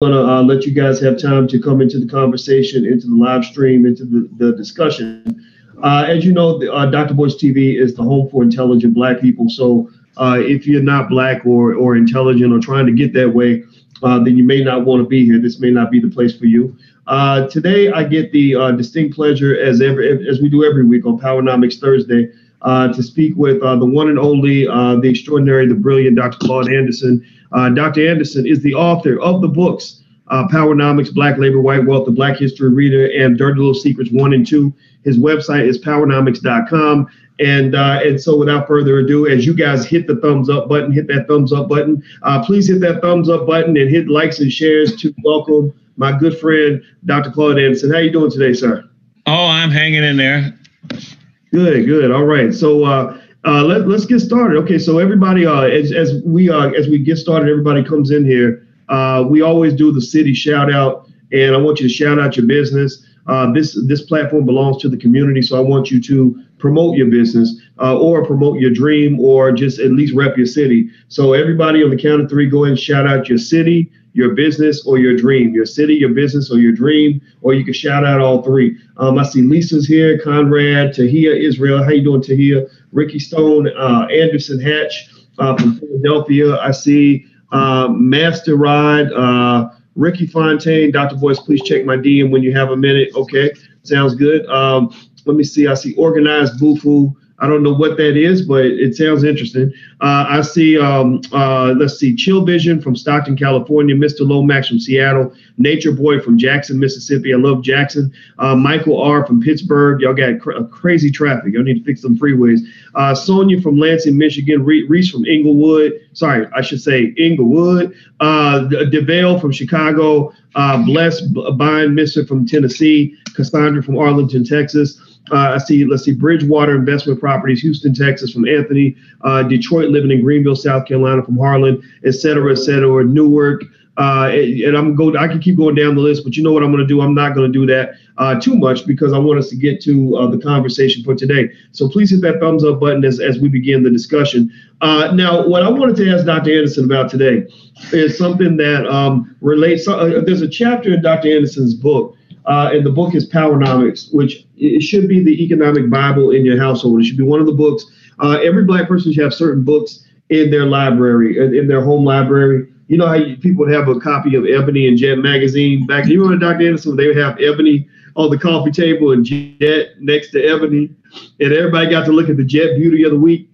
going to uh, let you guys have time to come into the conversation, into the live stream, into the, the discussion. Uh, as you know, the, uh, Dr. Boyce TV is the home for intelligent Black people. So uh, if you're not Black or, or intelligent or trying to get that way, uh, then you may not want to be here. This may not be the place for you. Uh, today, I get the distinct pleasure, as every as we do every week on Powernomics Thursday, to speak with the one and only, the extraordinary, the brilliant Dr. Claud Anderson. Uh, Dr. Anderson is the author of the books uh, Powernomics, Black Labor, White Wealth, The Black History Reader, and Dirty Little Secrets 1 and 2. His website is powernomics.com. And uh, and so without further ado, as you guys hit the thumbs up button, hit that thumbs up button. Uh, please hit that thumbs up button and hit likes and shares to welcome my good friend, Dr. Claud Anderson. How you doing today, sir? Oh, I'm hanging in there. Good, good. All right. So uh, uh, let, let's get started. Okay, so everybody, uh, as, as we uh, as we get started, everybody comes in here. Uh, we always do the city shout out, and I want you to shout out your business. Uh, this this platform belongs to the community, so I want you to promote your business uh, or promote your dream or just at least rep your city. So everybody on the count of three, go ahead and shout out your city, your business, or your dream. Your city, your business, or your dream, or you can shout out all three. Um, I see Lisa's here, Conrad, Tahia, Israel. How you doing, Tahia? Ricky Stone, uh, Anderson Hatch uh, from Philadelphia. I see uh, Master Ride, uh, Ricky Fontaine. Dr. Boyce, please check my DM when you have a minute. Okay, sounds good. Um, let me see. I see Organized Bufu. I don't know what that is, but it sounds interesting. Uh, I see, um, uh, let's see, Chill Vision from Stockton, California, Mr. Lomax from Seattle, Nature Boy from Jackson, Mississippi. I love Jackson. Uh, Michael R. from Pittsburgh. Y'all got cr- crazy traffic. Y'all need to fix some freeways. Uh, Sonia from Lansing, Michigan. Reese from Inglewood. Sorry, I should say Inglewood. Uh, DeVale from Chicago. Uh, Bless Bind Mister from Tennessee. Cassandra from Arlington, Texas. Uh, I see, let's see, Bridgewater Investment Properties, Houston, Texas, from Anthony, uh, Detroit, living in Greenville, South Carolina, from Harlan, et cetera, et cetera, Newark. Uh, and I'm going. I can keep going down the list, but you know what I'm going to do? I'm not going to do that uh, too much because I want us to get to uh, the conversation for today. So please hit that thumbs up button as, as we begin the discussion. Uh, now, what I wanted to ask Dr. Anderson about today is something that um, relates. There's a chapter in Dr. Anderson's book uh, and the book is Powernomics, which it should be the economic Bible in your household. It should be one of the books. Uh, every black person should have certain books in their library, in their home library. You know how you, people would have a copy of Ebony and Jet magazine back. You remember Dr. Anderson? They would have Ebony on the coffee table and Jet next to Ebony, and everybody got to look at the Jet Beauty of the Week.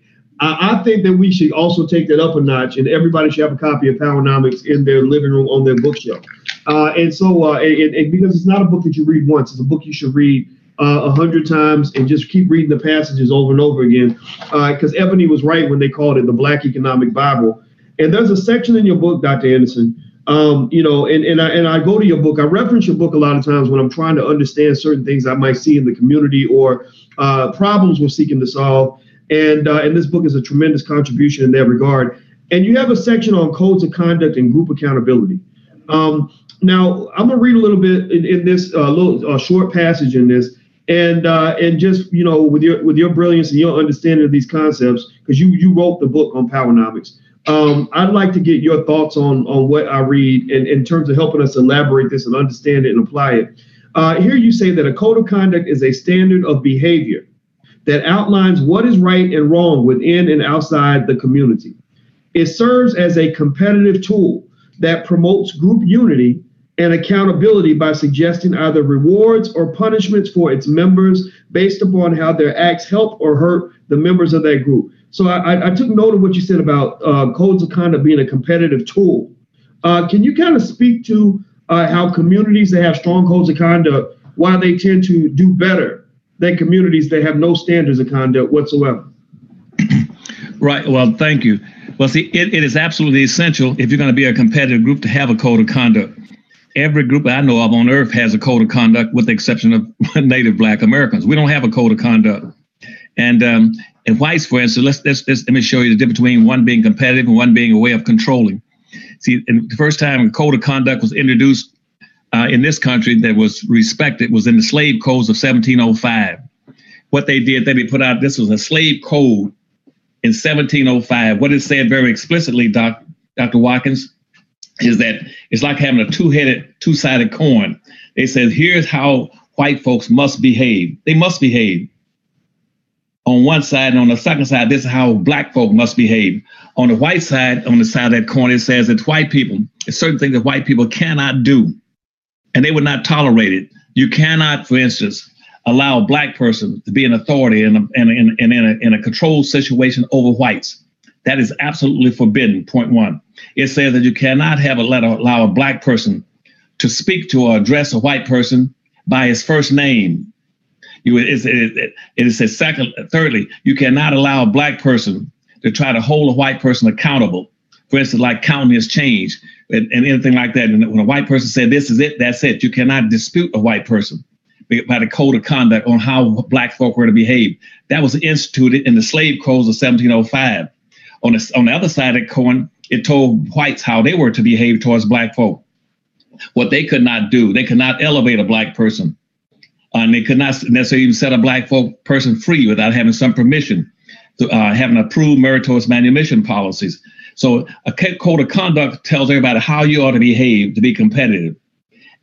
I, I think that we should also take that up a notch, and everybody should have a copy of Powernomics in their living room on their bookshelf. Uh, and so, uh, and, and because it's not a book that you read once, it's a book you should read uh, a hundred times and just keep reading the passages over and over again. Because uh, Ebony was right when they called it the Black Economic Bible. And there's a section in your book, Dr. Anderson. Um, you know, and, and I and I go to your book. I reference your book a lot of times when I'm trying to understand certain things I might see in the community or uh, problems we're seeking to solve. And uh, and this book is a tremendous contribution in that regard. And you have a section on codes of conduct and group accountability. Um, now I'm gonna read a little bit in, in this uh, little uh, short passage in this, and uh, and just you know with your with your brilliance and your understanding of these concepts, because you you wrote the book on Powernomics. Um, I'd like to get your thoughts on on what I read in, in terms of helping us elaborate this and understand it and apply it. Uh, here you say that a code of conduct is a standard of behavior that outlines what is right and wrong within and outside the community. It serves as a competitive tool that promotes group unity and accountability by suggesting either rewards or punishments for its members based upon how their acts help or hurt the members of that group. So I, I took note of what you said about uh, codes of conduct being a competitive tool. Uh, can you kind of speak to uh, how communities that have strong codes of conduct, why they tend to do better than communities that have no standards of conduct whatsoever? Right. Well, thank you. Well, see, it, it is absolutely essential if you're going to be a competitive group to have a code of conduct. Every group I know of on earth has a code of conduct, with the exception of Native Black Americans. We don't have a code of conduct. And um, in whites, for instance, let's, let's, let's, let me show you the difference between one being competitive and one being a way of controlling. See, the first time a code of conduct was introduced uh, in this country that was respected was in the slave codes of 1705. What they did, they put out this was a slave code in 1705. What it said very explicitly, Doc, Dr. Watkins, is that it's like having a two-headed, two-sided coin. They said, here's how white folks must behave. They must behave. On one side, and on the second side, this is how black folk must behave. On the white side, on the side of that coin, it says that white people, certain things that white people cannot do, and they would not tolerate it. You cannot, for instance, allow a black person to be an authority in a, in, in, in, in, a, in a controlled situation over whites. That is absolutely forbidden. Point one. It says that you cannot have a let allow a black person to speak to or address a white person by his first name. You it, it, it says second, thirdly, you cannot allow a black person to try to hold a white person accountable. For instance, like counting his change and, and anything like that. And when a white person said, "This is it," that's it. You cannot dispute a white person by the code of conduct on how black folk were to behave. That was instituted in the slave codes of 1705. On the, on the other side of coin, it told whites how they were to behave towards black folk. What they could not do, they could not elevate a black person. And they could not necessarily even set a black folk person free without having some permission, to, uh, having approved meritorious manumission policies. So a code of conduct tells everybody how you ought to behave to be competitive.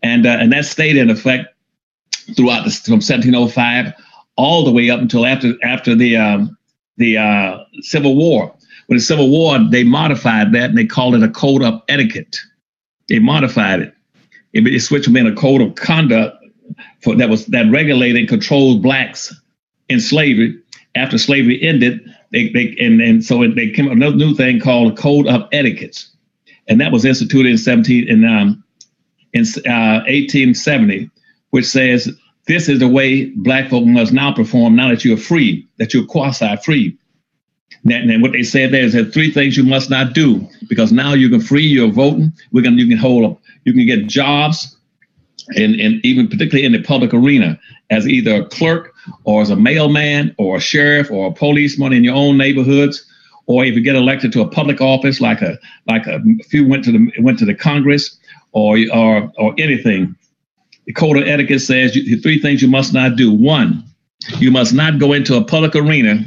And, uh, and that stayed in effect throughout the, from 1705 all the way up until after after the um, the uh, Civil War. When the Civil War, they modified that and they called it a code of etiquette. They modified it. It, it switched from being a code of conduct for that was that regulated and controlled blacks in slavery. After slavery ended, they, they and, and so they came up with another new thing called a code of etiquettes, and that was instituted in 17 in um, in uh, 1870, which says this is the way black folk must now perform now that you're free, that you're quasi free. And what they said there is that three things you must not do because now you can free, you're voting. We're gonna you can hold up, you can get jobs, and, and even particularly in the public arena as either a clerk or as a mailman or a sheriff or a policeman in your own neighborhoods, or if you get elected to a public office like a like a few went to the went to the Congress or or or anything. The code of etiquette says you, three things you must not do. One, you must not go into a public arena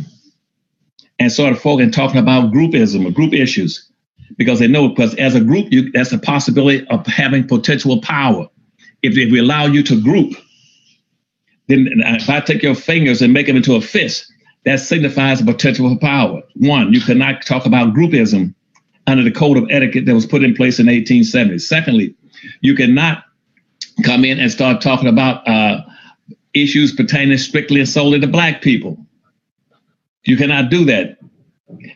and sort of folk and talking about groupism or group issues because they know because as a group you that's a possibility of having potential power if, if we allow you to group then if i take your fingers and make them into a fist that signifies a potential for power one you cannot talk about groupism under the code of etiquette that was put in place in 1870 secondly you cannot come in and start talking about uh, issues pertaining strictly and solely to black people you cannot do that.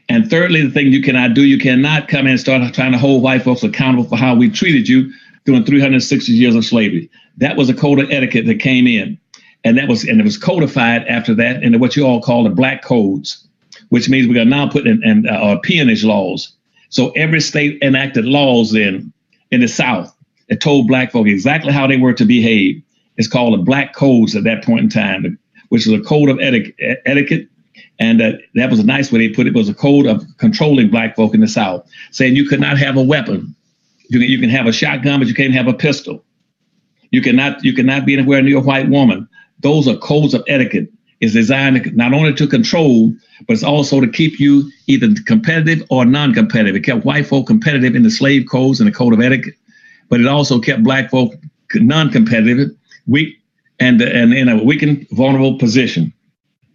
And thirdly, the thing you cannot do, you cannot come in and start trying to hold white folks accountable for how we treated you during 360 years of slavery. That was a code of etiquette that came in. And that was and it was codified after that into what you all call the black codes, which means we're gonna now put in, in uh, peonage laws. So every state enacted laws in in the South that told black folk exactly how they were to behave. It's called the black codes at that point in time, which is a code of etiquette, etiquette and uh, that was a nice way they put it. it. was a code of controlling black folk in the South, saying you could not have a weapon. You can, you can have a shotgun, but you can't have a pistol. You cannot you cannot be anywhere near a white woman. Those are codes of etiquette. It's designed not only to control, but it's also to keep you either competitive or non-competitive. It kept white folk competitive in the slave codes and the code of etiquette, but it also kept black folk non-competitive, weak, and and in a weakened, vulnerable position.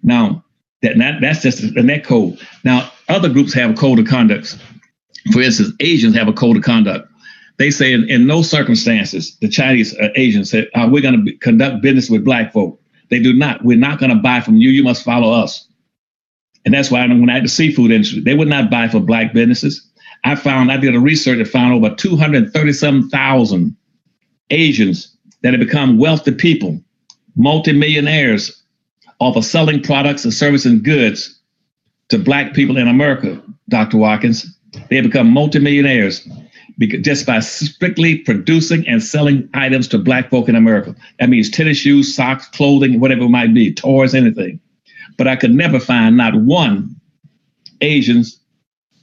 Now, that, that that's just the net code. Now, other groups have a code of conduct. For instance, Asians have a code of conduct. They say in, in no circumstances, the Chinese uh, Asians said, uh, we're going to conduct business with black folk. They do not. We're not going to buy from you. You must follow us. And that's why when I had the seafood industry, they would not buy for black businesses. I found, I did a research and found over 237,000 Asians that had become wealthy people, multimillionaires off of selling products and services and goods to black people in America, Dr. Watkins. They have become multimillionaires just by strictly producing and selling items to black folk in America. That means tennis shoes, socks, clothing, whatever it might be, toys, anything. But I could never find not one Asians,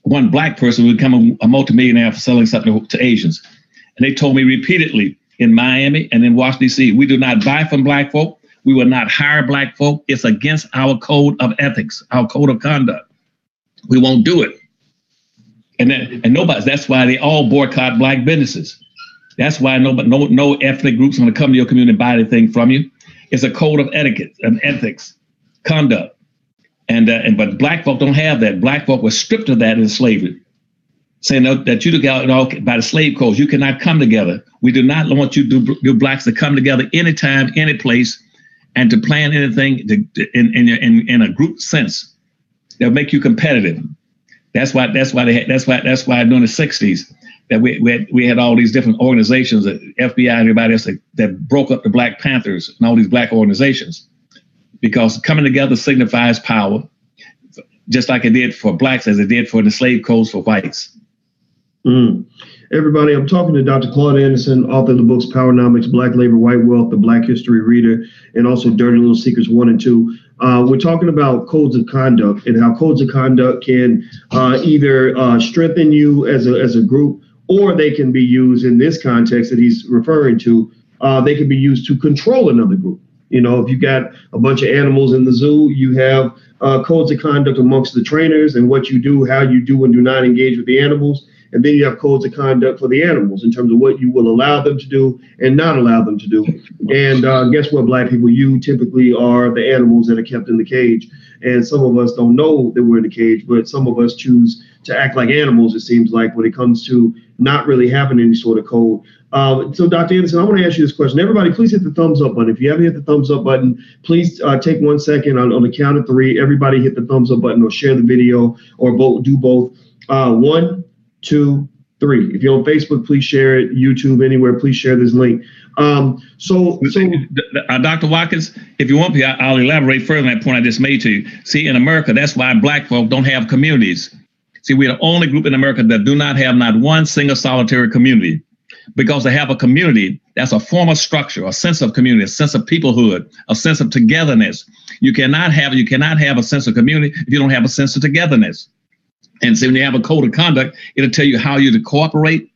one black person would become a, a multimillionaire for selling something to, to Asians. And they told me repeatedly in Miami and in Washington, D.C., we do not buy from black folk. We will not hire black folk. It's against our code of ethics, our code of conduct. We won't do it. And then, and nobody. That's why they all boycott black businesses. That's why no, no, no ethnic groups going to come to your community and buy anything from you. It's a code of etiquette and ethics, conduct, and uh, and but black folk don't have that. Black folk were stripped of that in slavery, saying that you took out by the slave codes. You cannot come together. We do not want you to do blacks to come together anytime, any place, and to plan anything to, in, in in in a group sense. They'll make you competitive. That's why. That's why they. Had, that's why. That's why during the '60s that we we had, we had all these different organizations, the FBI and everybody else that, that broke up the Black Panthers and all these black organizations, because coming together signifies power, just like it did for blacks as it did for the slave codes for whites. Mm. Everybody, I'm talking to Dr. Claud Anderson, author of the books Powernomics, Black Labor, White Wealth, The Black History Reader, and also Dirty Little Secrets 1 and 2. Uh, we're talking about codes of conduct and how codes of conduct can uh, either uh, strengthen you as a, as a group or they can be used in this context that he's referring to. Uh, they can be used to control another group. You know, if you've got a bunch of animals in the zoo, you have uh, codes of conduct amongst the trainers and what you do, how you do and do not engage with the animals. And then you have codes of conduct for the animals in terms of what you will allow them to do and not allow them to do. And uh, guess what, black people? You typically are the animals that are kept in the cage. And some of us don't know that we're in the cage, but some of us choose to act like animals, it seems like, when it comes to not really having any sort of code. Uh, so, Dr. Anderson, I want to ask you this question. Everybody, please hit the thumbs up button. If you haven't hit the thumbs up button, please uh, take one second on, on the count of three. Everybody hit the thumbs up button or share the video or both, do both. Uh, one, two, three. If you're on Facebook, please share it. YouTube, anywhere, please share this link. Um, so, so uh, Dr. Watkins, if you want me, I'll elaborate further on that point I just made to you. See, in America, that's why black folk don't have communities. See, we're the only group in America that do not have not one single solitary community. Because they have a community, that's a form of structure, a sense of community, a sense of peoplehood, a sense of togetherness. You cannot have you cannot have a sense of community if you don't have a sense of togetherness. And so when you have a code of conduct, it'll tell you how you to cooperate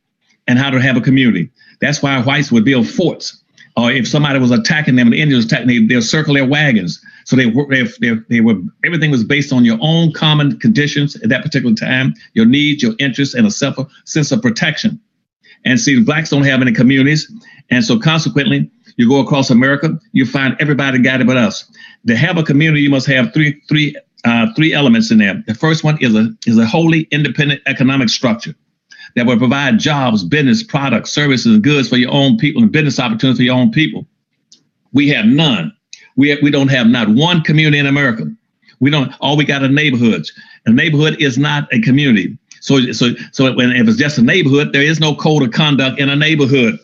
and how to have a community. That's why whites would build forts. Or if somebody was attacking them, the Indians attacking, they, they'll circle their wagons so they were, they, they, were, everything was based on your own common conditions at that particular time, your needs, your interests, and a self, sense of protection. And see, blacks don't have any communities. And so consequently, you go across America, you find everybody got it but us. To have a community, you must have three, three, uh, three elements in there. The first one is a, is a wholly independent economic structure that will provide jobs, business, products, services, and goods for your own people and business opportunities for your own people. We have none. We, we don't have not one community in America. We don't, all we got are neighborhoods. A neighborhood is not a community. So, so, so when, if it's just a neighborhood, there is no code of conduct in a neighborhood.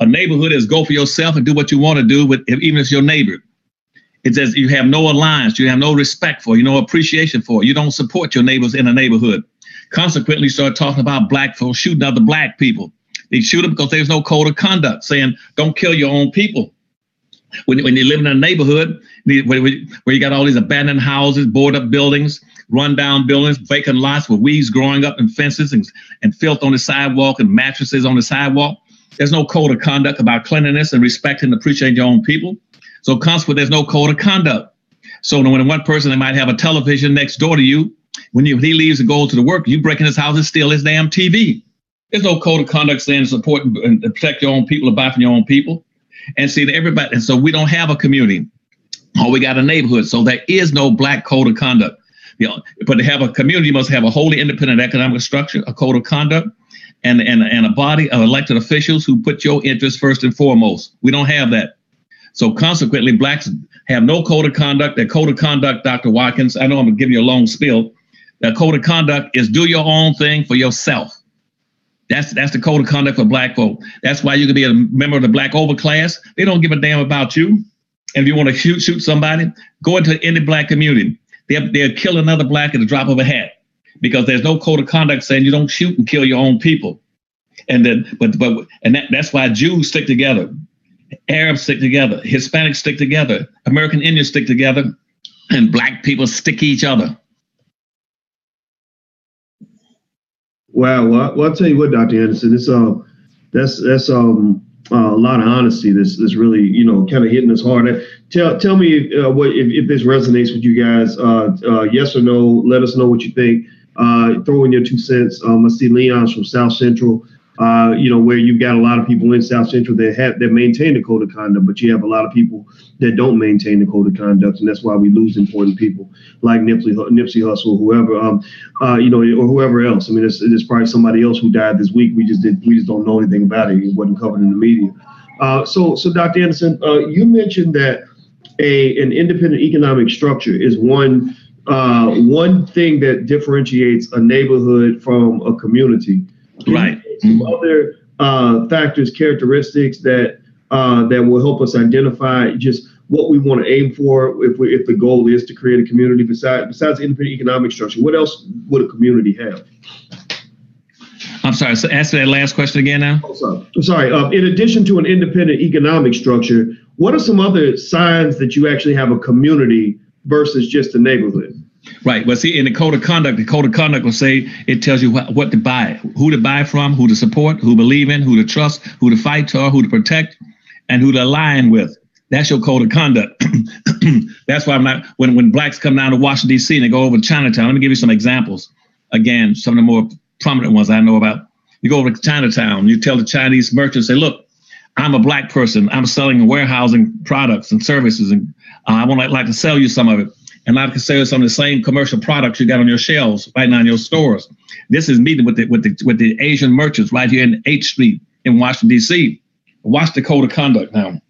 A neighborhood is go for yourself and do what you want to do with, even if it's your neighbor. It says you have no alliance, you have no respect for, you no appreciation for. You don't support your neighbors in a neighborhood. Consequently, start talking about black folks shooting other black people. They shoot them because there's no code of conduct saying don't kill your own people when, when you live in a neighborhood where, where you got all these abandoned houses, boarded up buildings, run down buildings, vacant lots with weeds growing up and fences and, and filth on the sidewalk and mattresses on the sidewalk. There's no code of conduct about cleanliness and respecting and appreciating your own people. So consequently, there's no code of conduct. So when one person they might have a television next door to you, when, you, when he leaves to go to the work, you break in his house and steal his damn TV. There's no code of conduct saying support and protect your own people or buy from your own people and see that everybody. And so we don't have a community, or we got a neighborhood. So there is no black code of conduct. You know, but to have a community, you must have a wholly independent economic structure, a code of conduct, and, and, and a body of elected officials who put your interests first and foremost. We don't have that. So consequently, blacks have no code of conduct. Their code of conduct, Dr. Watkins, I know I'm give you a long spiel. Their code of conduct is do your own thing for yourself. That's that's the code of conduct for black folk. That's why you can be a member of the black overclass. They don't give a damn about you. And if you want to shoot shoot somebody, go into any black community. They'll, they'll kill another black at the drop of a hat because there's no code of conduct saying you don't shoot and kill your own people. And then, but but and that, that's why Jews stick together, Arabs stick together, Hispanics stick together, American Indians stick together, and black people stick each other. Wow. Well, well, I'll tell you what, Dr. Anderson, it's uh, that's that's um uh, a lot of honesty. This this really you know kind of hitting us hard. Tell tell me uh, what if, if this resonates with you guys. Uh, uh, yes or no. Let us know what you think. throw in your two cents. Um, I see Leon's from South Central uh, you know, where you've got a lot of people in South Central that have that maintain the code of conduct, but you have a lot of people that don't maintain the code of conduct, and that's why we lose important people like Nipsey, Nipsey Hussle, whoever, um, uh, you know, or whoever else. I mean, it's, probably somebody else who died this week. We just did, we just don't know anything about it. It wasn't covered in the media. Uh, so, so Dr. Anderson, uh, you mentioned that a an independent economic structure is one uh, one thing that differentiates a neighborhood from a community. Right some other uh, factors, characteristics that uh, that will help us identify just what we want to aim for if we, if the goal is to create a community besides besides independent economic structure. What else would a community have? I'm sorry. So answer that last question again now. Oh, sorry. I'm sorry. Uh, in addition to an independent economic structure, what are some other signs that you actually have a community versus just a neighborhood? Right. Well, see, in the code of conduct, the code of conduct will say it tells you what, what to buy, who to buy from, who to support, who believe in, who to trust, who to fight for, who to protect, and who to align with. That's your code of conduct. That's why I'm not when when blacks come down to Washington D.C. and they go over to Chinatown. Let me give you some examples. Again, some of the more prominent ones I know about. You go over to Chinatown. You tell the Chinese merchants, say, "Look, I'm a black person. I'm selling warehousing products and services, and uh, I want like to sell you some of it." And I consider some of the same commercial products you got on your shelves right now in your stores. This is meeting with the with the with the Asian merchants right here in H Street in Washington D.C. Watch the code of conduct now.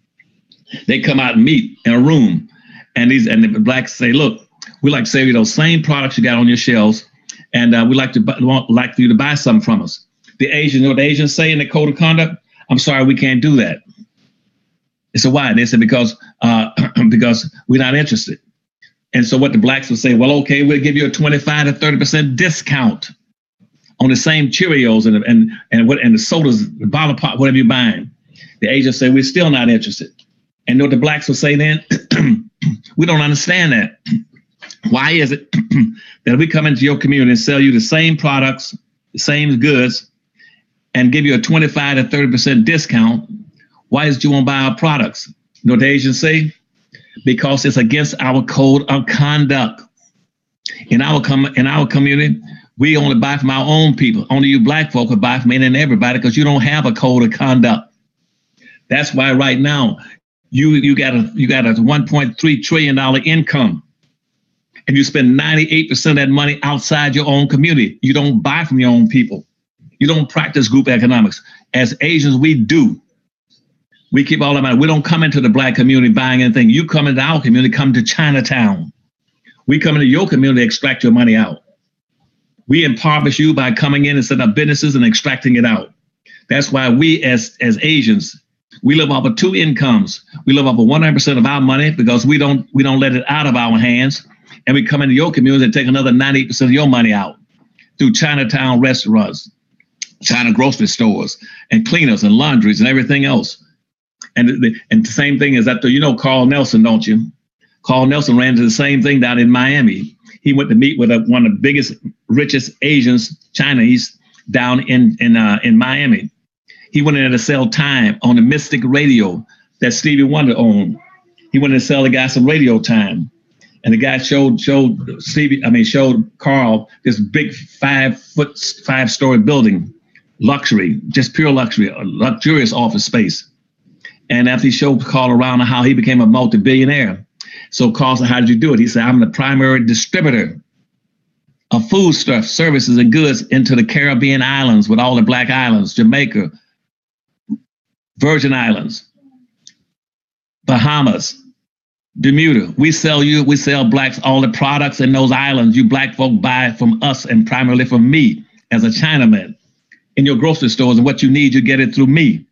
They come out and meet in a room, and these and the blacks say, "Look, we like to sell you those same products you got on your shelves, and uh, we like to want like for you to buy some from us." The Asians, you know what the Asians say in the code of conduct? I'm sorry, we can't do that. They said, why? They said, because uh, because we're not interested. And so what the blacks would say, well, okay, we'll give you a 25 to 30% discount on the same Cheerios and and and what and the sodas, the bottle pop, whatever you're buying. The Asians say we're still not interested. And what the blacks will say then, we don't understand that. Why is it that we come into your community and sell you the same products, the same goods, and give you a 25 to 30% discount? Why is it you won't buy our products? You know what the Asians say? Because it's against our code of conduct. In our com- in our community, we only buy from our own people. Only you black folk will buy from any and everybody because you don't have a code of conduct. That's why right now you you got a you got a 1.3 trillion dollar income, and you spend 98 percent of that money outside your own community. You don't buy from your own people. You don't practice group economics. As Asians, we do. We keep all that money. We don't come into the black community buying anything. You come into our community, come to Chinatown. We come into your community, extract your money out. We impoverish you by coming in and setting up businesses and extracting it out. That's why we, as as Asians, we live off of two incomes. We live off of 100% of our money because we don't we don't let it out of our hands, and we come into your community and take another 98% of your money out through Chinatown restaurants, China grocery stores, and cleaners and laundries and everything else. And the, and the same thing is that you know Carl Nelson, don't you? Carl Nelson ran into the same thing down in Miami. He went to meet with a, one of the biggest, richest Asians, Chinese, down in in uh, in Miami. He went in there to sell time on the Mystic Radio that Stevie Wonder owned. He went in to sell the guy some radio time, and the guy showed showed Stevie, I mean showed Carl this big five foot five story building, luxury, just pure luxury, luxurious office space. And after he showed Carl around how he became a multi-billionaire. So Carl said, how did you do it? He said, I'm the primary distributor of foodstuff, services, and goods into the Caribbean islands with all the black islands, Jamaica, Virgin Islands, Bahamas, Bermuda. We sell you, we sell blacks all the products in those islands. You black folk buy from us and primarily from me as a Chinaman in your grocery stores. And what you need, you get it through me.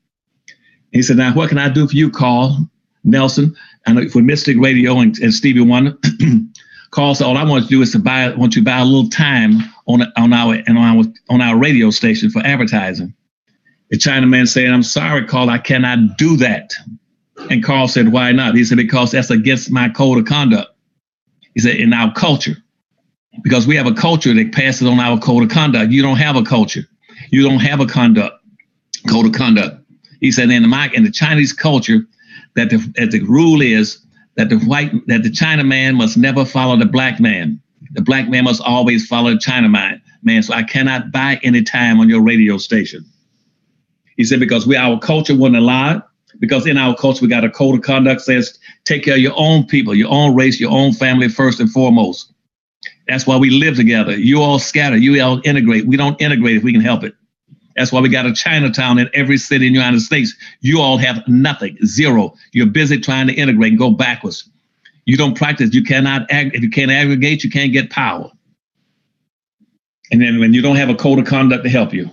He said, Now, what can I do for you, Carl Nelson? And for Mystic Radio and, and Stevie Wonder, Carl said, All I want to do is to buy, want you to buy a little time on, on, our, and on, our, on our radio station for advertising. The Chinaman said, I'm sorry, Carl, I cannot do that. And Carl said, Why not? He said, Because that's against my code of conduct. He said, In our culture, because we have a culture that passes on our code of conduct. You don't have a culture. You don't have a conduct, code of conduct. He said in the in the Chinese culture that the that the rule is that the white that the China man must never follow the black man. the black man must always follow the China man. Man, so I cannot buy any time on your radio station. He said, because we our culture wouldn't allow it. Because in our culture, we got a code of conduct says take care of your own people, your own race, your own family first and foremost. That's why we live together. You all scatter, you all integrate. We don't integrate if we can help it. That's why we got a Chinatown in every city in the United States. You all have nothing, zero. You're busy trying to integrate and go backwards. You don't practice. You cannot ag- if you can't aggregate, you can't get power. And then when you don't have a code of conduct to help you.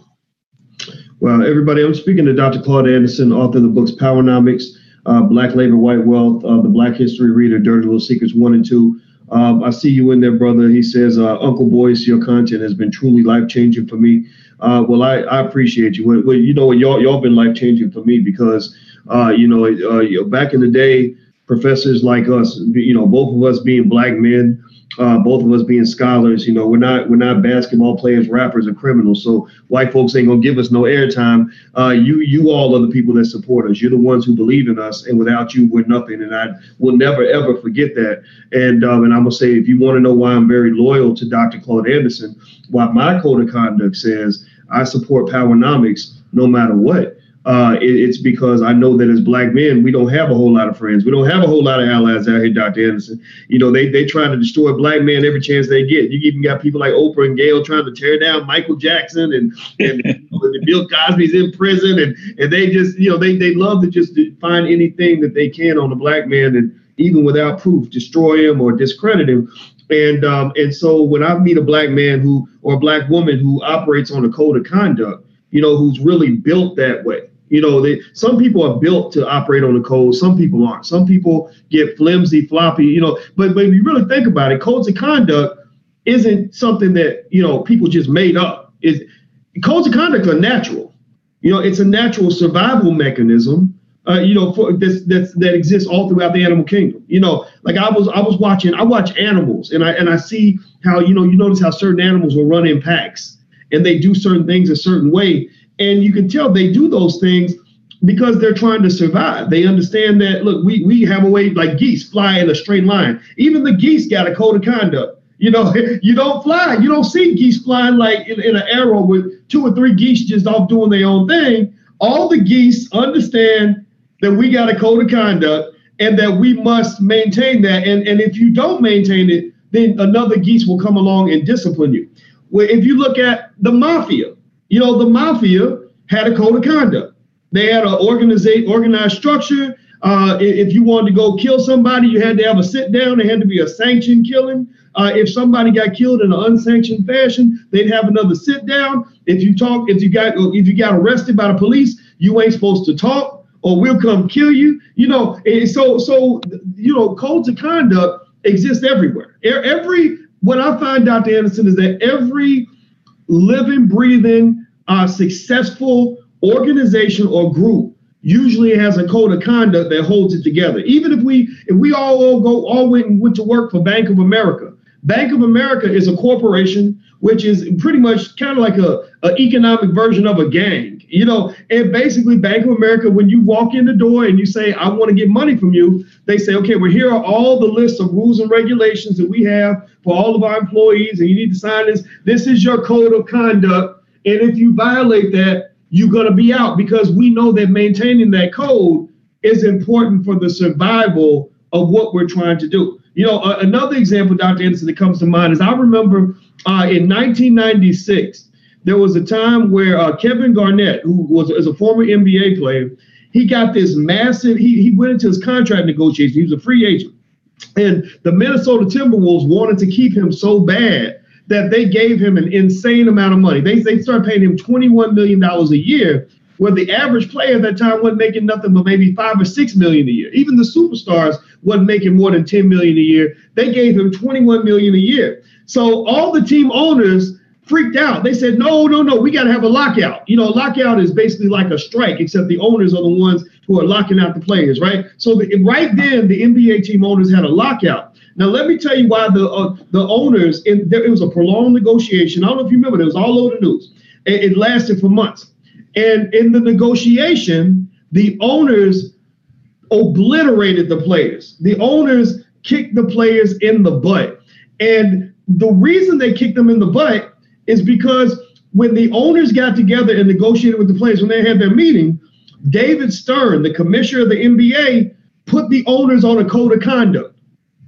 Well, everybody, I'm speaking to Dr. Claud Anderson, author of the books Powernomics, uh, Black Labor, White Wealth, uh, the Black History Reader, Dirty Little Secrets 1 and 2. Um, I see you in there, brother. He says, uh, Uncle Boyce, your content has been truly life changing for me. Uh, well, I, I appreciate you. Well, you know, y'all y'all been life changing for me because, uh, you know, uh, back in the day, professors like us, you know, both of us being black men, uh, both of us being scholars, you know, we're not we're not basketball players, rappers, or criminals. So white folks ain't gonna give us no airtime. Uh, you you all are the people that support us. You're the ones who believe in us, and without you, we're nothing. And I will never ever forget that. And um, and I'm gonna say, if you want to know why I'm very loyal to Dr. Claud Anderson, why my code of conduct says I support Powernomics no matter what uh, it, it's because I know that as black men, we don't have a whole lot of friends. We don't have a whole lot of allies out here, Dr. Anderson. You know, they they try to destroy black men every chance they get. You even got people like Oprah and Gayle trying to tear down Michael Jackson and, and Bill Cosby's in prison and and they just, you know, they they love to just find anything that they can on a black man and even without proof, destroy him or discredit him. And um, and so when I meet a black man who or a black woman who operates on a code of conduct, you know, who's really built that way. You know, they, some people are built to operate on the code. Some people aren't. Some people get flimsy, floppy. You know, but but if you really think about it, codes of conduct isn't something that you know people just made up. Is codes of conduct are natural. You know, it's a natural survival mechanism. Uh, you know, for this that's that exists all throughout the animal kingdom. You know, like I was I was watching I watch animals and I and I see how you know you notice how certain animals will run in packs and they do certain things a certain way and you can tell they do those things because they're trying to survive. They understand that, look, we, we have a way like geese fly in a straight line. Even the geese got a code of conduct. You know, you don't fly. You don't see geese flying like in, in an arrow with two or three geese just off doing their own thing. All the geese understand that we got a code of conduct and that we must maintain that. And, and if you don't maintain it, then another geese will come along and discipline you. Well, if you look at the mafia, you know, the mafia had a code of conduct. They had an organized, organized structure. Uh, if you wanted to go kill somebody, you had to have a sit down. There had to be a sanctioned killing. Uh, if somebody got killed in an unsanctioned fashion, they'd have another sit down. If you talk, if you got if you got arrested by the police, you ain't supposed to talk, or we'll come kill you. You know, so so you know, codes of conduct exist everywhere. Every what I find, Dr. Anderson, is that every living, breathing, uh, successful organization or group usually has a code of conduct that holds it together. Even if we if we all, all go all went and went to work for Bank of America, Bank of America is a corporation which is pretty much kind of like a, a economic version of a gang, you know. And basically, Bank of America, when you walk in the door and you say, "I want to get money from you," they say, "Okay, well here are all the lists of rules and regulations that we have for all of our employees, and you need to sign this. This is your code of conduct, and if you violate that, you're going to be out because we know that maintaining that code is important for the survival of what we're trying to do." You know, uh, another example, Dr. Anderson, that comes to mind is I remember uh, in 1996, there was a time where uh, Kevin Garnett, who was as a former NBA player, he got this massive, he, he went into his contract negotiation. He was a free agent. And the Minnesota Timberwolves wanted to keep him so bad that they gave him an insane amount of money. They, they started paying him $21 million a year, where the average player at that time wasn't making nothing but maybe five or six million a year. Even the superstars wasn't making more than 10 million a year. They gave him 21 million a year. So all the team owners freaked out. They said, no, no, no, we got to have a lockout. You know, lockout is basically like a strike, except the owners are the ones who are locking out the players, right? So the, right then, the NBA team owners had a lockout. Now let me tell you why the uh, the owners. In, there, it was a prolonged negotiation. I don't know if you remember. It was all over the news. It, it lasted for months, and in the negotiation, the owners obliterated the players. The owners kicked the players in the butt. And the reason they kicked them in the butt is because when the owners got together and negotiated with the players, when they had their meeting, David Stern, the commissioner of the NBA, put the owners on a code of conduct.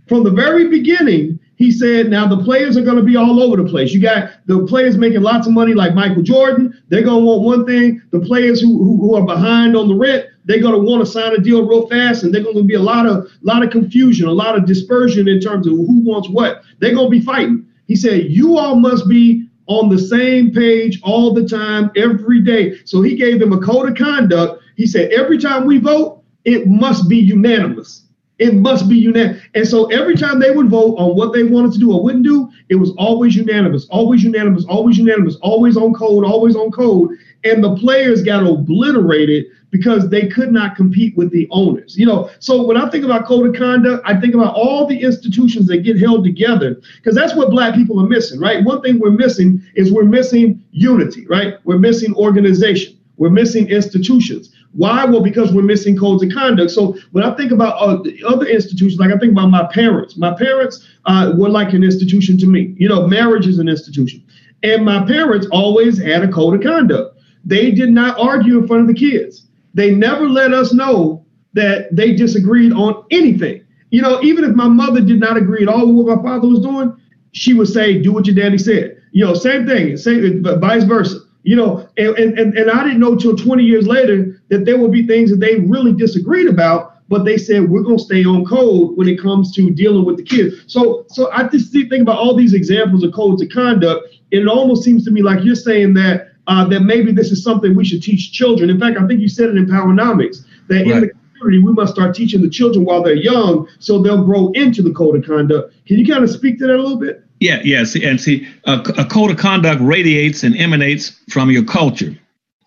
From the very beginning, he said, now the players are going to be all over the place. You got the players making lots of money, like Michael Jordan. They're going to want one thing. The players who, who, who are behind on the rent, they're going to want to sign a deal real fast, and they're going to be a lot of lot of confusion, a lot of dispersion in terms of who wants what. They're going to be fighting. He said, you all must be on the same page all the time, every day. So he gave them a code of conduct. He said, every time we vote, it must be unanimous. It must be unanimous. And so every time they would vote on what they wanted to do or wouldn't do, it was always unanimous, always unanimous, always unanimous, always on code, always on code. And the players got obliterated because they could not compete with the owners. You know, so when I think about code of conduct, I think about all the institutions that get held together because that's what black people are missing, right? One thing we're missing is we're missing unity, right? We're missing organization. We're missing institutions. Why? Well, because we're missing codes of conduct. So when I think about uh, other institutions, like I think about my parents, my parents uh, were like an institution to me. You know, marriage is an institution. And my parents always had a code of conduct. They did not argue in front of the kids. They never let us know that they disagreed on anything. You know, even if my mother did not agree at all with what my father was doing, she would say, do what your daddy said. You know, same thing, same, vice versa. You know, and, and, and I didn't know till 20 years later that there would be things that they really disagreed about, but they said we're gonna stay on code when it comes to dealing with the kids. So so I just think about all these examples of codes of conduct, and it almost seems to me like you're saying that uh, that maybe this is something we should teach children. In fact, I think you said it in Powernomics that right. in the community we must start teaching the children while they're young so they'll grow into the code of conduct. Can you kind of speak to that a little bit? Yeah, yeah. See, and see, a, a code of conduct radiates and emanates from your culture.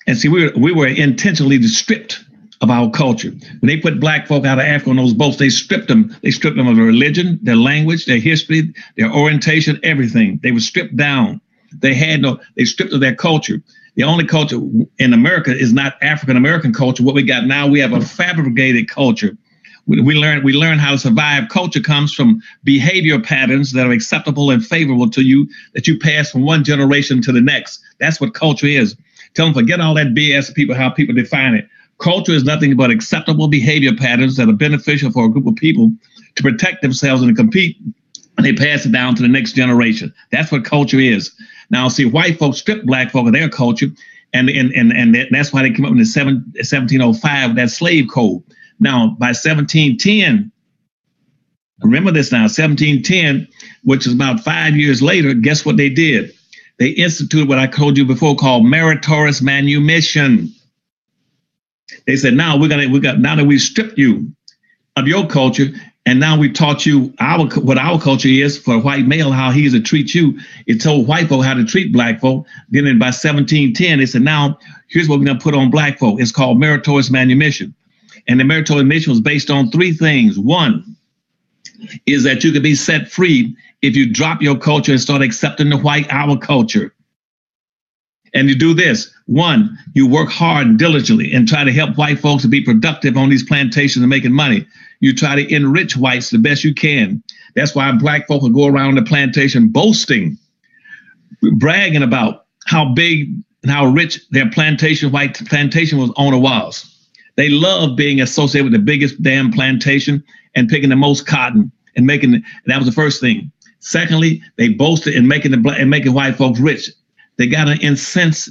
And see, we were, we were intentionally stripped of our culture. When they put black folk out of Africa on those boats, they stripped them. They stripped them of their religion, their language, their history, their orientation, everything. They were stripped down. They had no, they stripped of their culture. The only culture in America is not African American culture. What we got now, we have a fabricated culture we, we learn we learn how to survive. Culture comes from behavior patterns that are acceptable and favorable to you that you pass from one generation to the next. That's what culture is. Tell them forget all that BS people how people define it. Culture is nothing but acceptable behavior patterns that are beneficial for a group of people to protect themselves and to compete. And they pass it down to the next generation. That's what culture is. Now, see, white folks strip black folk of their culture, and and and, and that's why they came up in the seven, 1705 that slave code. Now, by 1710, remember this now, 1710, which is about five years later, guess what they did? They instituted what I told you before called meritorious manumission. They said, now we're gonna we got now that we stripped you of your culture, and now we taught you our what our culture is for a white male, how he is to treat you. It told white folk how to treat black folk. Then by 1710, they said, now here's what we're gonna put on black folk. It's called meritorious manumission. And the meritorious mission was based on three things. One is that you can be set free if you drop your culture and start accepting the white our culture. And you do this one, you work hard and diligently and try to help white folks to be productive on these plantations and making money. You try to enrich whites the best you can. That's why black folk will go around the plantation boasting, bragging about how big and how rich their plantation, white plantation was owner was. They love being associated with the biggest damn plantation and picking the most cotton and making that was the first thing. Secondly, they boasted in making the black and making white folks rich. They got an incense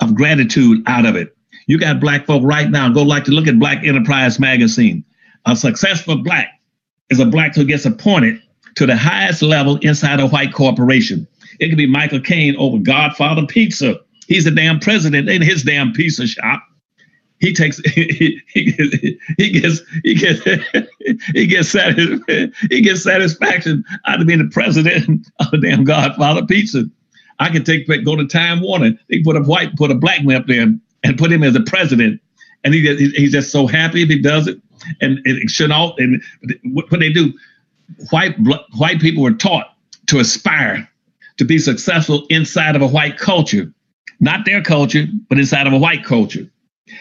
of gratitude out of it. You got black folk right now. Go like to look at Black Enterprise magazine. A successful black is a black who gets appointed to the highest level inside a white corporation. It could be Michael Caine over Godfather Pizza. He's the damn president in his damn pizza shop he takes he, he, he gets he gets he gets he gets satisfaction out of being the president of the damn Godfather Pizza. I can take go to Time Warner. They put a white put a black man up there and put him as the president, and he he's just so happy if he does it. And it should all and what, what they do, white white people were taught to aspire to be successful inside of a white culture, not their culture, but inside of a white culture.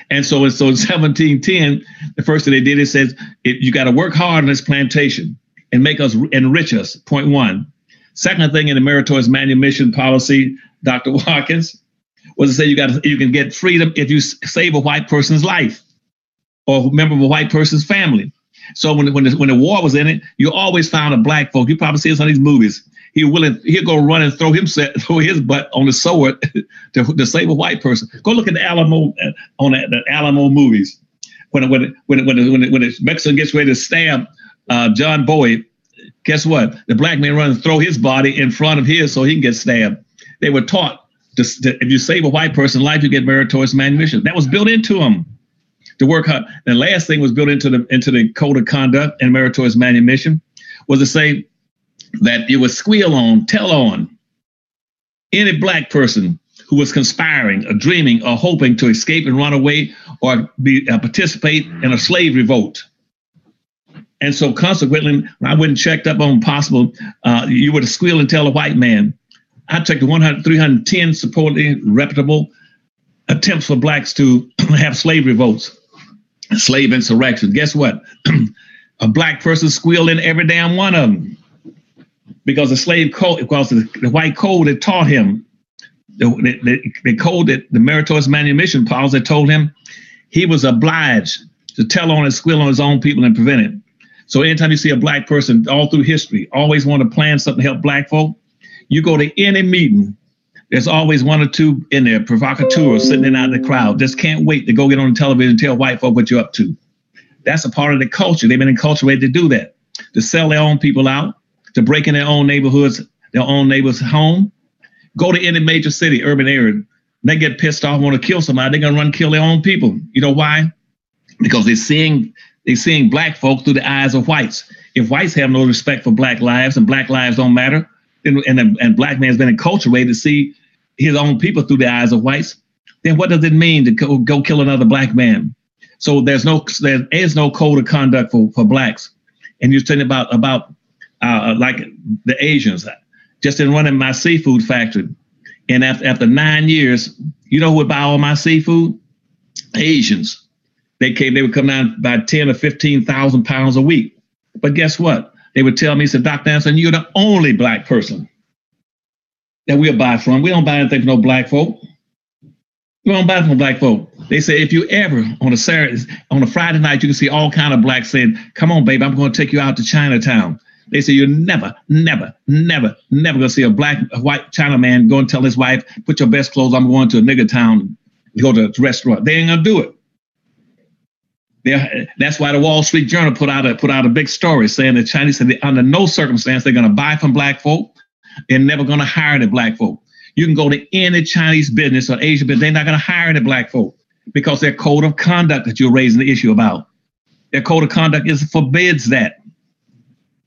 And so, and so in 1710, the first thing they did is says, you got to work hard on this plantation and make us enrich us. Point one. Second thing in the meritorious manumission policy, Dr. Watkins, was to say you got you can get freedom if you save a white person's life or a member of a white person's family. So when when the, when the war was in it, you always found a black folk. You probably see this of these movies. He willing he'll go run and throw himself throw his butt on the sword to, to save a white person. Go look at the Alamo uh, on the, the Alamo movies. When when when when when, when the Mexican gets ready to stab uh, John Boyd, guess what? The black man runs and throw his body in front of his so he can get stabbed. They were taught to, to, if you save a white person's life, you get meritorious manumission. That was built into them to work hard. The last thing was built into the into the code of conduct and meritorious manumission was to say that you would squeal on, tell on any black person who was conspiring or dreaming or hoping to escape and run away or be uh, participate in a slave revolt. And so consequently, I went and checked up on possible, uh, you would squeal and tell a white man. I checked the 100, 310 supposedly reputable attempts for blacks to have slave revolts slave insurrection. Guess what? a black person squealed in every damn one of them because the slave code, because the, the white code had taught him, the, the, the code that the meritorious manumission policy told him he was obliged to tell on and squeal on his own people and prevent it. So anytime you see a black person all through history, always want to plan something to help black folk, you go to any meeting there's always one or two in there, provocateurs sitting in out in the crowd. Just can't wait to go get on the television and tell white folk what you're up to. That's a part of the culture. They've been enculturated to do that, to sell their own people out, to break in their own neighborhoods, their own neighbor's home. Go to any major city, urban area. They get pissed off, want to kill somebody. They're gonna run kill their own people. You know why? Because they're seeing they're seeing black folk through the eyes of whites. If whites have no respect for black lives and black lives don't matter, and, and, and black man's been enculturated to see his own people through the eyes of whites, then what does it mean to go, go kill another black man? So there's no there is no code of conduct for, for blacks. And you're talking about about uh, like the Asians. Just in running my seafood factory, and after after nine years, you know who would buy all my seafood? Asians. They came. They would come down by ten or fifteen thousand pounds a week. But guess what? They would tell me, "said Dr. Anderson, you're the only black person that we'll buy from. We don't buy anything from no black folk. We don't buy from black folk. They say if you ever on a Saturday, on a Friday night, you can see all kind of blacks saying, "Come on, baby, I'm going to take you out to Chinatown." They say you're never, never, never, never going to see a black, a white China man go and tell his wife, "Put your best clothes. I'm going to a nigger town, go to a restaurant." They ain't gonna do it. They're, that's why the Wall Street Journal put out a put out a big story saying the Chinese said under no circumstance they're going to buy from black folk they're never going to hire the black folk. You can go to any Chinese business or Asian business, they're not going to hire the black folk because their code of conduct that you're raising the issue about. Their code of conduct is forbids that.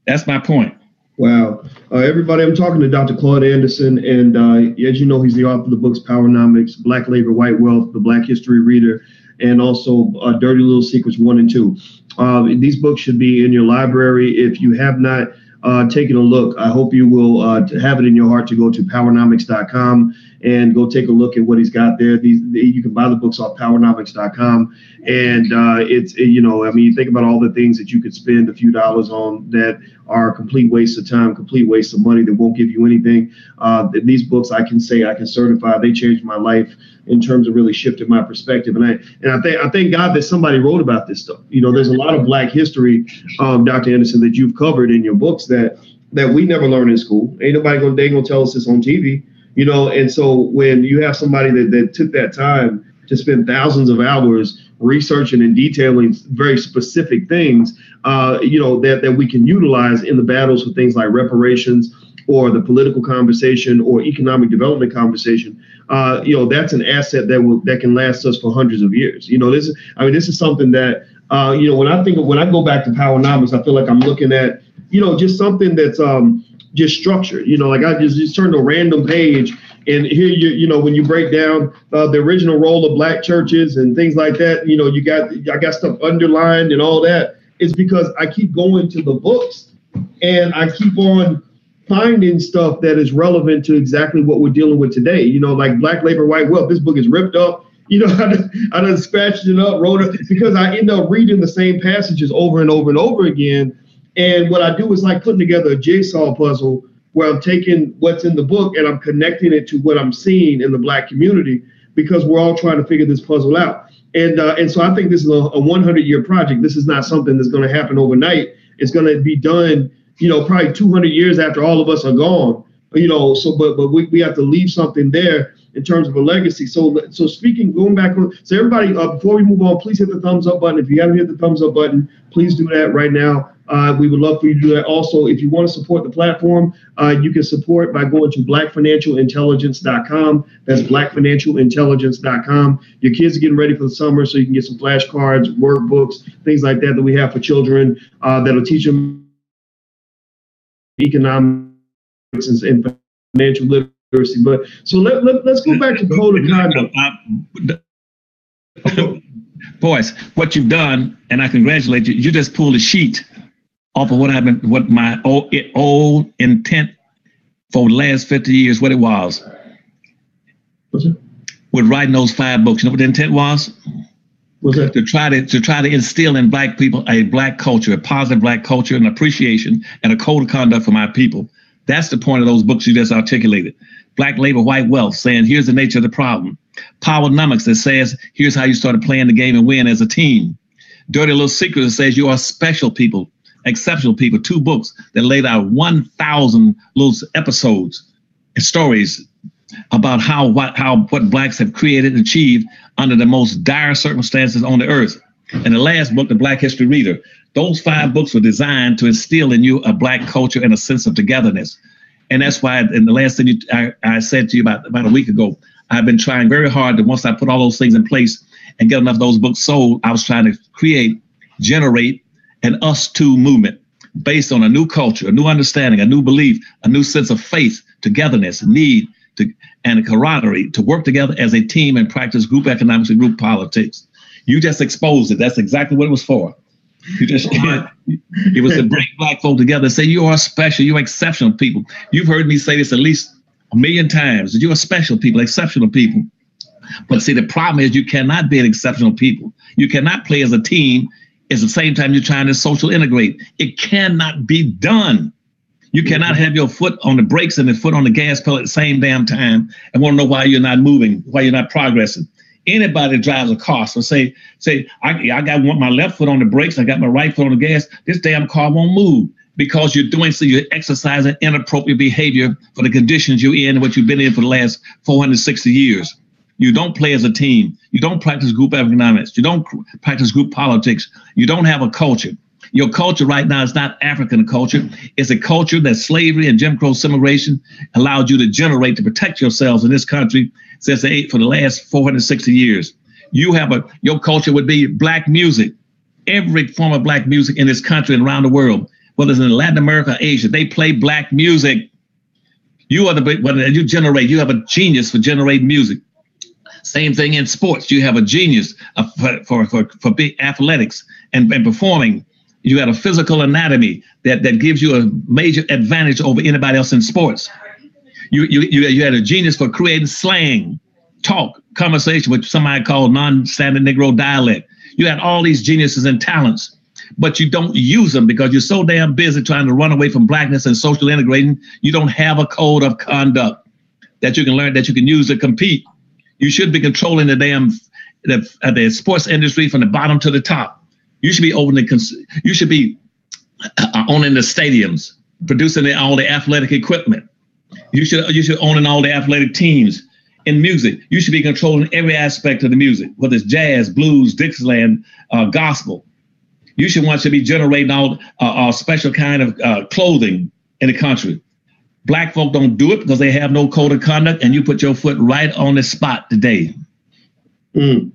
That's my point. Wow. Uh, everybody, I'm talking to Dr. Claud Anderson, and uh, as you know, he's the author of the books Powernomics, Black Labor, White Wealth, The Black History Reader, and also uh, Dirty Little Secrets 1 and 2. Uh, these books should be in your library. If you have not uh, taking a look. I hope you will uh, have it in your heart to go to powernomics.com and go take a look at what he's got there. These you can buy the books off powernomics.com, and uh, it's you know I mean you think about all the things that you could spend a few dollars on that are complete waste of time, complete waste of money that won't give you anything. Uh, these books I can say I can certify they changed my life in terms of really shifting my perspective. And I and I think I thank God that somebody wrote about this stuff. You know, there's a lot of Black history, um, Dr. Anderson, that you've covered in your books that that we never learned in school. Ain't nobody gonna they gonna tell us this on TV. You know, and so when you have somebody that, that took that time to spend thousands of hours researching and detailing very specific things, uh, you know, that, that we can utilize in the battles for things like reparations or the political conversation or economic development conversation uh, you know, that's an asset that will that can last us for hundreds of years. You know, this is I mean, this is something that uh, you know, when I think of when I go back to Powernomics, I feel like I'm looking at, you know, just something that's um just structured. You know, like I just, just turned a random page and here you you know when you break down uh, the original role of black churches and things like that, you know, you got I got stuff underlined and all that. It's because I keep going to the books and I keep on finding stuff that is relevant to exactly what we're dealing with today. You know, like Black Labor, White Wealth. This book is ripped up. You know, I done, I scratched it up, wrote it because I end up reading the same passages over and over and over again. And what I do is like putting together a jigsaw puzzle where I'm taking what's in the book and I'm connecting it to what I'm seeing in the black community because we're all trying to figure this puzzle out. And uh, and so I think this is a, a 100 year project. This is not something that's going to happen overnight. It's going to be done, you know, probably 200 years after all of us are gone. You know, so but but we, we have to leave something there in terms of a legacy. So so speaking, going back on, so everybody, uh, before we move on, please hit the thumbs up button. If you haven't hit the thumbs up button, please do that right now. Uh, we would love for you to do that. Also, if you want to support the platform, uh, you can support by going to blackfinancialintelligence.com. That's blackfinancialintelligence.com. Your kids are getting ready for the summer, so you can get some flashcards, workbooks, things like that that we have for children uh, that'll teach them economics and financial literacy. But so let, let, let's go back to code of conduct. Boyce, what you've done, and I congratulate you, you just pulled a sheet off of what I've been, what my old, old intent for the last 50 years, what it was. What's it? With writing those five books, you know what the intent was? What's that? To try to to try to instill in black people a black culture, a positive black culture, an appreciation, and a code of conduct for my people. That's the point of those books you just articulated. Black labor, white wealth, saying here's the nature of the problem. Powernomics that says here's how you started playing the game and win as a team. Dirty Little Secret that says you are special people exceptional people, two books that laid out 1,000 little episodes and stories about how what how what blacks have created and achieved under the most dire circumstances on the earth. And the last book, The Black History Reader, those five books were designed to instill in you a black culture and a sense of togetherness. And that's why, in the last thing you, I, I said to you about, about a week ago, I've been trying very hard that once I put all those things in place and get enough of those books sold, I was trying to create, generate, an us too movement based on a new culture, a new understanding, a new belief, a new sense of faith, togetherness, need, to, and camaraderie to work together as a team and practice group economics and group politics. You just exposed it. That's exactly what it was for. You just it was to bring black folk together and say you are special, you're exceptional people. You've heard me say this at least a million times that you are special people, exceptional people. But see, the problem is you cannot be an exceptional people. You cannot play as a team at the same time you're trying to social integrate. It cannot be done. You mm-hmm. cannot have your foot on the brakes and the foot on the gas pedal at the same damn time and want to know why you're not moving, why you're not progressing. Anybody that drives a car, so say, say, I, I got my left foot on the brakes, I got my right foot on the gas, this damn car won't move because you're doing so you're exercising inappropriate behavior for the conditions you're in and what you've been in for the last 460 years. You don't play as a team. You don't practice group economics. You don't practice group politics. You don't have a culture. Your culture right now is not African culture. It's a culture that slavery and Jim Crow immigration allowed you to generate to protect yourselves in this country since the eight for the last 460 years. You have a your culture would be black music. Every form of black music in this country and around the world, whether it's in Latin America, or Asia, they play black music. You are the when you generate. You have a genius for generating music. Same thing in sports. You have a genius uh, for, for, for, for big athletics and, and performing. You got a physical anatomy that, that gives you a major advantage over anybody else in sports. You, you, you, you had a genius for creating slang, talk, conversation, which somebody called non-standard Negro dialect. You had all these geniuses and talents, but you don't use them because you're so damn busy trying to run away from blackness and social integrating. You don't have a code of conduct that you can learn that you can use to compete you should be controlling the damn the, uh, the sports industry from the bottom to the top. You should be owning the you should be uh, owning the stadiums, producing all the athletic equipment. You should you should owning all the athletic teams. In music, you should be controlling every aspect of the music, whether it's jazz, blues, Dixieland, uh, gospel. You should want to be generating all uh, all special kind of uh, clothing in the country. Black folk don't do it because they have no code of conduct, and you put your foot right on the spot today. Mm.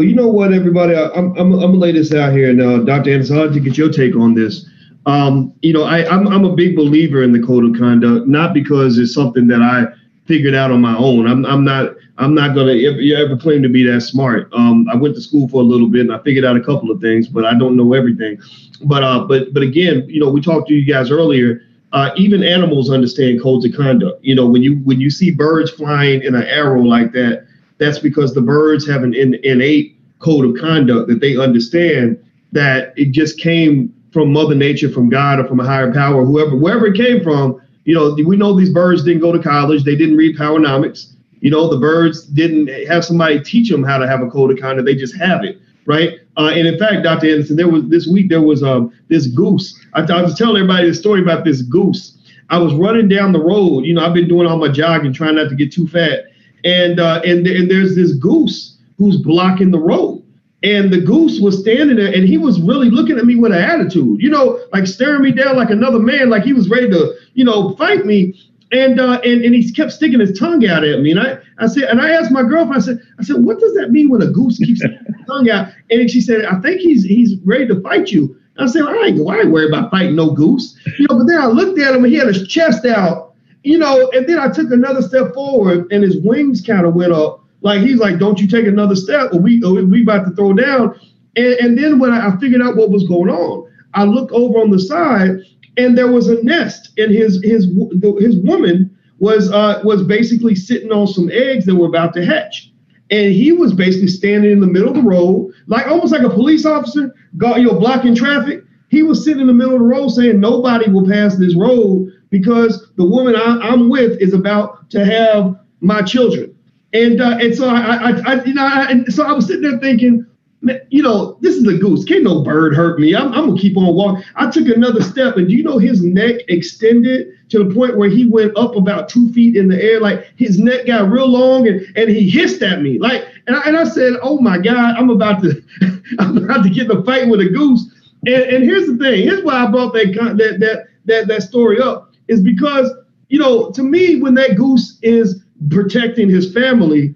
Well, you know what, everybody, I, am I'm, I'm gonna lay this out here now, Dr. Anderson. I'd like to get your take on this. Um, you know, I, I'm I'm a big believer in the code of conduct, not because it's something that I figured out on my own. I'm I'm not I'm not gonna ever, ever claim to be that smart. Um, I went to school for a little bit and I figured out a couple of things, but I don't know everything. But uh, but but again, you know, we talked to you guys earlier uh, even animals understand codes of conduct. You know, when you when you see birds flying in an arrow like that, that's because the birds have an in, innate code of conduct that they understand that it just came from Mother Nature, from God, or from a higher power, whoever wherever it came from. You know, we know these birds didn't go to college. They didn't read Powernomics. You know, the birds didn't have somebody teach them how to have a code of conduct. They just have it, right? Uh, and in fact, Dr. Anderson, there was this week there was um this goose. I, I was telling everybody the story about this goose. I was running down the road. You know, I've been doing all my jogging, trying not to get too fat. And uh, and and there's this goose who's blocking the road. And the goose was standing there and he was really looking at me with an attitude, you know, like staring me down like another man, like he was ready to, you know, fight me. And uh, and and he kept sticking his tongue out at me. And I, I said, and I asked my girlfriend, I said, I said, what does that mean when a goose keeps sticking his tongue out? And she said, I think he's he's ready to fight you. I said, I ain't, I ain't worried about fighting no goose. You know, but then I looked at him and he had his chest out, you know, and then I took another step forward and his wings kind of went up. Like he's like, don't you take another step or we or we about to throw down. And, and then when I, figured out what was going on, I looked over on the side and there was a nest and his his his woman was uh, was basically sitting on some eggs that were about to hatch and he was basically standing in the middle of the road like almost like a police officer got you know blocking traffic he was sitting in the middle of the road saying nobody will pass this road because the woman I, am with is about to have my children and uh, and so I, I, I you know I, and so I was sitting there thinking man, you know, this is a goose. Can't no bird hurt me. I'm, I'm gonna keep on walking. I took another step, and you know his neck extended to the point where he went up about two feet in the air. Like his neck got real long, and and he hissed at me. Like, and I, and I said, "Oh my God, I'm about to, I'm about to get in a fight with a goose." And, and here's the thing. Here's why I brought that that that that that story up is because you know, to me, when that goose is protecting his family,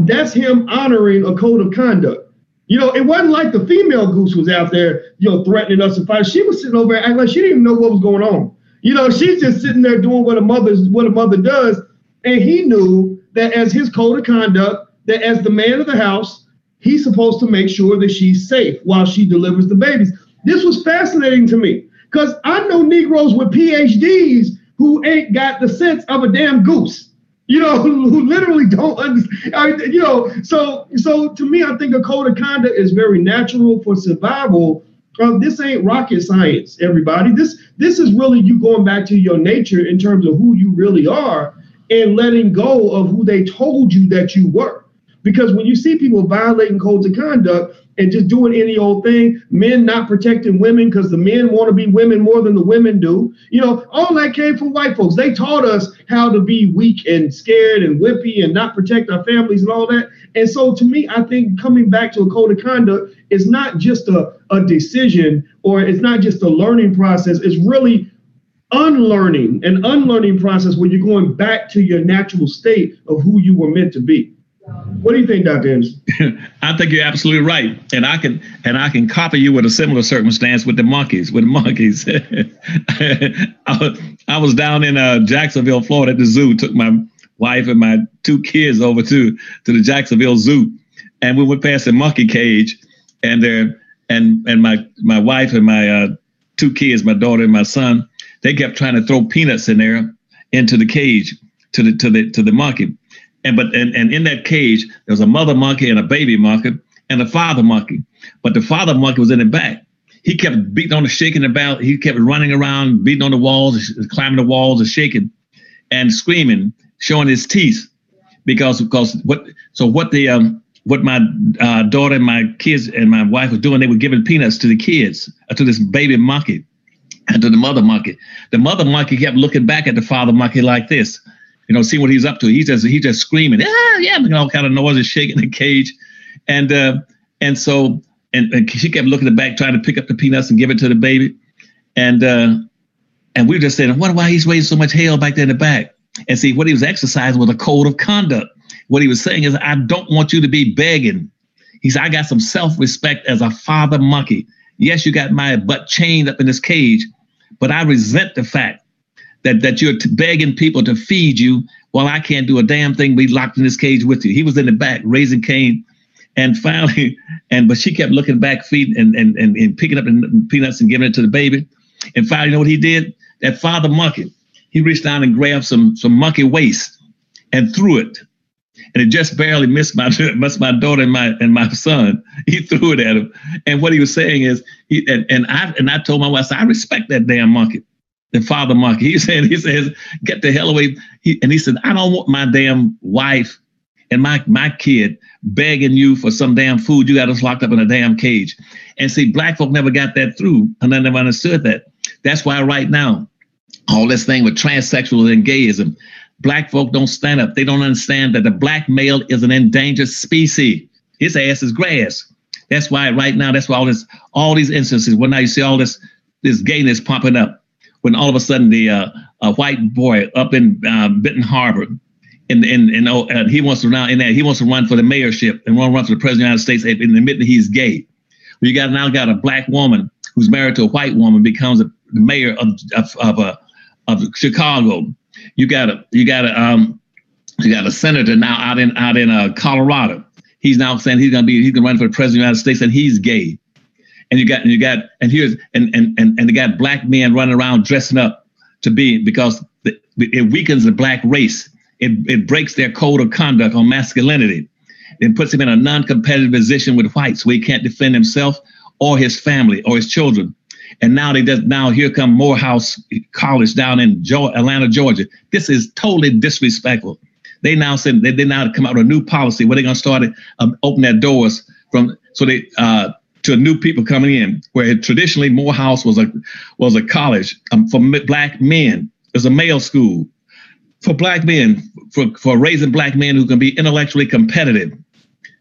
that's him honoring a code of conduct. You know, it wasn't like the female goose was out there, you know, threatening us to fight. She was sitting over there acting like she didn't even know what was going on. You know, she's just sitting there doing what a mother's what a mother does. And he knew that as his code of conduct, that as the man of the house, he's supposed to make sure that she's safe while she delivers the babies. This was fascinating to me because I know Negroes with PhDs who ain't got the sense of a damn goose you know, who literally don't understand. You know, so so to me, I think a code of conduct is very natural for survival. Um, this ain't rocket science, everybody. This this is really you going back to your nature in terms of who you really are and letting go of who they told you that you were. Because when you see people violating codes of conduct, and just doing any old thing, men not protecting women because the men want to be women more than the women do. You know, all that came from white folks. They taught us how to be weak and scared and whippy and not protect our families and all that. And so to me, I think coming back to a code of conduct is not just a, a decision or it's not just a learning process. It's really unlearning, an unlearning process where you're going back to your natural state of who you were meant to be. What do you think, Dr. Anderson? I think you're absolutely right, and I can and I can copy you with a similar circumstance with the monkeys. With the monkeys, I, was down in uh, Jacksonville, Florida, at the zoo. Took my wife and my two kids over to to the Jacksonville Zoo, and we went past the monkey cage, and there and and my my wife and my uh, two kids, my daughter and my son, they kept trying to throw peanuts in there into the cage to the to the to the monkey and but and, and in that cage, there was a mother monkey and a baby monkey and a father monkey. But the father monkey was in the back. He kept beating on the shaking about. He kept running around, beating on the walls, climbing the walls, and shaking, and screaming, showing his teeth, because because what so what the um what my uh, daughter and my kids and my wife were doing, they were giving peanuts to the kids, uh, to this baby monkey, and to the mother monkey. The mother monkey kept looking back at the father monkey like this you know, see what he's up to. He's just he's just screaming, ah, yeah, making all kind of noise noises, shaking the cage, and uh, and so and, and she kept looking back, trying to pick up the peanuts and give it to the baby, and uh, and we were just saying, I wonder why he's raising so much hell back there in the back. And see, what he was exercising was a code of conduct. What he was saying is, I don't want you to be begging. He said, I got some self-respect as a father monkey. Yes, you got my butt chained up in this cage, but I resent the fact that that you're begging people to feed you while I can't do a damn thing. Be locked in this cage with you. He was in the back raising Cain, and finally, and but she kept looking back, feeding and and and, and picking up peanuts and giving it to the baby. And finally, you know what he did? That father monkey, he reached down and grabbed some some monkey waste and threw it. And it just barely missed my missed my daughter and my and my son. He threw it at him. And what he was saying is, he and, and I and I told my wife, I respect that damn monkey the father monkey. He said, he says, get the hell away. He, and he said, I don't want my damn wife and my my kid begging you for some damn food. You got us locked up in a damn cage. And see, black folk never got that through, and I never understood that. That's why right now, all this thing with transsexual and gayism, black folk don't stand up. They don't understand that the black male is an endangered species. His ass is grass. That's why right now, that's why all this, all these instances, when now you see all this, this gayness popping up, when all of a sudden the uh, a white boy up in uh, Benton Harbor, and and and oh, uh, he wants to run in that he wants to run for the mayorship and to run for the president of the United States and admit that he's gay. We got now got a black woman who's married to a white woman becomes a, the mayor of of of, uh, of Chicago. You got a you got a um you got a senator now out in out in uh, Colorado He's now saying he's to be he's to run for the president of the United States and he's gay. And you got and you got and here's and and and and they got black men running around dressing up to be because the, it weakens the black race. It it breaks their code of conduct on masculinity. It puts him in a non-competitive position with whites where he can't defend himself or his family or his children. And now they just now here come Morehouse College down in Atlanta, Georgia. This is totally disrespectful. They now said they, they now come out with a new policy where they're to start um, open their doors from so they uh, to new people coming in. Where traditionally Morehouse was a was a college um, for black men. It was a male school for black men for for raising black men who can be intellectually competitive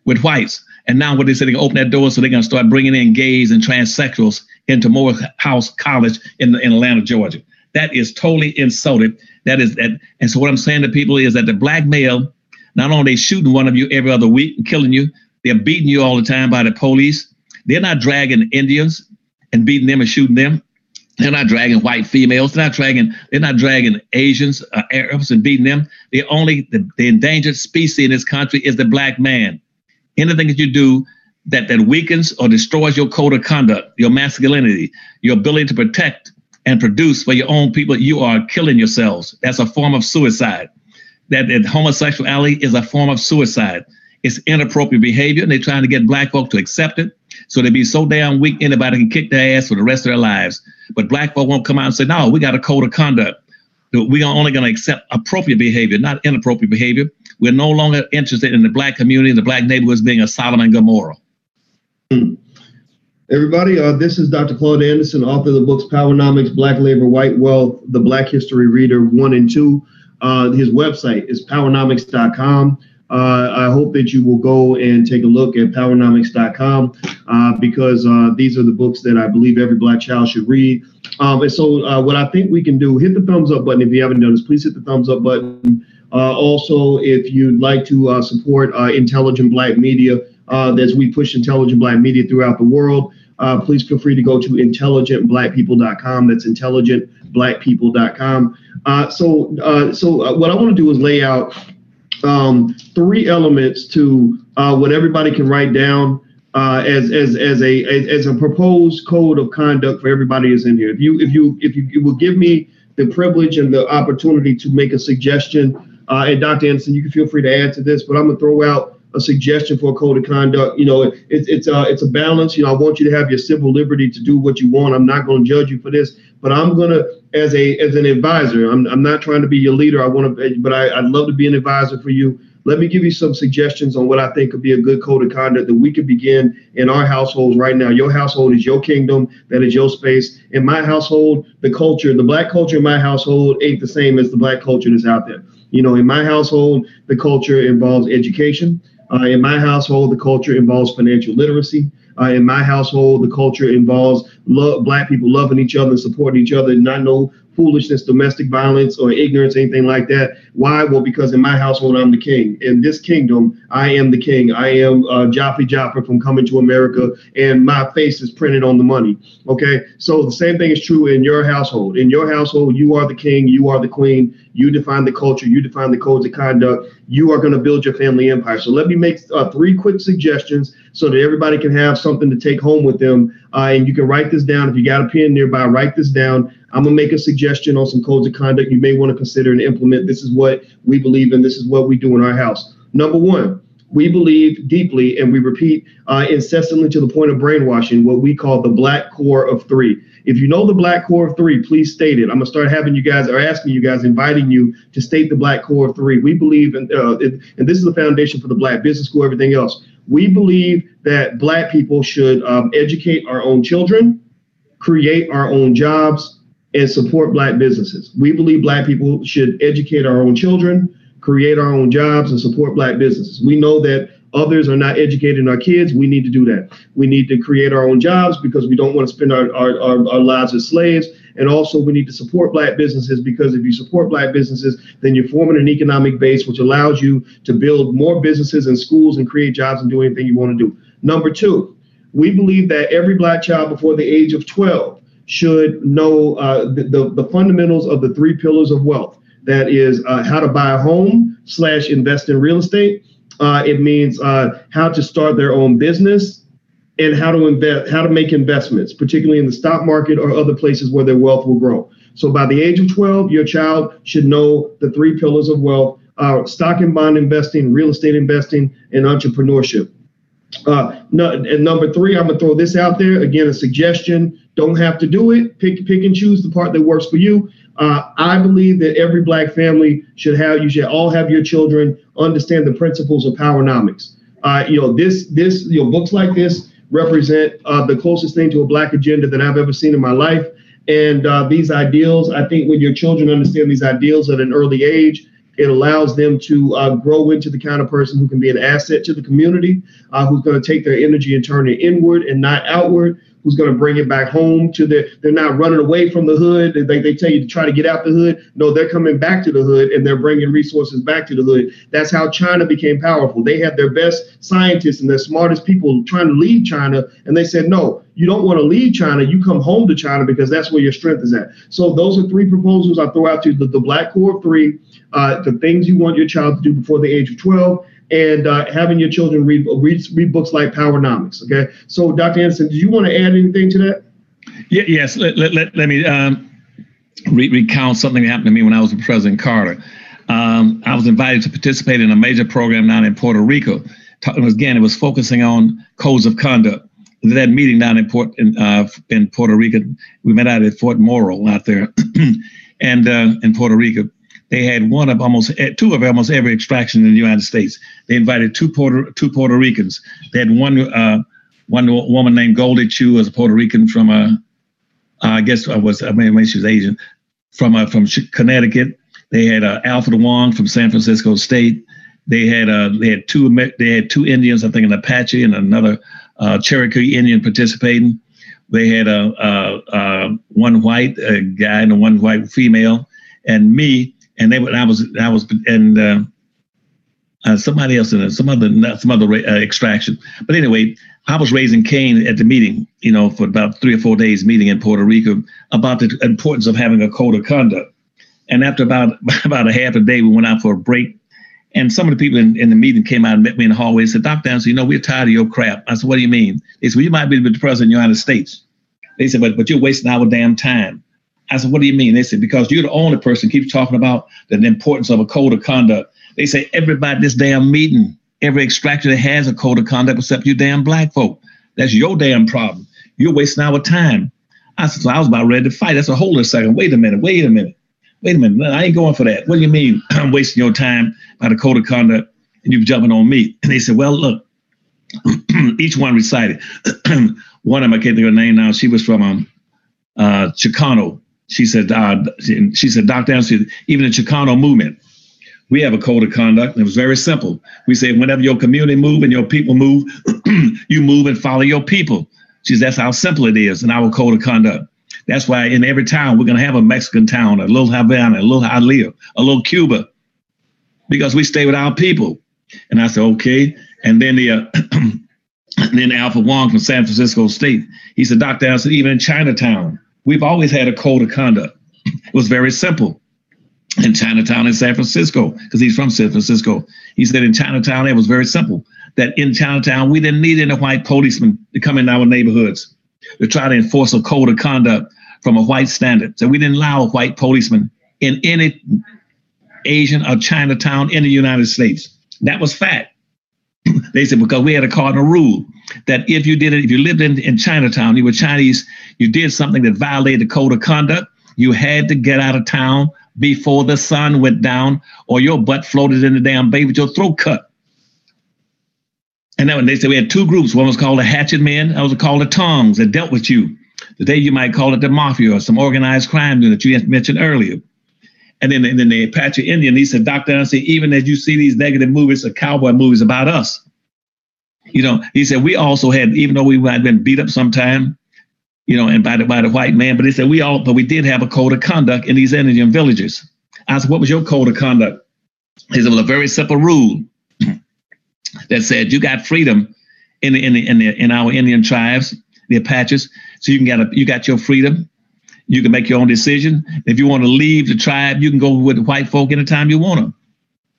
with whites. And now what they said, they open that door so they're to start bringing in gays and transsexuals into Morehouse College in, in Atlanta, Georgia. That is totally insulted. That is that. And so what I'm saying to people is that the black male, not only they shooting one of you every other week and killing you, they're beating you all the time by the police. They're not dragging Indians and beating them and shooting them. They're not dragging white females. They're not dragging. They're not dragging Asians, uh, Arabs, and beating them. The only the, the endangered species in this country is the black man. Anything that you do that that weakens or destroys your code of conduct, your masculinity, your ability to protect and produce for your own people, you are killing yourselves. That's a form of suicide. That, that homosexuality is a form of suicide. It's inappropriate behavior, and they're trying to get black folk to accept it. So they'd be so damn weak, anybody can kick their ass for the rest of their lives. But black folk won't come out and say, no, we got a code of conduct. We are only going to accept appropriate behavior, not inappropriate behavior. We're no longer interested in the black community the black neighborhoods being a Sodom and Gomorrah. Everybody, uh, this is Dr. Claud Anderson, author of the books Powernomics, Black Labor, White Wealth, The Black History Reader 1 and 2. Uh, his website is powernomics.com. Uh, I hope that you will go and take a look at powernomics.com uh, because uh, these are the books that I believe every black child should read. Um, and so, uh, what I think we can do, hit the thumbs up button if you haven't done this. Please hit the thumbs up button. also, if you'd like to support intelligent black media, uh, as we push intelligent black media throughout the world. Uh, please feel free to go to intelligentblackpeople.com. That's intelligentblackpeople.com. Uh, so, uh, so uh, what I want to do is lay out um, three elements to uh, what everybody can write down uh, as as as a as, as, a proposed code of conduct for everybody is in here. If you if you if you, you will give me the privilege and the opportunity to make a suggestion, uh, and Dr. Anderson, you can feel free to add to this, but I'm gonna throw out a suggestion for a code of conduct. You know, it, it's a it's a balance. You know, I want you to have your civil liberty to do what you want. I'm not going to judge you for this, but I'm gonna as a as an advisor. I'm I'm not trying to be your leader. I want to, but I, I'd love to be an advisor for you. Let me give you some suggestions on what I think could be a good code of conduct that we could begin in our households right now. Your household is your kingdom, that is your space. In my household, the culture, the black culture in my household ain't the same as the black culture that's out there. You know, in my household, the culture involves education. Uh, in my household, the culture involves financial literacy. Uh, in my household, the culture involves black people loving each other and supporting each other, not no foolishness, domestic violence, or ignorance, anything like that. Why? Well, because in my household, I'm the king. In this kingdom, I am the king. I am uh, Joffrey from Coming to America, and my face is printed on the money. Okay, so the same thing is true in your household. In your household, you are the king, you are the queen. You define the culture, you define the codes of conduct. You are going to build your family empire. So let me make uh, three quick suggestions so that everybody can have something to take home with them. Uh, and you can write this down. If you got a pen nearby, write this down. I'm gonna make a suggestion on some codes of conduct you may want to consider and implement. This is what we believe in. This is what we do in our house. Number one, We believe deeply, and we repeat uh, incessantly to the point of brainwashing, what we call the black core of three. If you know the black core of three, please state it. I'm gonna start having you guys or asking you guys, inviting you to state the black core of three. We believe, in, uh, it, and this is the foundation for the Black Business School, everything else. We believe that black people should um, educate our own children, create our own jobs, and support black businesses. We believe black people should educate our own children, create our own jobs, and support black businesses. We know that others are not educating our kids. We need to do that. We need to create our own jobs because we don't want to spend our, our, our, our lives as slaves. And also, we need to support black businesses because if you support black businesses, then you're forming an economic base which allows you to build more businesses and schools and create jobs and do anything you want to do. Number two, we believe that every black child before the age of 12 should know uh, the, the, the, fundamentals of the three pillars of wealth. That is uh, how to buy a home slash invest in real estate. Uh, it means uh, how to start their own business and how to invest, how to make investments, particularly in the stock market or other places where their wealth will grow. So by the age of 12, your child should know the three pillars of wealth: uh, stock and bond investing, real estate investing, and entrepreneurship. Uh, no, and number three, I'm gonna throw this out there again, a suggestion. Don't have to do it. Pick pick and choose the part that works for you. Uh, I believe that every black family should have. You should all have your children understand the principles of powernomics. Uh, you know this this you know books like this represent uh, the closest thing to a black agenda that I've ever seen in my life. And uh, these ideals, I think, when your children understand these ideals at an early age, it allows them to uh, grow into the kind of person who can be an asset to the community, uh, who's going to take their energy and turn it inward and not outward, who's going to bring it back home to the, they're not running away from the hood. They, they tell you to try to get out the hood. No, they're coming back to the hood and they're bringing resources back to the hood. That's how China became powerful. They had their best scientists and their smartest people trying to leave China. And they said, no, you don't want to leave China. You come home to China because that's where your strength is at. So those are three proposals I throw out to you. The, the Black Core Three, uh, the things you want your child to do before the age of 12 and uh, having your children read, read read books like Powernomics. Okay, so Dr. Anderson, do you want to add anything to that? Yeah, yes. Let, let, let, let me um, re- recount something that happened to me when I was with President Carter. Um, I was invited to participate in a major program down in Puerto Rico. Again, it was focusing on codes of conduct. That meeting down in Port in, uh, in Puerto Rico, we met out at Fort Morrell out there, and uh, in Puerto Rico they had one of almost eh, two of almost every extraction in the United States. They invited two Puerto two Puerto Ricans. They had one uh, one woman named Goldie Chu, as a Puerto Rican from a, uh, I guess I was I mean she was Asian, from uh, from Connecticut. They had uh, Alfred Wong from San Francisco State. They had uh, they had two they had two Indians, I think an Apache and another uh, Cherokee Indian participating. They had a, uh, uh, one white guy and one white female, and me and they I was I was and uh, uh, somebody else in some other some other uh, extraction. But anyway, I was raising Cain at the meeting, you know, for about three or four days meeting in Puerto Rico about the importance of having a code of conduct. And after about about a half a day, we went out for a break. And some of the people in, in the meeting came out and met me in the hallway and said, Dr. Anderson, you know, we're tired of your crap. I said, what do you mean? They said, well, you might be the president of the United States. They said, but, but you're wasting our damn time. I said, what do you mean? They said, because you're the only person keeps talking about the importance of a code of conduct. They say everybody this damn meeting, every extractor that has a code of conduct except you damn black folk. That's your damn problem. You're wasting our time. I said, so I was about ready to fight. I said, hold on a second. Wait a minute. Wait a minute. Wait a minute. I ain't going for that. What do you mean I'm wasting your time by the code of conduct and you jumping on me? And they said, well, look, each one recited. one of them, I can't think of her name now. She was from um, uh, Chicano, she said, uh, she said, Dr. Anderson, even the Chicano movement, we have a code of conduct. It was very simple. We say, whenever your community move and your people move, you move and follow your people. She said, that's how simple it is in our code of conduct. That's why in every town, we're going to have a Mexican town, a little Havana, a little Hialeah, a little Cuba, because we stay with our people. And I said, okay. And then the, uh, then Alpha Wong from San Francisco State, he said, Dr. Anderson, even in Chinatown, We've always had a code of conduct. It was very simple. In Chinatown in San Francisco, because he's from San Francisco, he said in Chinatown it was very simple. That in Chinatown we didn't need any white policemen to come in our neighborhoods to try to enforce a code of conduct from a white standard. So we didn't allow white policemen in any Asian or Chinatown in the United States. That was fact. they said because we had a cardinal rule that if you did it, if you lived in, in Chinatown, you were Chinese, you did something that violated the code of conduct, you had to get out of town before the sun went down, or your butt floated in the damn bay with your throat cut. And then when they said we had two groups. One was called the Hatchet Men, that was called the Tongs that dealt with you. Today you might call it the Mafia or some organized crime that you mentioned earlier. And then, and then the Apache Indian, he said, Dr. Ansi, even as you see these negative movies, the cowboy movies about us, you know, he said we also had, even though we might have been beat up sometime, you know, and by the by the white man, but he said we all, but we did have a code of conduct in these Indian villages. I said, what was your code of conduct? He said, well, a very simple rule that said you got freedom in the, in the, in, the, in our Indian tribes, the Apaches. So you can get a, you got your freedom. You can make your own decision. If you want to leave the tribe, you can go with the white folk anytime you want to.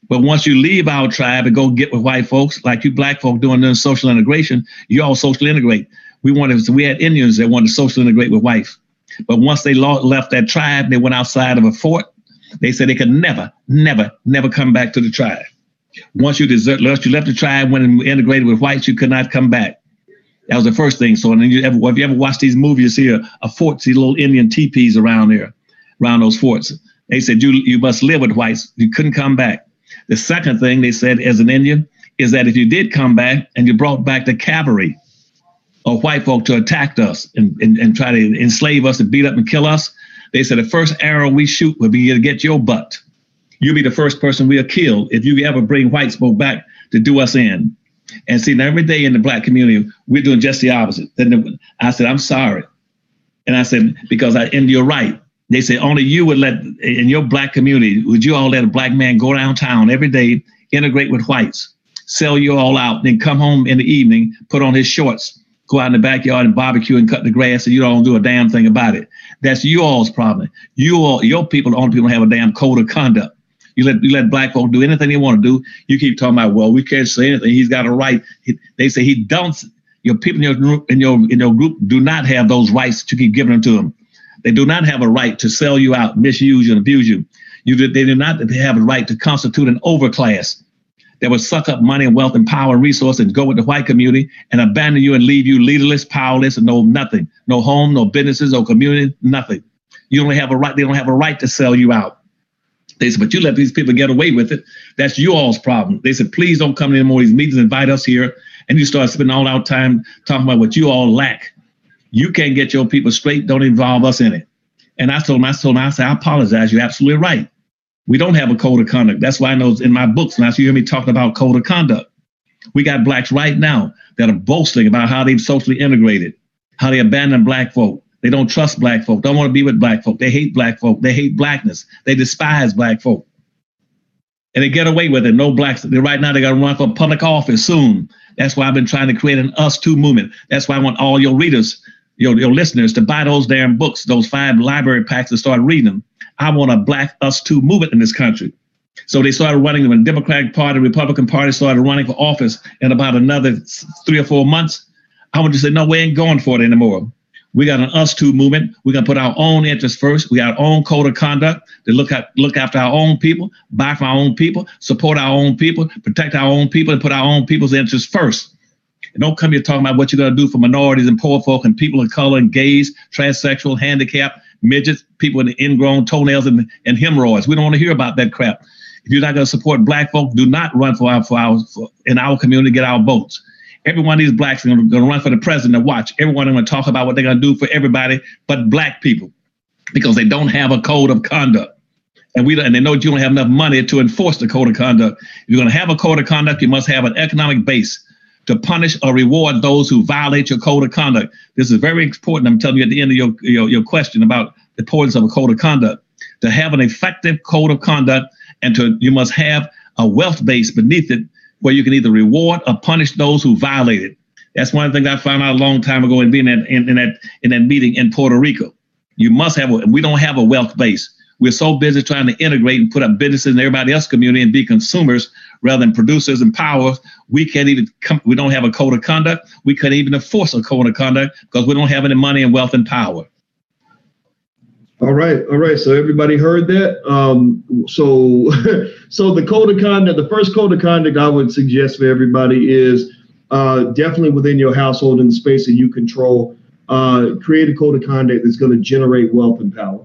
But once you leave our tribe and go get with white folks, like you black folk doing the social integration, you all social integrate. We wanted, we had Indians that wanted to social integrate with whites. But once they left that tribe, they went outside of a fort. They said they could never, never, never come back to the tribe. Once you desert, once you left the tribe, when integrated with whites, you could not come back. That was the first thing. So, and you ever, if you ever watch these movies, a, a fort, see little Indian teepees around there, around those forts. They said you you must live with whites. You couldn't come back. The second thing they said as an Indian is that if you did come back and you brought back the cavalry or white folk to attack us and, and, and try to enslave us and beat up and kill us, they said the first arrow we shoot will be to get your butt. You'll be the first person we'll kill if you ever bring white folk back to do us in. And see, every day in the black community, we're doing just the opposite. Then I said, I'm sorry. And I said, because I, and you're right. They said only you would let in your black community would you all let a black man go downtown every day, integrate with whites, sell you all out, then come home in the evening, put on his shorts, go out in the backyard and barbecue and cut the grass, and you don't do a damn thing about it. That's you all's problem. You all, your people, the only people have a damn code of conduct. You let you let black folk do anything they want to do. You keep talking about, well, we can't say anything. He's got a right. He, they say he don't. Your people in your in your in your group do not have those rights to keep giving them to them. They do not have a right to sell you out, misuse you, and abuse you. You they do not have a right to constitute an overclass that would suck up money and wealth and power and resources and go with the white community and abandon you and leave you leaderless, powerless, and no nothing, no home, no businesses, no community, nothing. You only have a right. They don't have a right to sell you out. They said, but you let these people get away with it. That's you all's problem. They said, please don't come to any more of these meetings, invite us here. And you start spending all our time talking about what you all lack. You can't get your people straight. Don't involve us in it. And I told him, I told him, I said, I apologize. You're absolutely right. We don't have a code of conduct. That's why I know in my books, now so you hear me talking about code of conduct. We got blacks right now that are boasting about how they've socially integrated, how they abandon black folk, they don't trust black folk, don't want to be with black folk. They hate black folk. They hate blackness. They despise black folk. And they get away with it. No blacks. They, right now, they got to run for public office soon. That's why I've been trying to create an Us Too movement. That's why I want all your readers, your, your listeners, to buy those damn books, those five library packs, and start reading them. I want a Black Us Too movement in this country. So they started running when the Democratic Party, Republican Party started running for office in about another three or four months. I would just say, no, we ain't going for it anymore. We got an us too movement. We're gonna put our own interests first. We got our own code of conduct to look at look after our own people, buy from our own people, support our own people, protect our own people, and put our own people's interests first. And don't come here talking about what you're gonna do for minorities and poor folk and people of color and gays, transsexual, handicapped, midgets, people with ingrown toenails and, and hemorrhoids. We don't want to hear about that crap. If you're not going to support black folk, do not run for our, for our for, in our community, get our votes. Every one of these blacks are going to run for the president watch. Everyone going to talk about what they're going to do for everybody but black people because they don't have a code of conduct. And we and they know you don't have enough money to enforce the code of conduct. If you're going to have a code of conduct, you must have an economic base to punish or reward those who violate your code of conduct. This is very important. I'm telling you at the end of your, your, your question about the importance of a code of conduct. To have an effective code of conduct and to you must have a wealth base beneath it where you can either reward or punish those who violate it. That's one thing I found out a long time ago in being in, in, in that in that meeting in Puerto Rico. You must have a, we don't have a wealth base. We're so busy trying to integrate and put up businesses in everybody else community and be consumers rather than producers and powers. We can't even come, we don't have a code of conduct. We couldn't even enforce a code of conduct because we don't have any money and wealth and power. All right, all right. So everybody heard that. Um, so, so the code of conduct, the first code of conduct I would suggest for everybody is uh, definitely within your household and the space that you control. Uh, create a code of conduct that's going to generate wealth and power.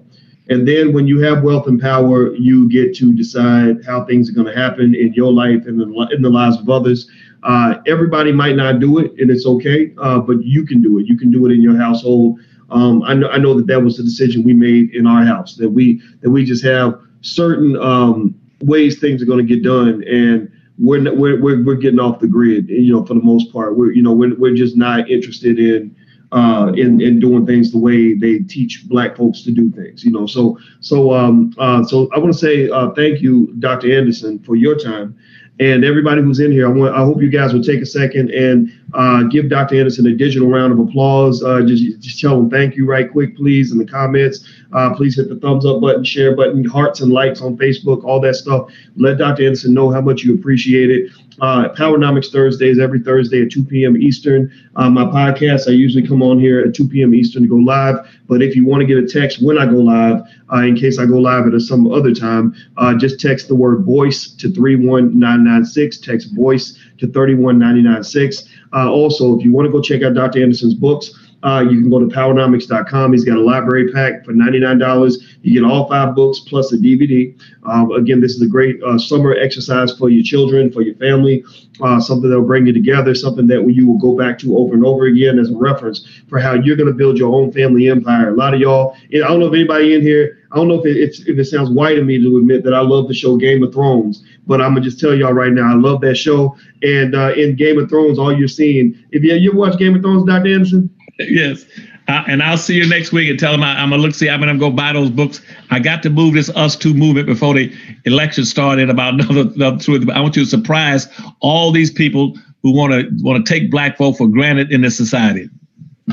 And then when you have wealth and power, you get to decide how things are going to happen in your life and in, the lives of others. Uh, everybody might not do it, and it's okay, uh, but you can do it. You can do it in your household. Um, I know I know that that was the decision we made in our house that we that we just have certain um, ways things are going to get done, and we're, we're we're we're getting off the grid. You know, for the most part, we're you know we're we're just not interested in uh, in in doing things the way they teach black folks to do things. You know, so so um uh, so I want to say uh, thank you, Dr. Anderson, for your time and everybody who's in here, I want I hope you guys will take a second and uh, give Dr. Anderson a digital round of applause. Uh, just just tell him thank you right quick, please, in the comments. Uh, please hit the thumbs up button, share button, hearts and likes on Facebook, all that stuff. Let Dr. Anderson know how much you appreciate it. Uh, Powernomics Thursdays every Thursday at 2 p.m. Eastern. Uh, my podcast, I usually come on here at 2 p.m. Eastern to go live. But if you want to get a text when I go live, uh, in case I go live at some other time, uh, just text the word voice to 31996. Text voice to 31996. Uh, also, if you want to go check out Dr. Anderson's books, uh, you can go to powernomics.com. He's got a library pack for $99. You get all five books plus a DVD. Um, again, this is a great uh, summer exercise for your children, for your family, uh, something that will bring you together, something that you will go back to over and over again as a reference for how you're going to build your own family empire. A lot of y'all, I don't know if anybody in here, I don't know if it, if it sounds white to me to admit that I love the show Game of Thrones, but I'm gonna just tell y'all right now, I love that show. And uh, in Game of Thrones, all you're seeing, if you you watch Game of Thrones, Dr. Anderson, yes. Uh, and I'll see you next week and tell them I, am gonna look see. I'm gonna go buy those books. I got to move this Us Too movement before the election started. About another, another two. I want you to surprise all these people who want to want to take black folk for granted in this society.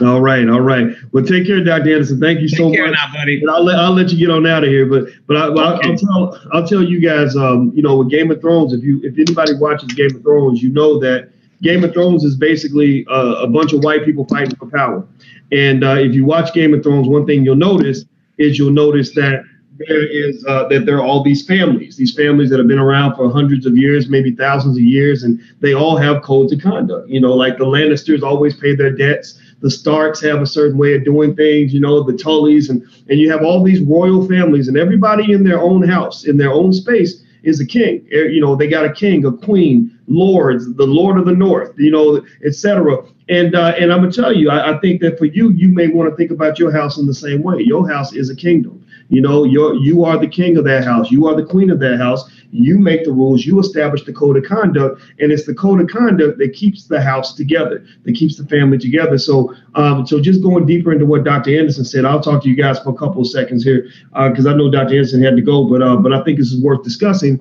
All right, all right. Well, take care, Dr. Anderson. Thank you take so much. Now, buddy. I'll let I'll let you get on out of here. But but I, will okay. tell I'll tell you guys. Um, you know, with Game of Thrones, if you if anybody watches Game of Thrones, you know that Game of Thrones is basically uh, a bunch of white people fighting for power. And uh, if you watch Game of Thrones, one thing you'll notice is you'll notice that there is uh, that there are all these families, these families that have been around for hundreds of years, maybe thousands of years, and they all have codes of conduct. You know, like the Lannisters always pay their debts. The Starks have a certain way of doing things. You know, the Tullys, and and you have all these royal families, and everybody in their own house, in their own space, is a king. Eh, you know, they got a king, a queen, lords, the Lord of the North. You know, etc. And uh, and I'm gonna tell you, I, I think that for you, you may want to think about your house in the same way. Your house is a kingdom. You know, you're you are the king of that house. You are the queen of that house. You make the rules. You establish the code of conduct, and it's the code of conduct that keeps the house together, that keeps the family together. So, um, so just going deeper into what Dr. Anderson said, I'll talk to you guys for a couple of seconds here because uh, I know Dr. Anderson had to go, but uh, but I think this is worth discussing.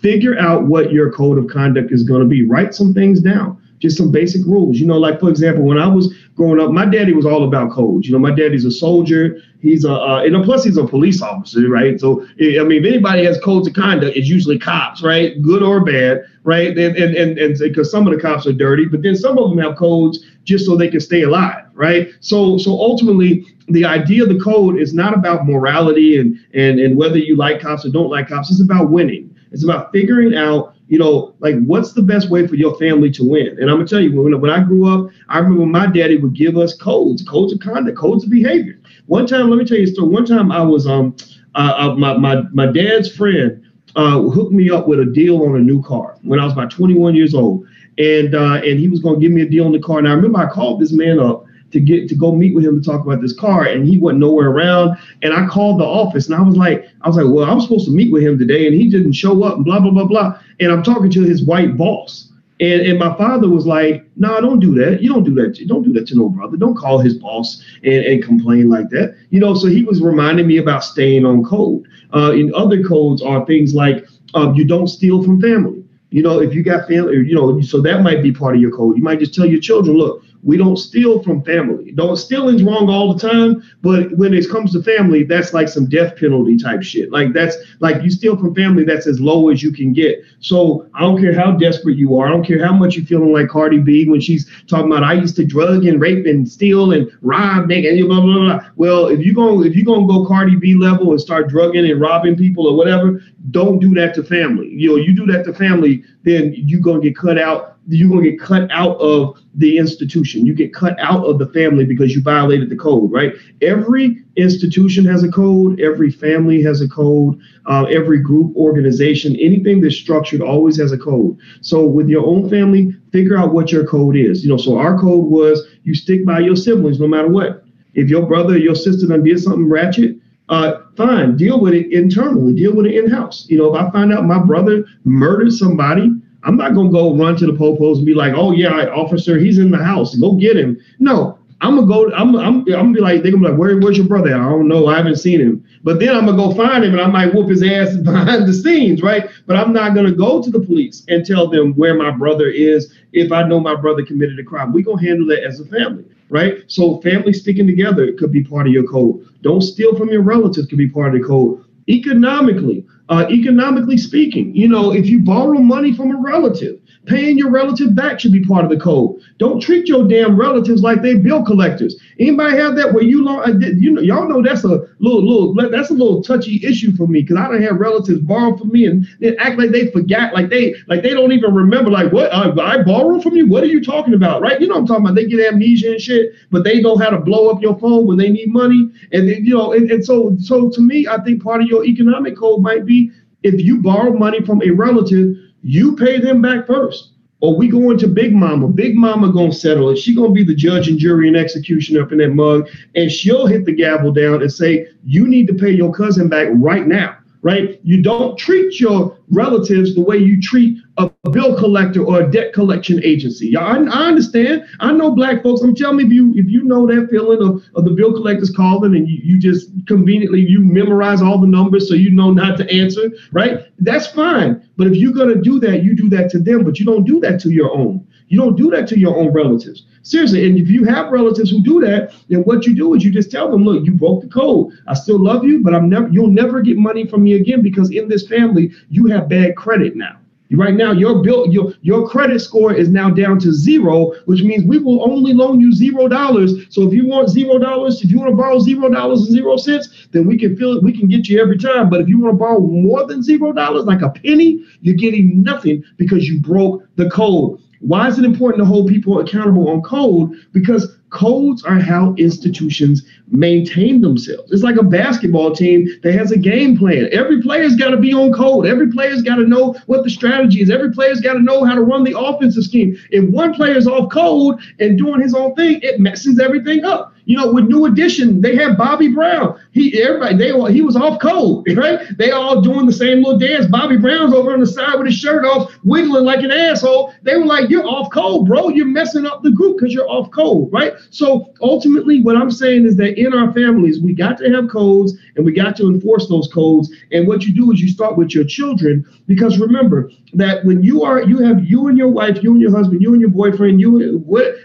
Figure out what your code of conduct is going to be. Write some things down just some basic rules. You know, like for example, when I was growing up, my daddy was all about codes. You know, my daddy's a soldier. He's a, uh, and plus he's a police officer, right? So I mean, if anybody has codes of conduct, it's usually cops, right? Good or bad, right? And and and and because some of the cops are dirty, but then some of them have codes just so they can stay alive, right? So so ultimately, the idea of the code is not about morality and and and whether you like cops or don't like cops. It's about winning. It's about figuring out you know, like what's the best way for your family to win? And I'm gonna tell you, when, when I grew up, I remember my daddy would give us codes, codes of conduct, codes of behavior. One time, let me tell you a story. One time I was um uh, my, my my dad's friend uh, hooked me up with a deal on a new car when I was about 21 years old, and uh, and he was gonna give me a deal on the car. And I remember I called this man up to get to go meet with him to talk about this car and he wasn't nowhere around. And i called the office and i was like i was like well i'm supposed to meet with him today and he didn't show up and blah blah blah blah. And i'm talking to his white boss. And, and my father was like no nah, don't do that. You don't do that don't do that to no brother. Don't call his boss and, and complain like that. You know so he was reminding me about staying on code. Uh, in other codes are things like um, you don't steal from family. You know, if you got family, you know, so that might be part of your code. You might just tell your children, look, We don't steal from family. Don't stealing's wrong all the time, but when it comes to family, that's like some death penalty type shit. Like that's like you steal from family, that's as low as you can get. So I don't care how desperate you are. I don't care how much you're feeling like Cardi B when she's talking about I used to drug and rape and steal and rob, nigga, and blah blah blah. Well, if you going if you're gonna go Cardi B level and start drugging and robbing people or whatever, don't do that to family. You know, you do that to family, then you're gonna get cut out you're to get cut out of the institution. You get cut out of the family because you violated the code, right? Every institution has a code. Every family has a code. Uh, every group, organization, anything that's structured always has a code. So with your own family, figure out what your code is. You know, so our code was you stick by your siblings no matter what. If your brother or your sister done did something ratchet, uh, fine, deal with it internally, deal with it in house. You know, if I find out my brother murdered somebody, I'm not gonna go run to the popos and be like, oh yeah, officer, he's in the house. Go get him. No, I'm gonna go. I'm I'm I'm gonna be like, they're gonna be like, Where, where's your brother? I don't know. I haven't seen him. But then I'm gonna go find him and I might whoop his ass behind the scenes, right? But I'm not gonna go to the police and tell them where my brother is if I know my brother committed a crime. We gonna handle that as a family, right? So family sticking together could be part of your code. Don't steal from your relatives could be part of the code. Economically, uh, economically speaking. You know, if you borrow money from a relative, paying your relative back should be part of the code. Don't treat your damn relatives like they bill collectors. Anybody have that where you uh, you know y'all know that's a little little that's a little touchy issue for me because I don't have relatives borrow from me and then act like they forgot like they like they don't even remember like what I, I borrow from you. What are you talking about? Right? You know I'm talking about. They get amnesia and shit, but they know how to blow up your phone when they need money. And then, you know, and, and so so to me, I think part of your economic code might be if you borrow money from a relative, you pay them back first. Or we going to Big Mama. Big Mama gonna settle it. She gonna be the judge and jury and executioner up in that mug, and she'll hit the gavel down and say, "You need to pay your cousin back right now." Right? You don't treat your relatives the way you treat a bill collector or a debt collection agency. I, I understand. I know black folks. I'm telling you, if you if you know that feeling of, of the bill collectors calling and you, you just conveniently you memorize all the numbers so you know not to answer, right? That's fine. But if you're gonna do that, you do that to them, but you don't do that to your own. You don't do that to your own relatives. Seriously. And if you have relatives who do that, then what you do is you just tell them, look, you broke the code. I still love you, but I'm never you'll never get money from me again because in this family, you have bad credit now. Right now, your bill, your your credit score is now down to zero, which means we will only loan you zero dollars. So if you want zero dollars, if you want to borrow zero dollars and zero cents, then we can feel it. We can get you every time. But if you want to borrow more than zero dollars, like a penny, you're getting nothing because you broke the code. Why is it important to hold people accountable on code? Because codes are how institutions maintain themselves. It's like a basketball team that has a game plan. Every player's got to be on code. Every player's got to know what the strategy is. Every player's got to know how to run the offensive scheme. If one player's off code and doing his own thing, it messes everything up. You know, with New Edition, they have Bobby Brown. He everybody they all, he was off code, right? They all doing the same little dance. Bobby Brown's over on the side with his shirt off, wiggling like an asshole. They were like, "You're off code, bro. You're messing up the group because you're off code, right?" So ultimately, what I'm saying is that in our families, we got to have codes and we got to enforce those codes. And what you do is you start with your children because remember that when you are you have you and your wife, you and your husband, you and your boyfriend, you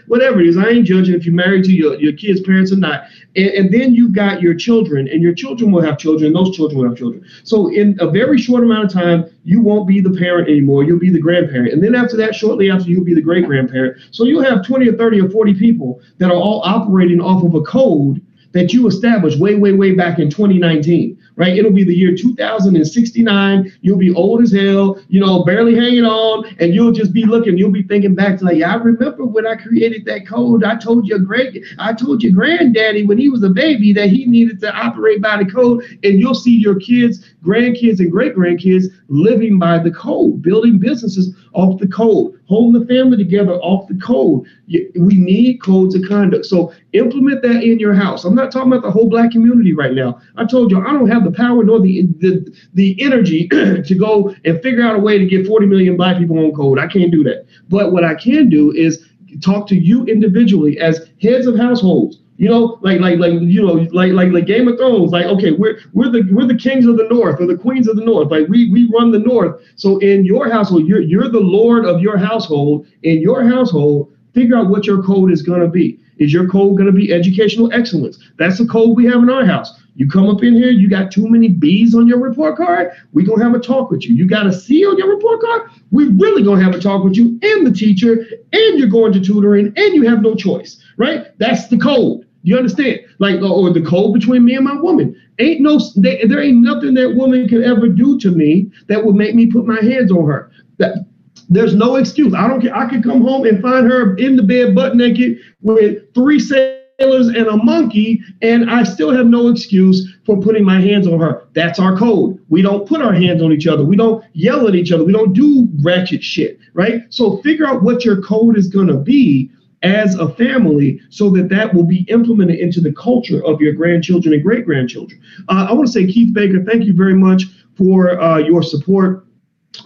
whatever it is. I ain't judging if you're married to your your kids' parents parents or not. And, and, then you've got your children, and your children will have children, those children will have children. So in a very short amount of time, you won't be the parent anymore. You'll be the grandparent. And then after that, shortly after, you'll be the great grandparent. So you'll have 20 or 30 or 40 people that are all operating off of a code that you established way, way, way back in 2019 right? It'll be the year 2069. You'll be old as hell, you know, barely hanging on, and you'll just be looking. You'll be thinking back to like, I remember when I created that code. I told your great, I told your granddaddy when he was a baby that he needed to operate by the code, and you'll see your kids, grandkids, and great grandkids living by the code, building businesses off the code, holding the family together off the code. We need codes of conduct. So implement that in your house. I'm not talking about the whole black community right now. I told you I don't have the power nor the the, the energy to go and figure out a way to get 40 million black people on code. I can't do that. But what I can do is talk to you individually as heads of households you know, like like like you know, like like like Game of Thrones. Like, okay, we're we're the we're the kings of the north or the queens of the north. Like we we run the north. So in your household, you're you're the lord of your household. In your household, Figure out what your code is going to be. Is your code going to be educational excellence? That's the code we have in our house. You come up in here, you got too many B's on your report card, we gonna have a talk with you. You got a C on your report card, we really gonna have a talk with you and the teacher, and you're going to tutoring, and you have no choice, right? That's the code. You understand? Like, or the code between me and my woman. Ain't no, they, there ain't nothing that woman could ever do to me that would make me put my hands on her. That there's no excuse. I don't care. I could come home and find her in the bed, butt naked, with three sailors and a monkey, and I still have no excuse for putting my hands on her. That's our code. We don't put our hands on each other. We don't yell at each other. We don't do ratchet shit, right? So figure out what your code is going to be as a family so that that will be implemented into the culture of your grandchildren and great grandchildren. Uh, I want to say, Keith Baker, thank you very much for uh, your support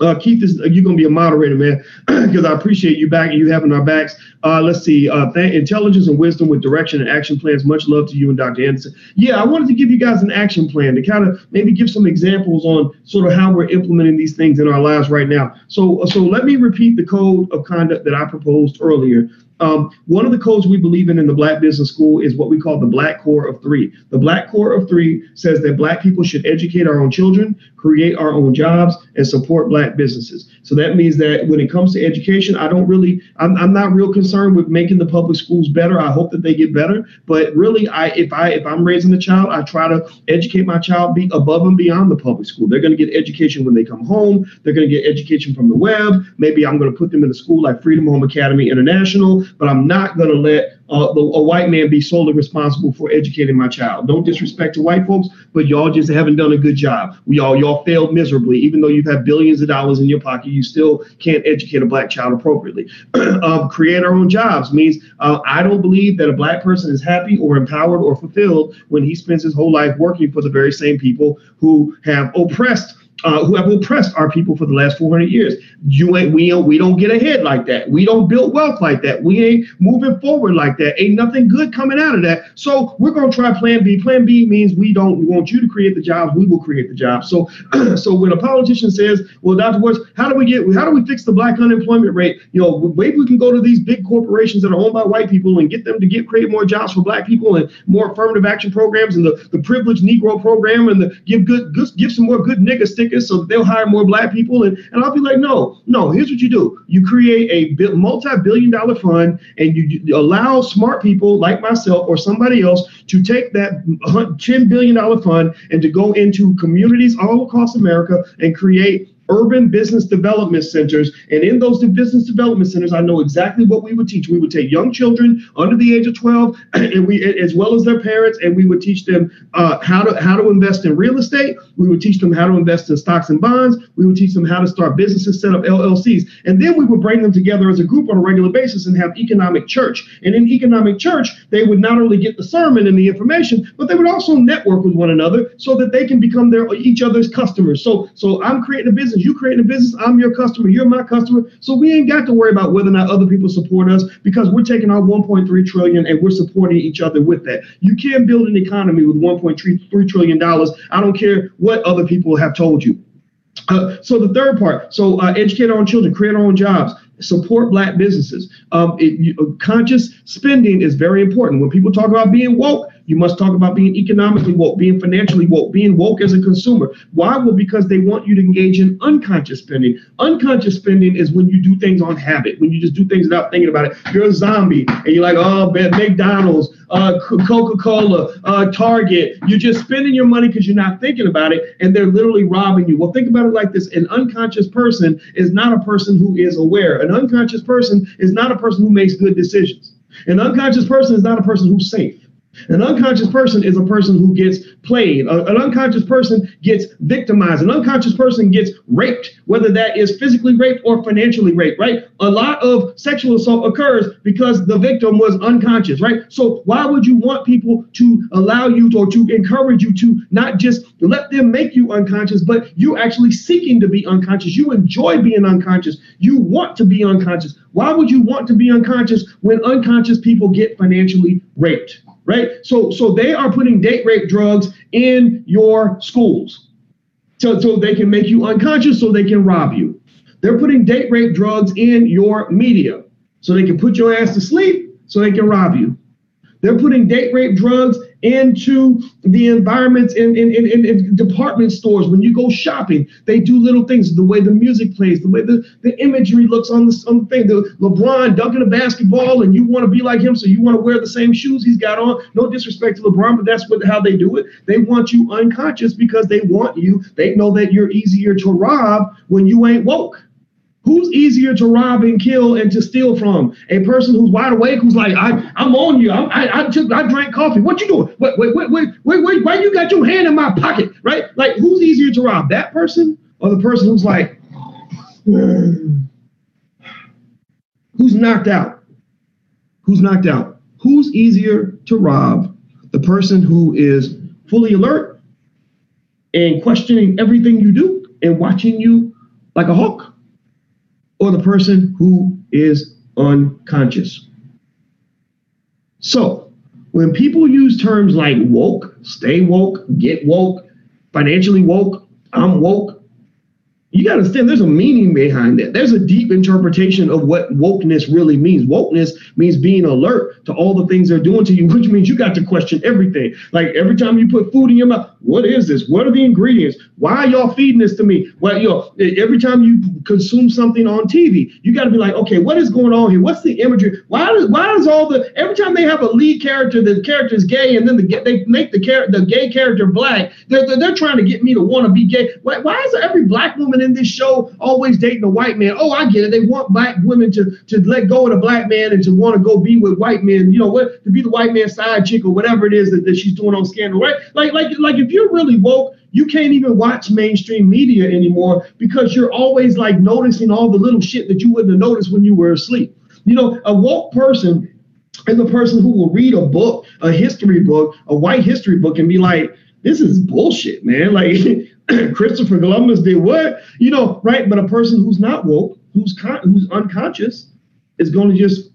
uh, Keith, is you're gonna be a moderator, man, because I appreciate you back and you having our backs. Uh, let's see, uh, intelligence and wisdom with direction and action plans. Much love to you and Dr. Anderson. Yeah, I wanted to give you guys an action plan to kind of maybe give some examples on sort of how we're implementing these things in our lives right now. So, so let me repeat the code of conduct that I proposed earlier. Um, one of the codes we believe in in the Black Business School is what we call the Black Core of Three. The Black Core of Three says that Black people should educate our own children, create our own jobs, and support Black businesses. So that means that when it comes to education, I don't really, I'm, I'm not real concerned with making the public schools better. I hope that they get better, but really, I if I if I'm raising a child, I try to educate my child be above and beyond the public school. They're going to get education when they come home. They're going to get education from the web. Maybe I'm going to put them in a school like Freedom Home Academy International but I'm not going to let a white man be solely responsible for educating my child. Don't disrespect to white folks, but y'all just haven't done a good job. We all y'all failed miserably. Even though you've had billions of dollars in your pocket, you still can't educate a black child appropriately. um, create our own jobs means uh, I don't believe that a black person is happy or empowered or fulfilled when he spends his whole life working for the very same people who have oppressed uh, who have oppressed our people for the last 400 years. You ain't we don't we don't get ahead like that. We don't build wealth like that. We ain't moving forward like that. Ain't nothing good coming out of that. So we're gonna try Plan B. Plan B means we don't we want you to create the jobs. We will create the jobs. So so when a politician says, "Well, Dr. Woods, how do we get how do we fix the black unemployment rate?" You know, maybe we can go to these big corporations that are owned by white people and get them to get create more jobs for black people and more affirmative action programs and the the privileged Negro program and the give good, good give some more good nigga stickers so they'll hire more black people. And, and I'll be like, no, no, here's what you do. You create a multi-billion dollar fund and you, you allow smart people like myself or somebody else to take that $10 billion fund and to go into communities all across America and create urban business development centers. And in those business development centers, I know exactly what we would teach. We would take young children under the age of 12, and we, as well as their parents, and we would teach them uh, how to how to invest in real estate. We would teach them how to invest in stocks and bonds. We would teach them how to start businesses, set up LLCs, and then we would bring them together as a group on a regular basis and have economic church. And in economic church, they would not only get the sermon and the information, but they would also network with one another so that they can become their each other's customers. So so I'm creating a business business. You creating a business, I'm your customer, you're my customer. So we ain't got to worry about whether or not other people support us because we're taking our 1.3 trillion and we're supporting each other with that. You can't build an economy with 1.3 trillion dollars. I don't care what other people have told you. Uh, so the third part, so uh, educate our own children, create our own jobs, support black businesses. Um, it, you, conscious spending is very important. When people talk about being woke, you must talk about being economically woke, being financially woke, being woke as a consumer. Why? Well, because they want you to engage in unconscious spending. Unconscious spending is when you do things on habit, when you just do things without thinking about it. You're a zombie and you're like, oh, McDonald's, uh, Coca-Cola, uh, Target. You're just spending your money because you're not thinking about it, and they're literally robbing you. Well, think about it like this: an unconscious person is not a person who is aware. An unconscious person is not a person who makes good decisions. An unconscious person is not a person who's safe. An unconscious person is a person who gets played. an unconscious person gets victimized. An unconscious person gets raped, whether that is physically raped or financially raped, right? A lot of sexual assault occurs because the victim was unconscious, right? So why would you want people to allow you to, or to encourage you to not just let them make you unconscious, but you actually seeking to be unconscious? You enjoy being unconscious. You want to be unconscious. Why would you want to be unconscious when unconscious people get financially raped? Right? So so they are putting date rape drugs in your schools. So, so they can make you unconscious so they can rob you. They're putting date rape drugs in your media. so they can put your ass to sleep so they can rob you. They're putting date rape drugs into the environments in, in, in, in, department stores. When you go shopping, they do little things, the way the music plays, the way the, the imagery looks on the, on the thing. The LeBron dunking a basketball and you want to be like him, so you want to wear the same shoes he's got on. No disrespect to LeBron, but that's what how they do it. They want you unconscious because they want you. They know that you're easier to rob when you ain't woke. Who's easier to rob and kill and to steal from? A person who's wide awake, who's like, I, I'm on you. I, I, I took, I drank coffee. What you doing? Wait, wait, wait, wait, wait, wait. Why you got your hand in my pocket? Right? Like, who's easier to rob? That person or the person who's like, hmm, who's knocked out? Who's knocked out? Who's easier to rob? The person who is fully alert and questioning everything you do and watching you like a hawk or the person who is unconscious. So, when people use terms like woke, stay woke, get woke, financially woke, I'm woke, you got to understand there's a meaning behind that. There's a deep interpretation of what wokeness really means. Wokeness means being alert to all the things they're doing to you, which means you got to question everything. Like every time you put food in your mouth, what is this? What are the ingredients? Why are y'all feeding this to me? Well, know, every time you consume something on TV, you got to be like, okay, what is going on here? What's the imagery? Why does why does all the every time they have a lead character, the character is gay, and then the, they make the character the gay character black, they're, they're, they're trying to get me to want to be gay. Why, why is every black woman in this show always dating a white man? Oh, I get it. They want black women to to let go of the black man and to want to go be with white men. You know what? To be the white man's side chick or whatever it is that, that she's doing on Scandal, right? Like like like if you're really woke you can't even watch mainstream media anymore because you're always like noticing all the little shit that you wouldn't have noticed when you were asleep. You know, a woke person is the person who will read a book, a history book, a white history book, and be like, this is bullshit, man. Like Christopher Columbus did what? You know, right? But a person who's not woke, who's con- who's unconscious, is going to just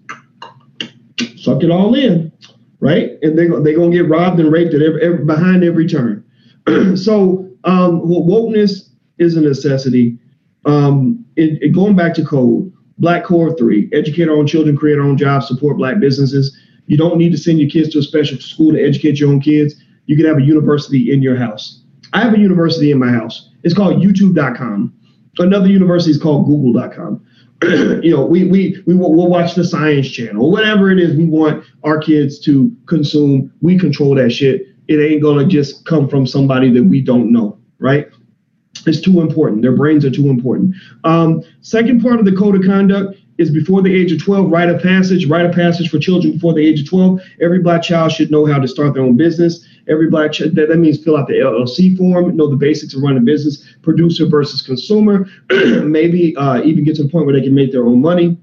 suck it all in, right? And they're, they're going to get robbed and raped at every, every, behind every turn. so um, wokeness is a necessity. Um, it, it, going back to code, Black Core 3, educate our own children, create our own jobs, support Black businesses. You don't need to send your kids to a special school to educate your own kids. You can have a university in your house. I have a university in my house. It's called youtube.com. Another university is called google.com. you know, we, we, we will, we'll watch the science channel, whatever it is we want our kids to consume. We control that shit it ain't gonna just come from somebody that we don't know, right? It's too important. Their brains are too important. Um, second part of the code of conduct is before the age of 12, rite of passage, rite of passage for children before the age of 12. Every black child should know how to start their own business. Every black child, that, that means fill out the LLC form, know the basics of running a business, producer versus consumer, maybe uh, even get to the point where they can make their own money.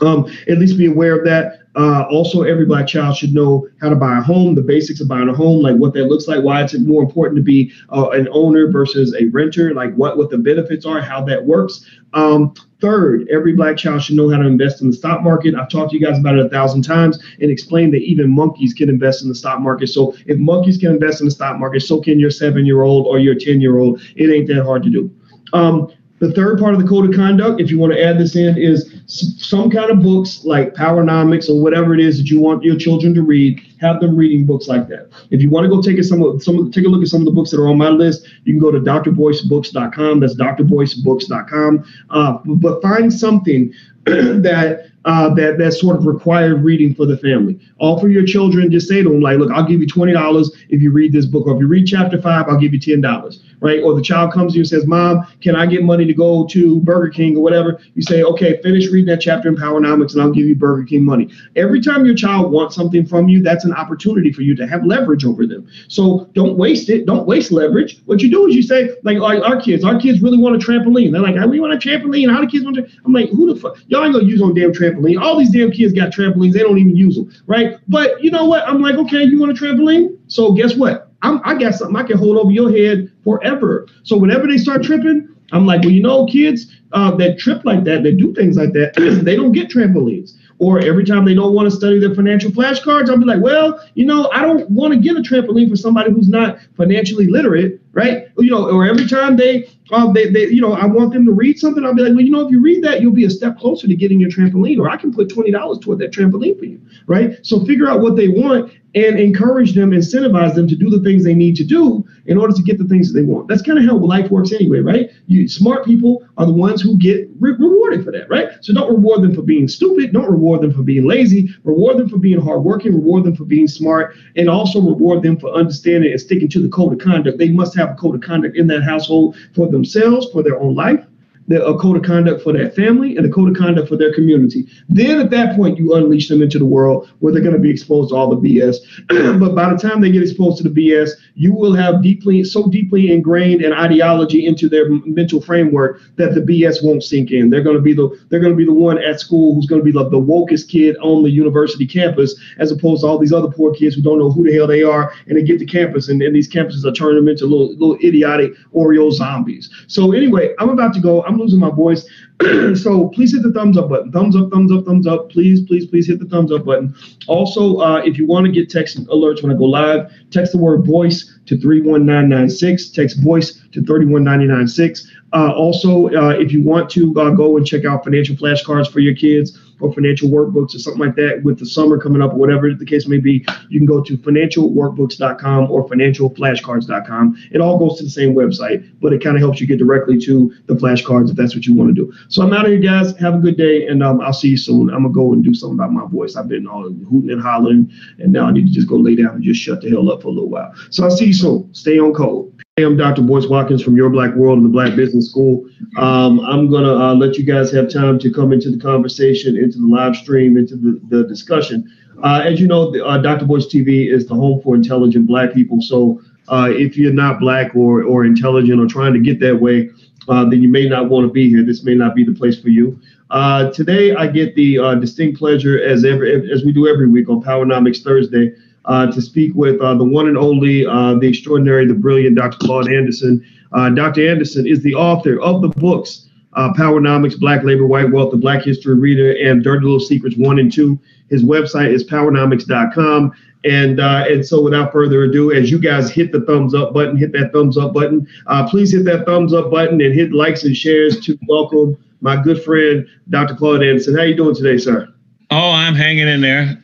Um, at least be aware of that. Uh, also, every black child should know how to buy a home, the basics of buying a home, like what that looks like, why it's more important to be uh, an owner versus a renter, like what, what the benefits are, how that works. Um, third, every black child should know how to invest in the stock market. I've talked to you guys about it a thousand times and explained that even monkeys can invest in the stock market. So if monkeys can invest in the stock market, so can your seven year old or your 10 year old. It ain't that hard to do. Um, the third part of the code of conduct, if you want to add this in, is some kind of books like Powernomics or whatever it is that you want your children to read. Have them reading books like that. If you want to go take a, some of some take a look at some of the books that are on my list, you can go to drboycebooks.com. That's drboycebooks.com. Uh, but find something that uh, that sort of required reading for the family. For your children, just say to them like, look, I'll give you twenty dollars if you read this book, or if you read chapter five, I'll give you ten dollars, right? Or the child comes to you and says, Mom, can I get money to go to Burger King or whatever? You say, okay, finish reading that chapter in Powernomics, and I'll give you Burger King money. Every time your child wants something from you, that's an opportunity for you to have leverage over them. So don't waste it. Don't waste leverage. What you do is you say, like, like our kids, our kids really want a trampoline. They're like, we want a trampoline. How do kids want to? I'm like, who the fuck? Y'all ain't gonna use on damn trampoline trampoline. All these damn kids got trampolines. They don't even use them, right? But you know what? I'm like, okay, you want a trampoline? So guess what? I'm, I got something I can hold over your head forever. So whenever they start tripping, I'm like, well, you know, kids uh, that trip like that, that do things like that, they don't get trampolines. Or every time they don't want to study their financial flashcards, I'll be like, well, you know, I don't want to get a trampoline for somebody who's not financially literate. right? You know, or every time they, uh, they, they, you know, I want them to read something, I'll be like, well, you know, if you read that, you'll be a step closer to getting your trampoline, or I can put twenty dollars toward that trampoline for you, right? So figure out what they want and encourage them, incentivize them to do the things they need to do in order to get the things that they want. That's kind of how life works anyway, right? You smart people are the ones who get re- rewarded for that, right? So don't reward them for being stupid, don't reward them for being lazy, reward them for being hardworking, reward them for being smart, and also reward them for understanding and sticking to the code of conduct. They must have a code of conduct in that household for themselves, for their own life, the, a code of conduct for their family and a code of conduct for their community. Then at that point, you unleash them into the world where they're going to be exposed to all the BS. but by the time they get exposed to the BS, you will have deeply, so deeply ingrained an ideology into their mental framework that the BS won't sink in. They're going to be the they're going to be the one at school who's going to be the, the wokest kid on the university campus, as opposed to all these other poor kids who don't know who the hell they are, and they get to campus, and, and these campuses are turning them into little little idiotic Oreo zombies. So anyway, I'm about to go. I'm losing my voice. so please hit the thumbs up button. Thumbs up, thumbs up, thumbs up. Please, please, please hit the thumbs up button. Also, uh, if you want to get text alerts when I go live, text the word voice to 31996. Text voice to 31996. Uh, also, uh, if you want to uh, go and check out financial flashcards for your kids, or financial workbooks or something like that with the summer coming up or whatever the case may be, you can go to financialworkbooks.com or financialflashcards.com. It all goes to the same website, but it kind of helps you get directly to the flashcards if that's what you want to do. So I'm out of here, guys. Have a good day, and um, I'll see you soon. I'm gonna go and do something about my voice. I've been all hooting and hollering, and now I need to just go lay down and just shut the hell up for a little while. So I'll see you soon. Stay on code. Hey, I'm Dr. Boyce Watkins from Your Black World and the Black Business School. Um, I'm going to uh, let you guys have time to come into the conversation, into the live stream, into the, the discussion. Uh, as you know, the, uh, Dr. Boyce TV is the home for intelligent Black people. So uh, if you're not Black or, or intelligent or trying to get that way, uh, then you may not want to be here. This may not be the place for you. Uh, today, I get the distinct pleasure, as every as we do every week on Powernomics Thursday, uh, to speak with uh, the one and only, uh, the extraordinary, the brilliant Dr. Claud Anderson. Uh, Dr. Anderson is the author of the books uh, Powernomics, Black Labor, White Wealth, The Black History Reader, and Dirty Little Secrets 1 and 2. His website is powernomics.com. And uh, and so without further ado, as you guys hit the thumbs up button, hit that thumbs up button. please hit that thumbs up button and hit likes and shares to welcome my good friend, Dr. Claud Anderson. How you doing today, sir? Oh, I'm hanging in there.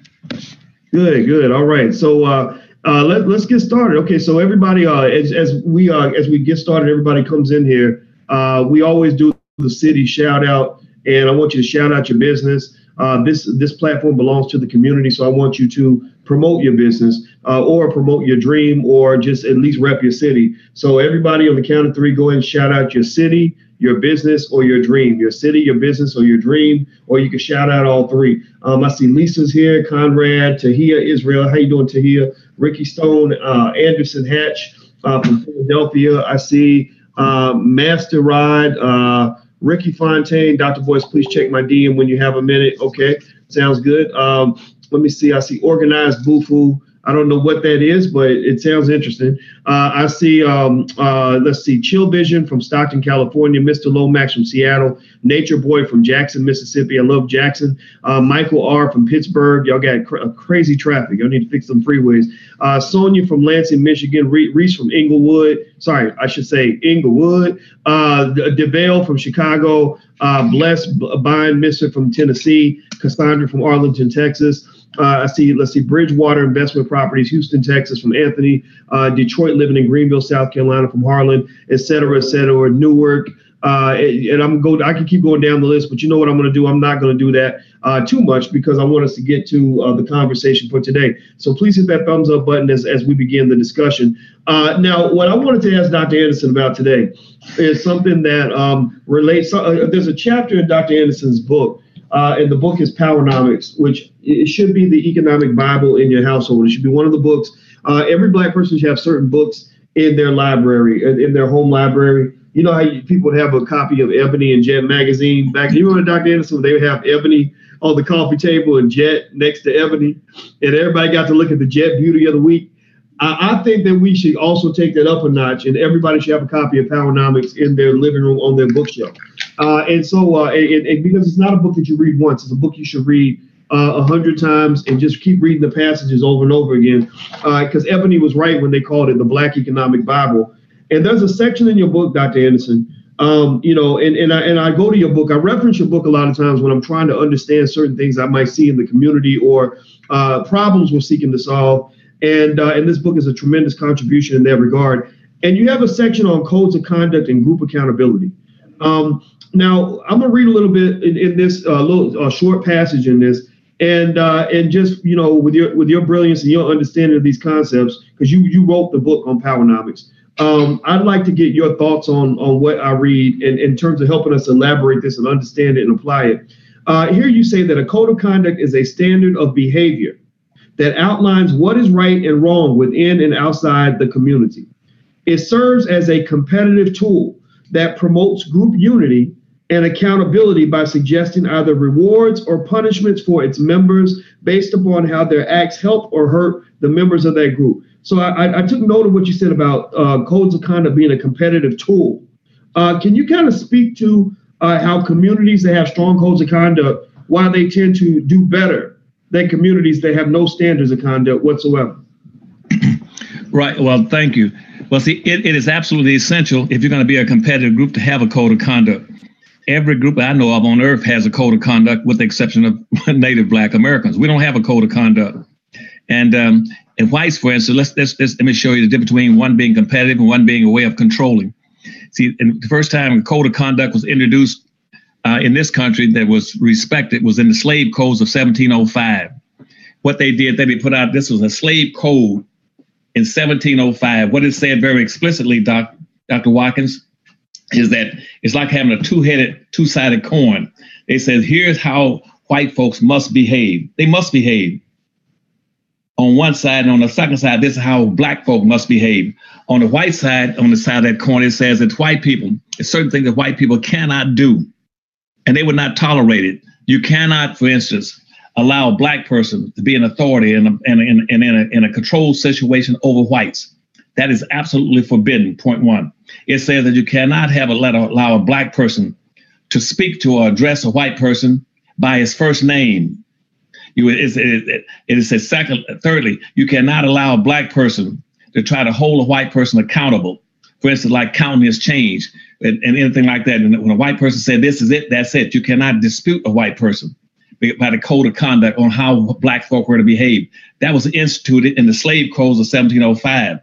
Good, good. All right. So uh, uh, let, let's get started. Okay. So everybody, uh, as, as we uh, as we get started, everybody comes in here. Uh, we always do the city shout out, and I want you to shout out your business. Uh, this this platform belongs to the community, so I want you to promote your business uh, or promote your dream or just at least rep your city. So everybody on the count of three, go and shout out your city, your business or your dream, your city, your business, or your dream, or you can shout out all three. Um, I see Lisa's here, Conrad, Tahia Israel. How you doing, Tahia? Ricky Stone, uh, Anderson Hatch uh, from Philadelphia. I see uh, Master Ride, uh, Ricky Fontaine, Dr. Boyce. Please check my DM when you have a minute. Okay, sounds good. Um, let me see. I see Organized Bufu. I don't know what that is, but it sounds interesting. Uh, I see, um, uh, let's see, Chill Vision from Stockton, California, Mr. Lomax from Seattle, Nature Boy from Jackson, Mississippi. I love Jackson. Uh, Michael R. from Pittsburgh. Y'all got cr- crazy traffic. Y'all need to fix some freeways. Uh, Sonia from Lansing, Michigan. Reese from Inglewood. Sorry, I should say Inglewood. Uh, DeVale from Chicago. Uh, Bless Bind Mister from Tennessee. Cassandra from Arlington, Texas. Uh, I see, let's see, Bridgewater Investment Properties, Houston, Texas, from Anthony, uh, Detroit, living in Greenville, South Carolina, from Harlan, et cetera, et cetera, Newark. Uh, and I'm go. I can keep going down the list, but you know what I'm going to do? I'm not going to do that uh, too much because I want us to get to uh, the conversation for today. So please hit that thumbs up button as, as we begin the discussion. Uh, now, what I wanted to ask Dr. Anderson about today is something that um, relates. Uh, there's a chapter in Dr. Anderson's book uh, and the book is Powernomics, which it should be the economic Bible in your household. It should be one of the books. Uh, every black person should have certain books in their library, in their home library. You know how you, people would have a copy of Ebony and Jet magazine back. You remember Dr. Anderson? They would have Ebony on the coffee table and Jet next to Ebony, and everybody got to look at the Jet Beauty of the Week. I, I think that we should also take that up a notch, and everybody should have a copy of Powernomics in their living room on their bookshelf. Uh, and so, uh, and, and because it's not a book that you read once, it's a book you should read uh, a uh, hundred times and just keep reading the passages over and over again. Because uh, Ebony was right when they called it the Black Economic Bible. And there's a section in your book, Dr. Anderson, um, you know, and, and I and I go to your book. I reference your book a lot of times when I'm trying to understand certain things I might see in the community or uh, problems we're seeking to solve. And uh, and this book is a tremendous contribution in that regard. And you have a section on codes of conduct and group accountability. Um, now I'm gonna read a little bit in, in this uh, little uh, short passage in this, and uh, and just you know with your with your brilliance and your understanding of these concepts, because you you wrote the book on Powernomics. Um, I'd like to get your thoughts on on what I read in, in terms of helping us elaborate this and understand it and apply it. Uh, here you say that a code of conduct is a standard of behavior that outlines what is right and wrong within and outside the community. It serves as a competitive tool that promotes group unity and accountability by suggesting either rewards or punishments for its members based upon how their acts help or hurt the members of that group. So I, I took note of what you said about uh, codes of conduct being a competitive tool. Uh, can you kind of speak to uh, how communities that have strong codes of conduct, why they tend to do better than communities that have no standards of conduct whatsoever? Right. Well, thank you. Well, see, it, it is absolutely essential if you're going to be a competitive group to have a code of conduct. Every group I know of on earth has a code of conduct, with the exception of Native Black Americans. We don't have a code of conduct. And um, in whites, for instance, let's, let's, let's, let me show you the difference between one being competitive and one being a way of controlling. See, the first time a code of conduct was introduced uh, in this country that was respected was in the slave codes of 1705. What they did, they put out this was a slave code in 1705. What it said very explicitly, Doc, Dr. Watkins, is that it's like having a two-headed, two-sided coin. They said, here's how white folks must behave. They must behave on one side, and on the second side, this is how black folk must behave. On the white side, on the side of that coin, it says that white people, it's certain things that white people cannot do, and they would not tolerate it. You cannot, for instance, allow a black person to be an authority in a, in, in, in, a, in a controlled situation over whites. That is absolutely forbidden. Point one. It says that you cannot have a let allow a black person to speak to or address a white person by his first name you it, it, it is a second. Thirdly, you cannot allow a black person to try to hold a white person accountable. For instance, like counting his change and, and anything like that. And when a white person said, "This is it," that's it. You cannot dispute a white person by the code of conduct on how black folk were to behave. That was instituted in the slave codes of 1705.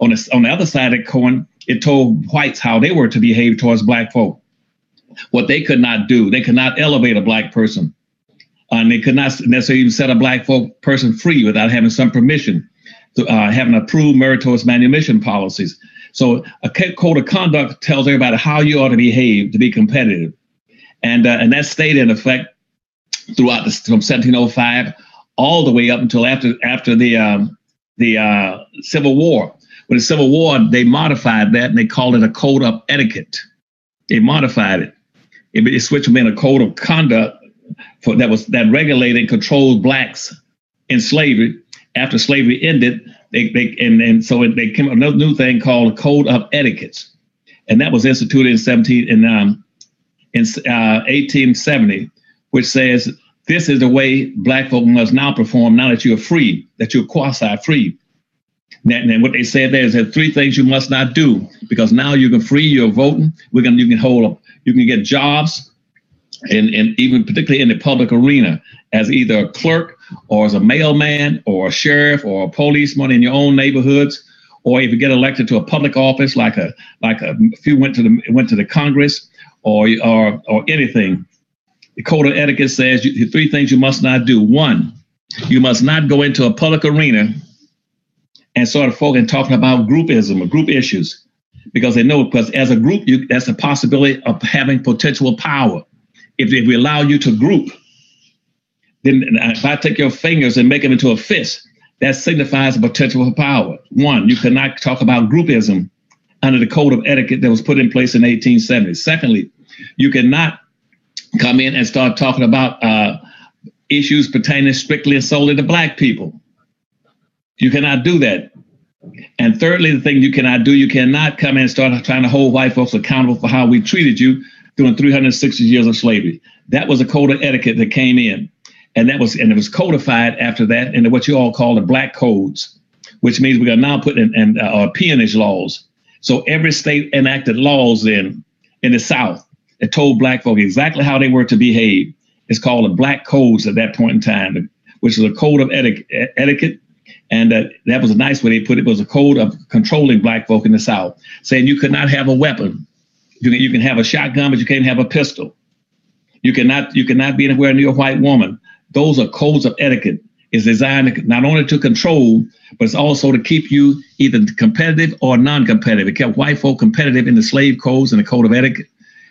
On the, on the other side of the coin, it told whites how they were to behave towards black folk. What they could not do, they could not elevate a black person and they could not necessarily even set a black folk person free without having some permission, to, uh, having approved meritorious manumission policies. So a code of conduct tells everybody how you ought to behave to be competitive, and uh, and that stayed in effect throughout this from 1705 all the way up until after after the um, the uh, Civil War. When the Civil War, they modified that and they called it a code of etiquette. They modified it. It, it switched from being a code of conduct for that was that regulated and controlled blacks in slavery. After slavery ended, they, they and, and so they came up another new thing called a code of etiquettes, and that was instituted in 17 in um, in uh, 1870, which says this is the way black folk must now perform now that you're free, that you're quasi free. And, and what they said there is that three things you must not do because now you can free, you're voting. We're gonna you can hold up, you can get jobs, and, and even particularly in the public arena as either a clerk or as a mailman or a sheriff or a policeman in your own neighborhoods or if you get elected to a public office like a like a you went to the went to the congress or or or anything the code of etiquette says you, three things you must not do. One you must not go into a public arena and sort of talking about groupism or group issues because they know because as a group you that's a possibility of having potential power. If, if we allow you to group, then if I take your fingers and make them into a fist, that signifies a potential for power. One, you cannot talk about groupism under the code of etiquette that was put in place in 1870. Secondly, you cannot come in and start talking about uh, issues pertaining strictly and solely to black people. You cannot do that. And thirdly, the thing you cannot do, you cannot come in and start trying to hold white folks accountable for how we treated you during 360 years of slavery. That was a code of etiquette that came in. And that was and it was codified after that into what you all call the black codes, which means we are now putting in, in uh, peonage laws. So every state enacted laws then in the South that told black folk exactly how they were to behave. It's called the Black Codes at that point in time, which is a code of etiquette. And uh, that was a nice way they put it. it was a code of controlling black folk in the South, saying you could not have a weapon. You can, you can have a shotgun, but you can't have a pistol. You cannot you cannot be anywhere near a white woman. Those are codes of etiquette. It's designed not only to control, but it's also to keep you either competitive or non-competitive. It kept white folk competitive in the slave codes and the code of etiquette,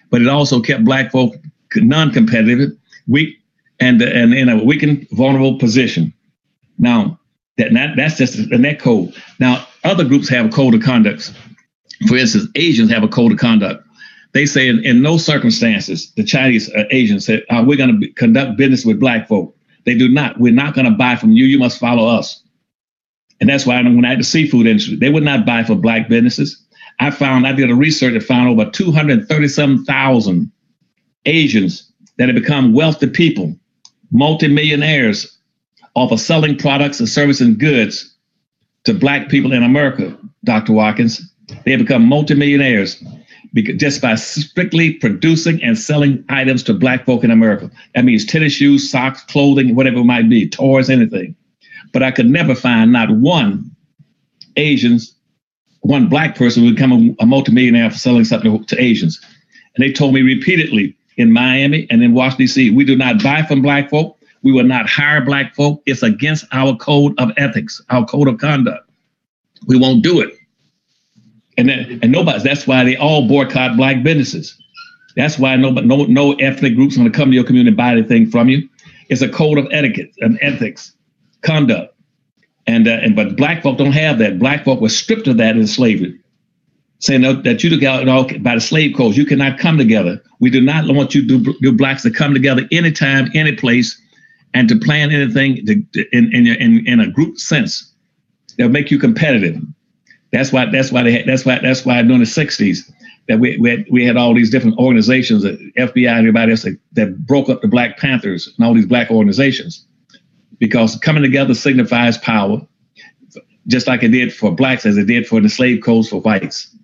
but it also kept black folk non-competitive, weak, and and in a weakened, vulnerable position. Now, that, that that's just the net code. Now, other groups have a code of conduct. For instance, Asians have a code of conduct. They say in, in no circumstances, the Chinese uh, Asians said, uh, we're going to conduct business with black folk. They do not. We're not going to buy from you. You must follow us. And that's why when I had the seafood industry, they would not buy for black businesses. I found, I did a research that found over 237,000 Asians that have become wealthy people, multimillionaires off of selling products and services and goods to black people in America, Dr. Watkins. They have become multimillionaires because just by strictly producing and selling items to black folk in America. That means tennis shoes, socks, clothing, whatever it might be, toys, anything. But I could never find not one Asians, one black person would become a, a multimillionaire for selling something to Asians. And they told me repeatedly in Miami and in Washington, D.C., we do not buy from black folk. We will not hire black folk. It's against our code of ethics, our code of conduct. We won't do it. And then, and nobody. That's why they all boycott black businesses. That's why no no no ethnic groups going to come to your community and buy anything from you. It's a code of etiquette and ethics, conduct, and uh, and but black folk don't have that. Black folk were stripped of that in slavery, saying that you took out all by the slave codes. You cannot come together. We do not want you to do blacks to come together anytime, any place, and to plan anything to, in, in in in a group sense. They'll make you competitive. That's why. That's why they. Had, that's why. That's why during the '60s that we we had, we had all these different organizations, the FBI and everybody else that, that broke up the Black Panthers and all these black organizations, because coming together signifies power, just like it did for blacks as it did for the slave codes for whites.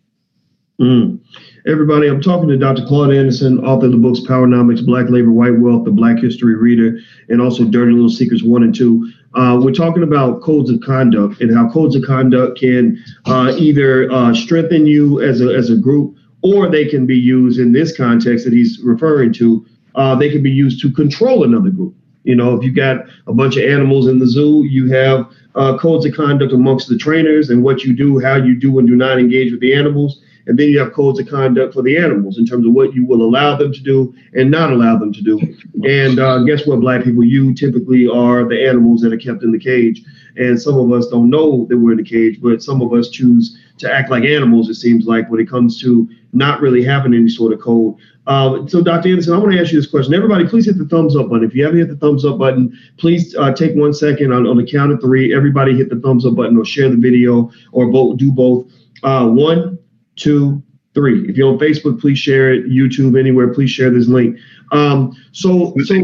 Mm. Everybody, I'm talking to Dr. Claud Anderson, author of the books Powernomics, Black Labor, White Wealth, The Black History Reader, and also Dirty Little Secrets 1 and 2. Uh, we're talking about codes of conduct and how codes of conduct can uh, either uh, strengthen you as a, as a group or they can be used in this context that he's referring to. Uh, they can be used to control another group. You know, if you got a bunch of animals in the zoo, you have uh, codes of conduct amongst the trainers and what you do, how you do and do not engage with the animals. And then you have codes of conduct for the animals in terms of what you will allow them to do and not allow them to do. And uh, guess what, black people? You typically are the animals that are kept in the cage. And some of us don't know that we're in the cage, but some of us choose to act like animals, it seems like, when it comes to not really having any sort of code. Uh, so, Dr. Anderson, I want to ask you this question. Everybody, please hit the thumbs up button. If you haven't hit the thumbs up button, please uh, take one second on, on the count of three. Everybody hit the thumbs up button or share the video or both, do both. Uh, one, two, three. If you're on Facebook, please share it. YouTube, anywhere, please share this link. Um, so, so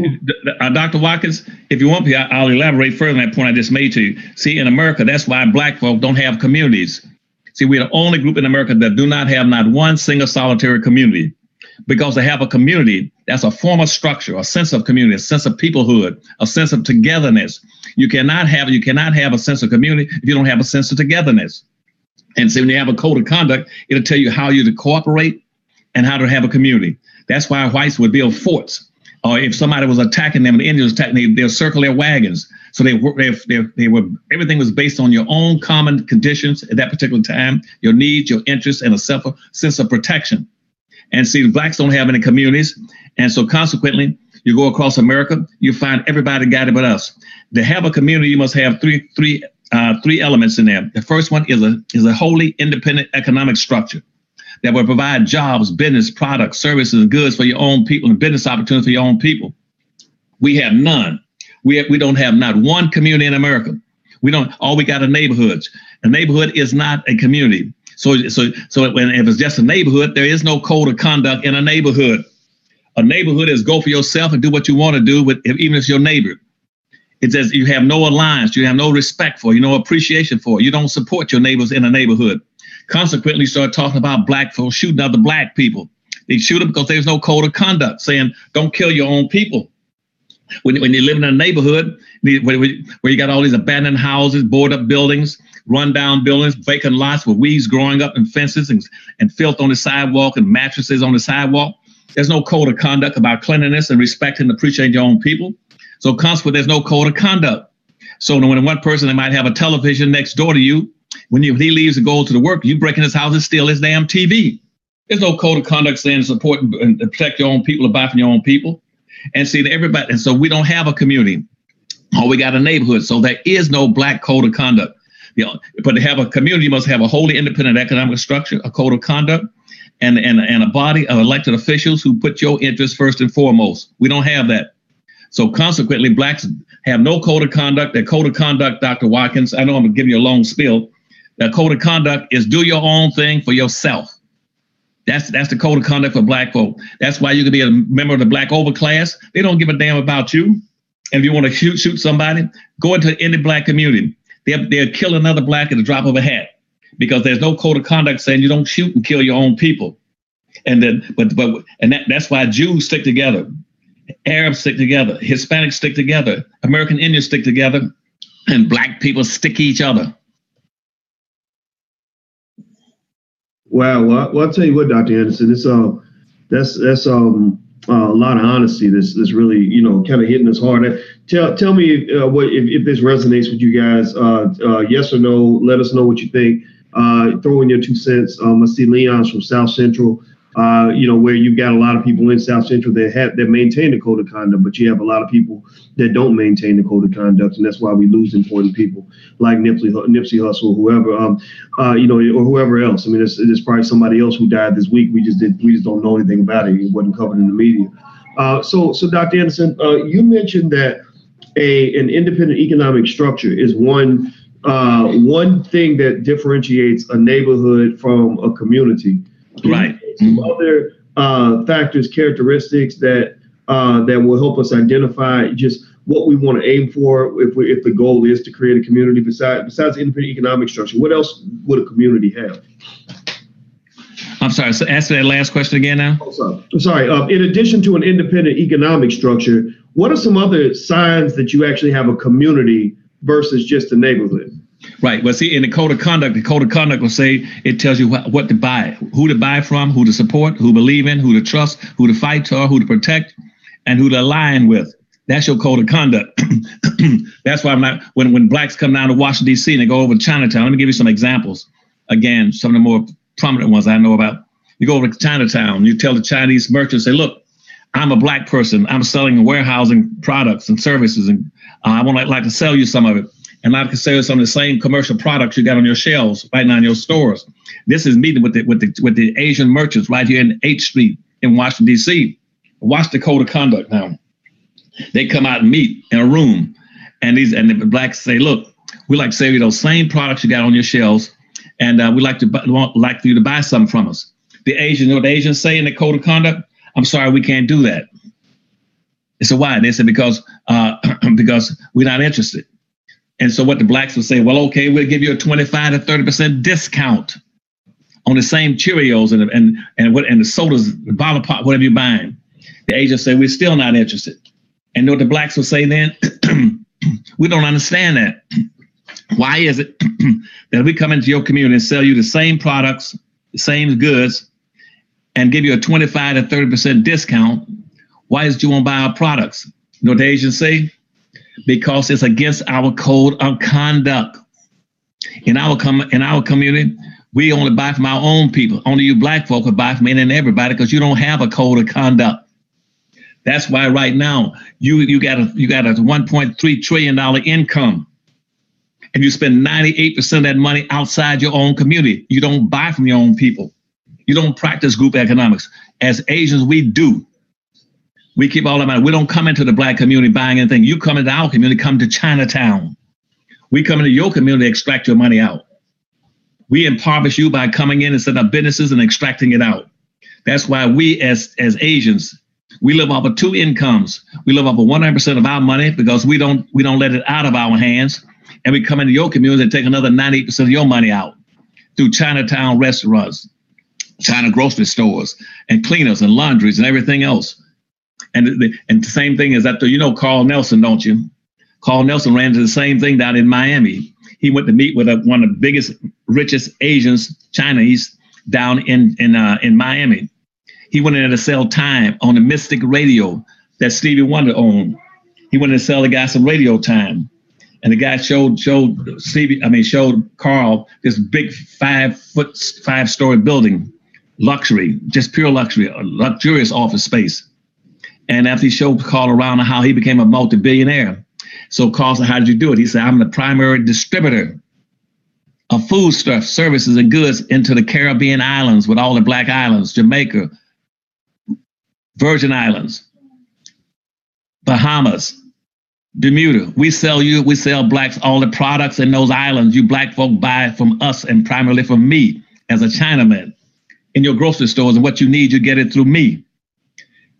uh, Dr. Watkins, if you want me, I'll elaborate further on that point I just made to you. See, in America, that's why black folk don't have communities. See, we're the only group in America that do not have not one single solitary community. Because they have a community, that's a form of structure, a sense of community, a sense of peoplehood, a sense of togetherness. You cannot have you cannot have a sense of community if you don't have a sense of togetherness. And so when you have a code of conduct, it'll tell you how you to cooperate and how to have a community. That's why whites would build forts. Or if somebody was attacking them, the Indians attacking, they, they'll circle their wagons. So they were, they, they, they were, everything was based on your own common conditions at that particular time, your needs, your interests, and a self, sense of protection. And see, the blacks don't have any communities. And so consequently, you go across America, you find everybody got it but us. To have a community, you must have three, three uh, three elements in there. The first one is a is a wholly independent economic structure that will provide jobs, business, products, services, and goods for your own people and business opportunities for your own people. We have none. We have, we don't have not one community in America. We don't. All we got are neighborhoods. A neighborhood is not a community. So so so when if it's just a neighborhood, there is no code of conduct in a neighborhood. A neighborhood is go for yourself and do what you want to do with even if it's your neighbor. It says you have no alliance, you have no respect for, you no appreciation for. You don't support your neighbors in a neighborhood. Consequently, start talking about black folks shooting other black people. They shoot them because there's no code of conduct saying don't kill your own people. When, when you live in a neighborhood where, where you got all these abandoned houses, board up buildings, run down buildings, vacant lots with weeds growing up and fences and, and filth on the sidewalk and mattresses on the sidewalk, there's no code of conduct about cleanliness and respecting and appreciating your own people. So consequently, there's no code of conduct. So when one person they might have a television next door to you, when you, he leaves to go to the work, you break in his house and steal his damn TV. There's no code of conduct saying support and protect your own people or buy from your own people. And see everybody, and so we don't have a community, or we got a neighborhood. So there is no black code of conduct. You know, but to have a community, you must have a wholly independent economic structure, a code of conduct, and, and, and a body of elected officials who put your interests first and foremost. We don't have that. So consequently, blacks have no code of conduct. Their code of conduct, Dr. Watkins, I know I'm give you a long spiel. Their code of conduct is do your own thing for yourself. That's that's the code of conduct for black folk. That's why you can be a member of the black overclass. They don't give a damn about you. And if you want to shoot shoot somebody, go into any black community. They'll, they'll kill another black at the drop of a hat because there's no code of conduct saying you don't shoot and kill your own people. And then, but but and that, that's why Jews stick together, Arabs stick together, Hispanics stick together, American Indians stick together, and black people stick each other. Wow. Well, well, I'll tell you what, Dr. Anderson, it's uh, that's that's um uh, a lot of honesty. This this really you know kind of hitting us hard. Tell tell me uh, what if, if this resonates with you guys. Uh, uh, yes or no? Let us know what you think. Uh, throw in your two cents. Um, I see Leon's from South Central uh, you know, where you've got a lot of people in South Central that have that maintain the code of conduct, but you have a lot of people that don't maintain the code of conduct, and that's why we lose important people like Nipsey, Nipsey Hussle, whoever, um, uh, you know, or whoever else. I mean, there's, probably somebody else who died this week. We just did, we just don't know anything about it. It wasn't covered in the media. Uh, so, so Dr. Anderson, uh, you mentioned that a an independent economic structure is one uh, one thing that differentiates a neighborhood from a community. Right some other uh, factors, characteristics that uh, that will help us identify just what we want to aim for if we, if the goal is to create a community besides besides independent economic structure. What else would a community have? I'm sorry. So answer that last question again now. Oh, sorry. sorry. Uh, in addition to an independent economic structure, what are some other signs that you actually have a community versus just a neighborhood? Right. Well, see, in the code of conduct, the code of conduct will say it tells you what, what to buy, who to buy from, who to support, who believe in, who to trust, who to fight for, who to protect, and who to align with. That's your code of conduct. That's why I'm not, when, when blacks come down to Washington, D.C. and they go over to Chinatown, let me give you some examples. Again, some of the more prominent ones I know about. You go over to Chinatown, you tell the Chinese merchants, say, look, I'm a black person. I'm selling warehousing products and services, and uh, I want to like to sell you some of it and I can sell some of the same commercial products you got on your shelves right now in your stores. This is meeting with the with the with the Asian merchants right here in H Street in Washington D.C. Watch the code of conduct now. They come out and meet in a room, and these and the blacks say, "Look, we like to sell you those same products you got on your shelves, and uh, we like to want like for you to buy some from us." The Asian, you know what the Asians say in the code of conduct? I'm sorry, we can't do that. Said, why? They said, because uh, because we're not interested. And so what the blacks would say, well, okay, we'll give you a 25 to 30% discount on the same Cheerios and and and what and the sodas, the bottle pop, whatever you're buying. The agents say we're still not interested. And what the blacks will say then? we don't understand that. Why is it that we come into your community and sell you the same products, the same goods, and give you a 25 to 30% discount? Why is you won't buy our products? You know what the Asians say? Because it's against our code of conduct. In our com- in our community, we only buy from our own people. Only you black folk will buy from any and everybody because you don't have a code of conduct. That's why right now you you got a you got a 1.3 trillion dollar income, and you spend 98 percent of that money outside your own community. You don't buy from your own people. You don't practice group economics. As Asians, we do. We keep all that money. We don't come into the black community buying anything. You come into our community, come to Chinatown. We come into your community, extract your money out. We impoverish you by coming in and setting up businesses and extracting it out. That's why we as as Asians, we live off of two incomes. We live off of 100% of our money because we don't we don't let it out of our hands. And we come into your community and take another 98% of your money out. through Chinatown restaurants, China grocery stores, and cleaners and laundries and everything else. And the, and the same thing is that you know Carl Nelson, don't you? Carl Nelson ran into the same thing down in Miami. He went to meet with a, one of the biggest, richest Asians, Chinese, down in in uh, in Miami. He went in to sell time on the Mystic Radio that Stevie Wonder owned. He went in to sell the guy some radio time. And the guy showed showed Stevie, I mean, showed Carl this big five foot, five story building, luxury, just pure luxury, luxurious office space. And after he showed Carl around how he became a multi billionaire, so Carl said, How did you do it? He said, I'm the primary distributor of foodstuff, services, and goods into the Caribbean islands with all the black islands, Jamaica, Virgin Islands, Bahamas, Bermuda. We sell you, we sell blacks all the products in those islands. You black folk buy from us and primarily from me as a Chinaman in your grocery stores. And what you need, you get it through me.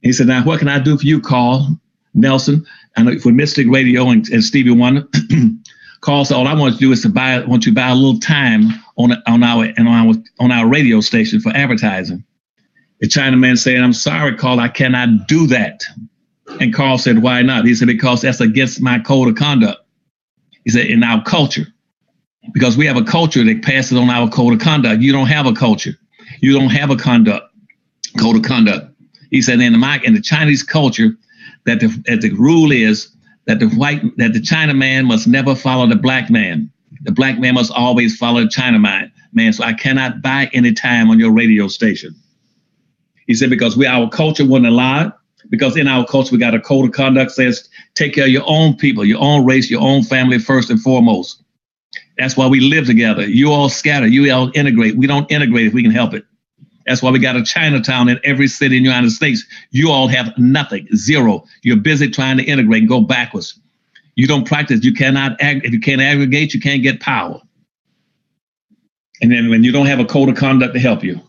He said, Now, what can I do for you, Carl Nelson? And for Mystic Radio and, and Stevie Wonder, Carl said, All I want to do is to buy, want you to buy a little time on, on, our, and on, our, on our radio station for advertising. The Chinaman said, I'm sorry, Carl, I cannot do that. And Carl said, Why not? He said, Because that's against my code of conduct. He said, In our culture, because we have a culture that passes on our code of conduct. You don't have a culture. You don't have a conduct, code of conduct. He said, in the in the Chinese culture, that the that the rule is that the white that the China man must never follow the black man. The black man must always follow the China man. Man, so I cannot buy any time on your radio station. He said because we our culture wouldn't allow it. Because in our culture we got a code of conduct says take care of your own people, your own race, your own family first and foremost. That's why we live together. You all scatter. You all integrate. We don't integrate if we can help it. That's why we got a Chinatown in every city in the United States. You all have nothing, zero. You're busy trying to integrate and go backwards. You don't practice. You cannot, ag- if you can't aggregate, you can't get power. And then when you don't have a code of conduct to help you.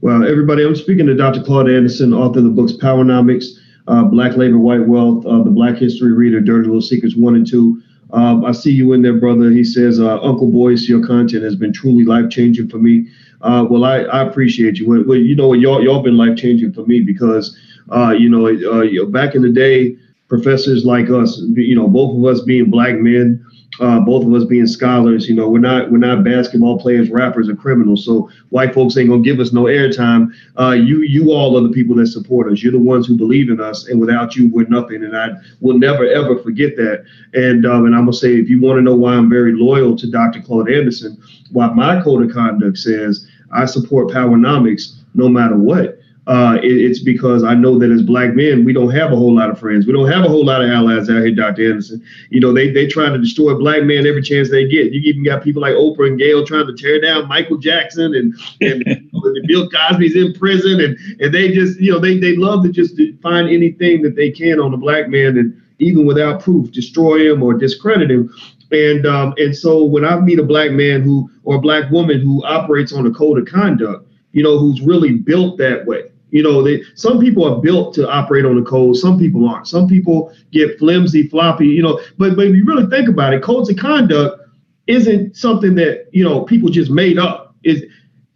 Well, everybody, I'm speaking to Dr. Claud Anderson, author of the books Powernomics, uh, Black Labor, White Wealth, uh, The Black History Reader, Dirty Little Secrets 1 and 2. Um, I see you in there, brother. He says, uh, Uncle Boyce, your content has been truly life changing for me. Uh, well, I, I appreciate you. Well, you know, y'all y'all been life changing for me because, uh, you know, uh, back in the day, professors like us, you know, both of us being black men, uh, both of us being scholars, you know, we're not we're not basketball players, rappers, or criminals. So white folks ain't gonna give us no airtime. Uh, you you all are the people that support us. You're the ones who believe in us, and without you, we're nothing. And I will never ever forget that. And um, and I'm gonna say, if you want to know why I'm very loyal to Dr. Claud Anderson, why my code of conduct says I support Powernomics no matter what. Uh, it, it's because I know that as black men, we don't have a whole lot of friends. We don't have a whole lot of allies out here, Dr. Anderson. You know, they they try to destroy black men every chance they get. You even got people like Oprah and Gayle trying to tear down Michael Jackson and, and Bill Cosby's in prison and and they just, you know, they they love to just find anything that they can on a black man and even without proof, destroy him or discredit him. And um, and so when I meet a black man who or a black woman who operates on a code of conduct, you know, who's really built that way. You know, they some people are built to operate on the code, some people aren't. Some people get flimsy, floppy, you know, but but if you really think about it, codes of conduct isn't something that, you know, people just made up. Is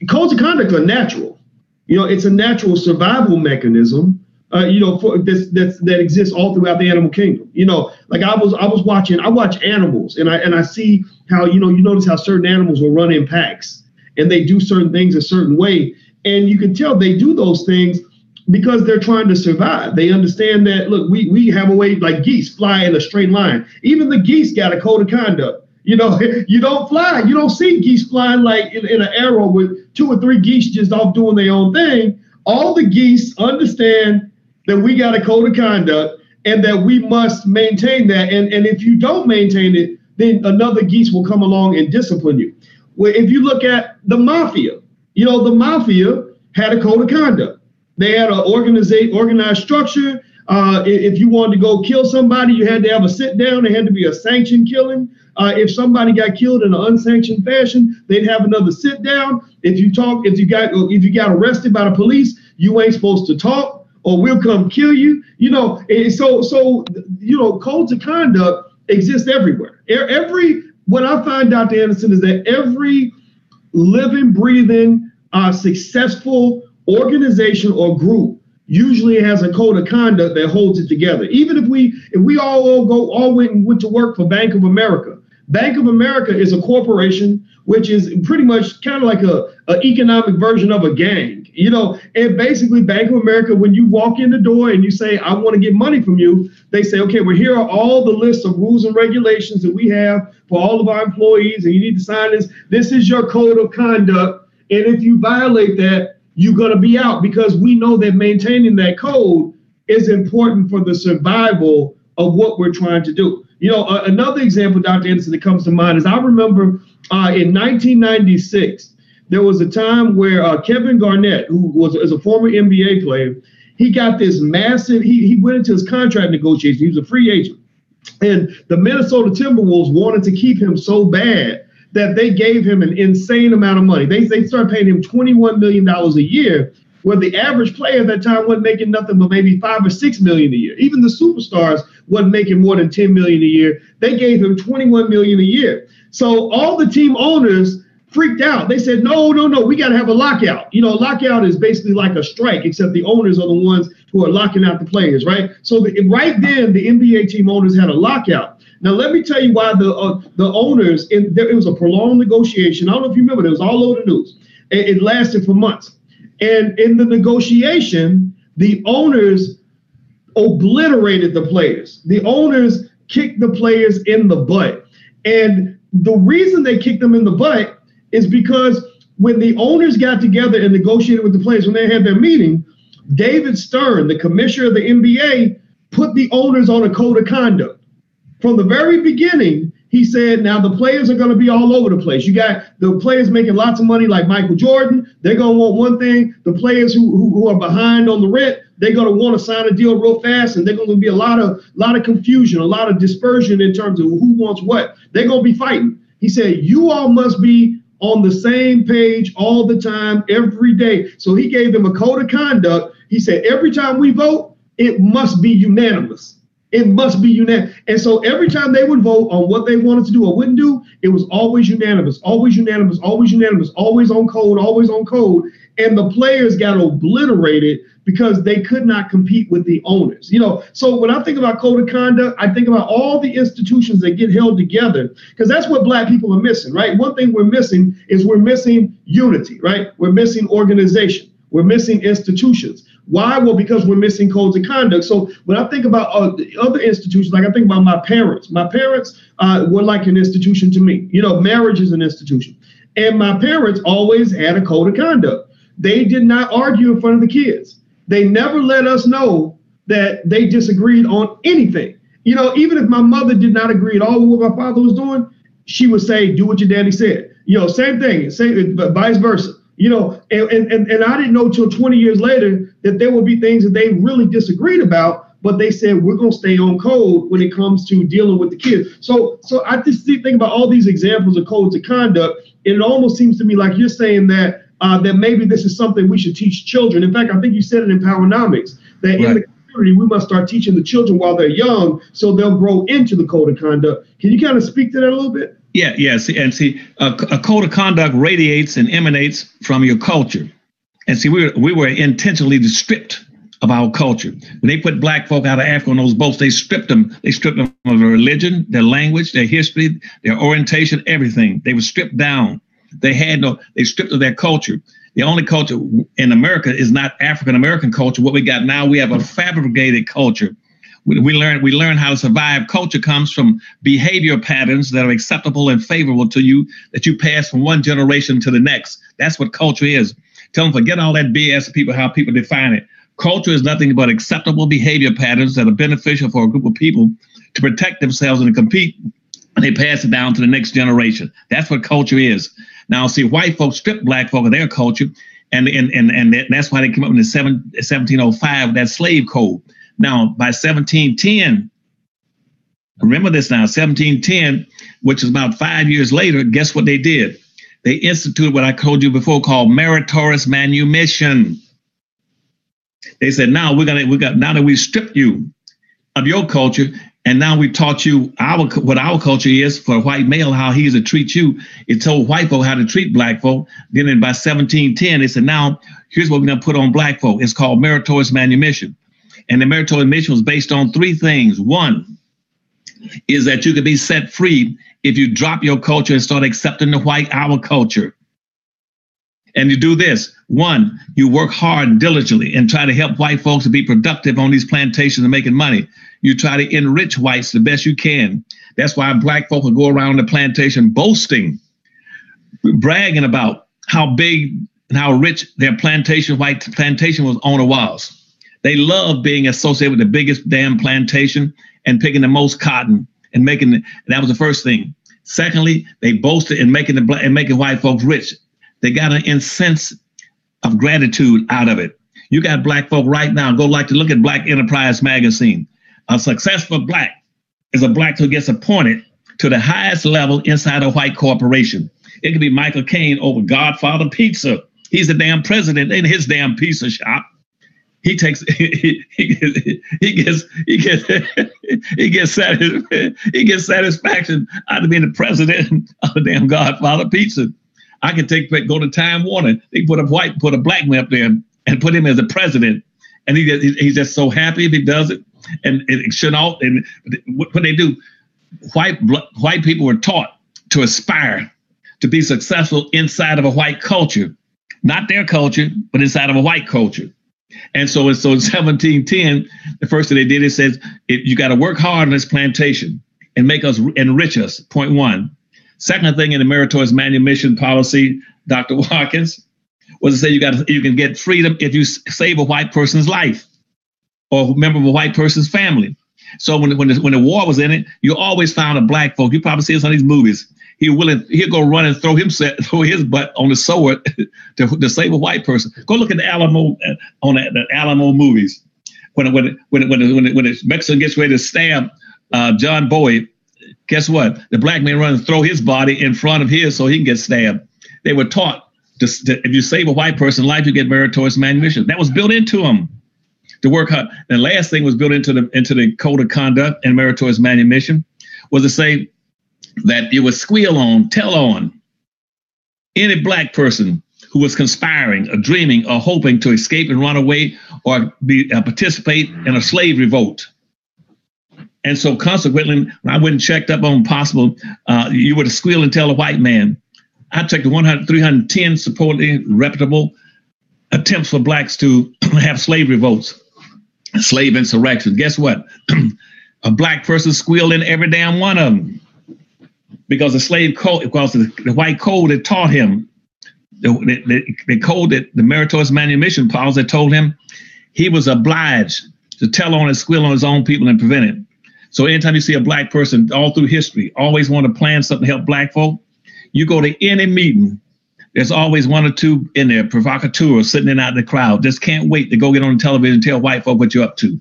codes of conduct are natural. You know, it's a natural survival mechanism uh, you know, for this that's that exists all throughout the animal kingdom. You know, like I was I was watching, I watch animals and I and I see how, you know, you notice how certain animals will run in packs and they do certain things a certain way. And you can tell they do those things because they're trying to survive. They understand that look, we we have a way like geese fly in a straight line. Even the geese got a code of conduct. You know, you don't fly. You don't see geese flying like in, in an arrow with two or three geese just off doing their own thing. All the geese understand that we got a code of conduct and that we must maintain that. And, and if you don't maintain it, then another geese will come along and discipline you. Well, if you look at the mafia, you know, the mafia had a code of conduct. They had an organized, organized structure. Uh, if you wanted to go kill somebody, you had to have a sit down. It had to be a sanctioned killing. Uh, if somebody got killed in an unsanctioned fashion, they'd have another sit down. If you talk, if you got if you got arrested by the police, you ain't supposed to talk or we'll come kill you. You know, and so so you know, codes of conduct exist everywhere. Every what I find, Dr. Anderson, is that every living, breathing, uh, successful organization or group usually has a code of conduct that holds it together. Even if we if we all, all go all went and went to work for Bank of America, Bank of America is a corporation which is pretty much kind of like a, a economic version of a gang. You know, and basically Bank of America, when you walk in the door and you say, I want to get money from you, they say, okay, well, here are all the lists of rules and regulations that we have for all of our employees, and you need to sign this. This is your code of conduct. And if you violate that, you're going to be out because we know that maintaining that code is important for the survival of what we're trying to do. You know, uh, another example, Dr. Anderson, that comes to mind is I remember uh, in 1996, there was a time where uh, Kevin Garnett, who was as a former NBA player, he got this massive. He he went into his contract negotiation. He was a free agent, and the Minnesota Timberwolves wanted to keep him so bad that they gave him an insane amount of money. They they started paying him 21 million dollars a year, where the average player at that time wasn't making nothing but maybe five or six million a year. Even the superstars wasn't making more than 10 million a year. They gave him 21 million a year. So all the team owners freaked out. They said, no, no, no, we got to have a lockout. You know, lockout is basically like a strike, except the owners are the ones who are locking out the players, right? So the, right then, the NBA team owners had a lockout. Now let me tell you why the uh, the owners. In, there, it was a prolonged negotiation. I don't know if you remember. It was all over the news. It, it lasted for months, and in the negotiation, the owners obliterated the players. The owners kicked the players in the butt, and the reason they kicked them in the butt is because when the owners got together and negotiated with the players, when they had their meeting, David Stern, the commissioner of the NBA, put the owners on a code of conduct. From the very beginning, he said, now the players are going to be all over the place. You got the players making lots of money, like Michael Jordan. They're going to want one thing. The players who, who, who are behind on the rent, they're going to want to sign a deal real fast, and they're going to be a lot of lot of confusion, a lot of dispersion in terms of who wants what. They're going to be fighting. He said, you all must be on the same page all the time, every day. So he gave them a code of conduct. He said, every time we vote, it must be unanimous. It must be unanimous. And so every time they would vote on what they wanted to do or wouldn't do, it was always unanimous, always unanimous, always unanimous, always on code, always on code. And the players got obliterated because they could not compete with the owners. You know, so when I think about code of conduct, I think about all the institutions that get held together because that's what black people are missing, right? One thing we're missing is we're missing unity, right? We're missing organization. We're missing institutions. Why? Well, because we're missing codes of conduct. So when I think about uh, other institutions, like I think about my parents, my parents uh, were like an institution to me. You know, marriage is an institution. And my parents always had a code of conduct. They did not argue in front of the kids they never let us know that they disagreed on anything. You know, even if my mother did not agree at all with what my father was doing, she would say, "Do what your daddy said." You know, same thing, same, but vice versa. You know, and, and and I didn't know till 20 years later that there would be things that they really disagreed about, but they said we're gonna stay on code when it comes to dealing with the kids. So so I just think about all these examples of codes of conduct, and it almost seems to me like you're saying that uh, that maybe this is something we should teach children. In fact, I think you said it in Powernomics that right. in the community we must start teaching the children while they're young so they'll grow into the code of conduct. Can you kind of speak to that a little bit? Yeah, yes, and see, a, a code of conduct radiates and emanates from your culture. And see, we were, we were intentionally stripped of our culture. When they put black folk out of Africa on those boats, they stripped them. They stripped them of their religion, their language, their history, their orientation, everything. They were stripped down. They had no, they stripped of their culture. The only culture in America is not African American culture. What we got now, we have a fabricated culture. We, we learn we learn how to survive. Culture comes from behavior patterns that are acceptable and favorable to you that you pass from one generation to the next. That's what culture is. Tell them forget all that BS people how people define it. Culture is nothing but acceptable behavior patterns that are beneficial for a group of people to protect themselves and to compete. And they pass it down to the next generation. That's what culture is. Now, see, white folks stripped black folk of their culture, and and and, and that's why they came up in the seven, 1705 that slave code. Now, by 1710, remember this now, 1710, which is about five years later, guess what they did? They instituted what I told you before called meritorious manumission. They said, now we're gonna we got now that we stripped you of your culture, And now we taught you our what our culture is for a white male, how he is to treat you. It told white folk how to treat black folk. Then in by 1710, they said, now here's what we're gonna put on black folk. It's called meritorious manumission. And the meritorious manumission was based on three things. One is that you can be set free if you drop your culture and start accepting the white our culture. And you do this one, you work hard and diligently and try to help white folks to be productive on these plantations and making money. You try to enrich whites the best you can. That's why black folk will go around the plantation boasting, bragging about how big and how rich their plantation, white plantation was owner was. They love being associated with the biggest damn plantation and picking the most cotton and making the, that was the first thing. Secondly, they boasted in making the black and making white folks rich. They got an incense of gratitude out of it. You got black folk right now. Go like to look at Black Enterprise magazine. A successful black is a black who gets appointed to the highest level inside a white corporation. It could be Michael Caine over Godfather Pizza. He's the damn president in his damn pizza shop. He takes he, he, he gets he gets he gets he gets satisfaction out of being the president of the damn Godfather Pizza. I can take go to Time Warner. They put a white put a black man up there and put him as the president, and he he's just so happy if he does it. And it should all and what, they do, white white people were taught to aspire to be successful inside of a white culture, not their culture, but inside of a white culture. And so, so in 1710, the first thing they did is says, you got to work hard on this plantation and make us enrich us. Point one. Second thing in the meritorious manumission policy, Dr. Watkins, was to say you got you can get freedom if you save a white person's life or member of a white person's family. So when when the, when the war was in it, you always found a black folk. You probably see this on these movies. He willing he'll go run and throw himself throw his butt on the sword to, to save a white person. Go look at the Alamo uh, on the, the Alamo movies when when when when when, when the Mexican gets ready to stab uh, John Boyd. Guess what? The black man runs and throw his body in front of his so he can get stabbed. They were taught to, to if you save a white person's life, you get meritorious manumission. That was built into them to work hard. The last thing was built into the into the code of conduct and meritorious manumission was to say that you would squeal on, tell on any black person who was conspiring or dreaming or hoping to escape and run away or be uh, participate in a slave revolt. And so consequently, when I went and checked up on possible, uh, you would squeal and tell a white man. I checked the 100, 310 supposedly reputable attempts for blacks to have slave revolts, slave insurrections. Guess what? a black person squealed in every damn one of them because the slave code, because the, the white code had taught him, the, the, the code that the meritorious manumission policy told him he was obliged to tell on and squeal on his own people and prevent it. So anytime you see a black person all through history, always want to plan something to help black folk, you go to any meeting, there's always one or two in there, provocateurs sitting in out in the crowd, just can't wait to go get on the television and tell white folk what you're up to.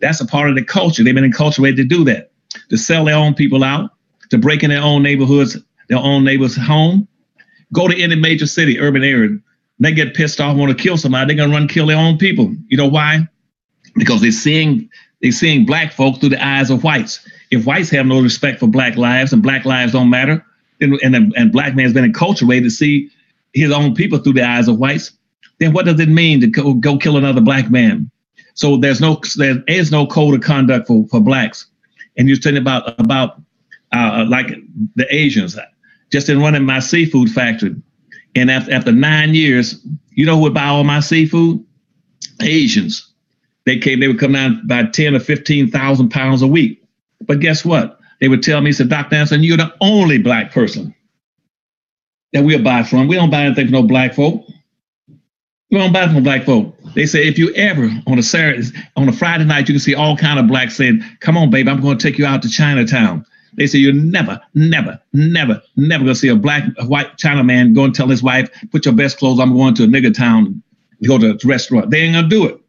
That's a part of the culture. They've been enculturated to do that, to sell their own people out, to break in their own neighborhoods, their own neighbor's home. Go to any major city, urban area. They get pissed off, want to kill somebody. They're gonna run kill their own people. You know why? Because they're seeing they're seeing black folks through the eyes of whites. If whites have no respect for black lives and black lives don't matter, and and, and black man's been enculturated to see his own people through the eyes of whites, then what does it mean to go, go kill another black man? So there's no there is no code of conduct for, for blacks. And you're talking about about uh, like the Asians, just in running my seafood factory. And after, after nine years, you know who would buy all my seafood? Asians. They came, they would come down by 10 or 15,000 pounds a week. But guess what? They would tell me, said, Dr. Anderson, you're the only black person that we'll buy from. We don't buy anything from no black folk. We don't buy from black folk. They say if you ever on a Saturday, on a Friday night, you can see all kind of blacks saying, "Come on, baby, I'm going to take you out to Chinatown." They say you're never, never, never, never gonna see a black, a white China man go and tell his wife, "Put your best clothes. I'm going to a nigger town, go to a restaurant." They ain't gonna do it.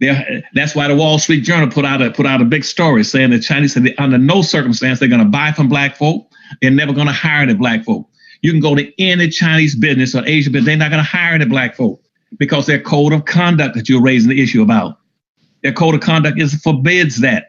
They're, that's why the Wall Street Journal put out a put out a big story saying the Chinese said under no circumstance they're gonna buy from black folk. They're never gonna hire the black folk. You can go to any Chinese business or Asian business, they're not gonna hire the black folk because their code of conduct that you're raising the issue about. Their code of conduct is forbids that.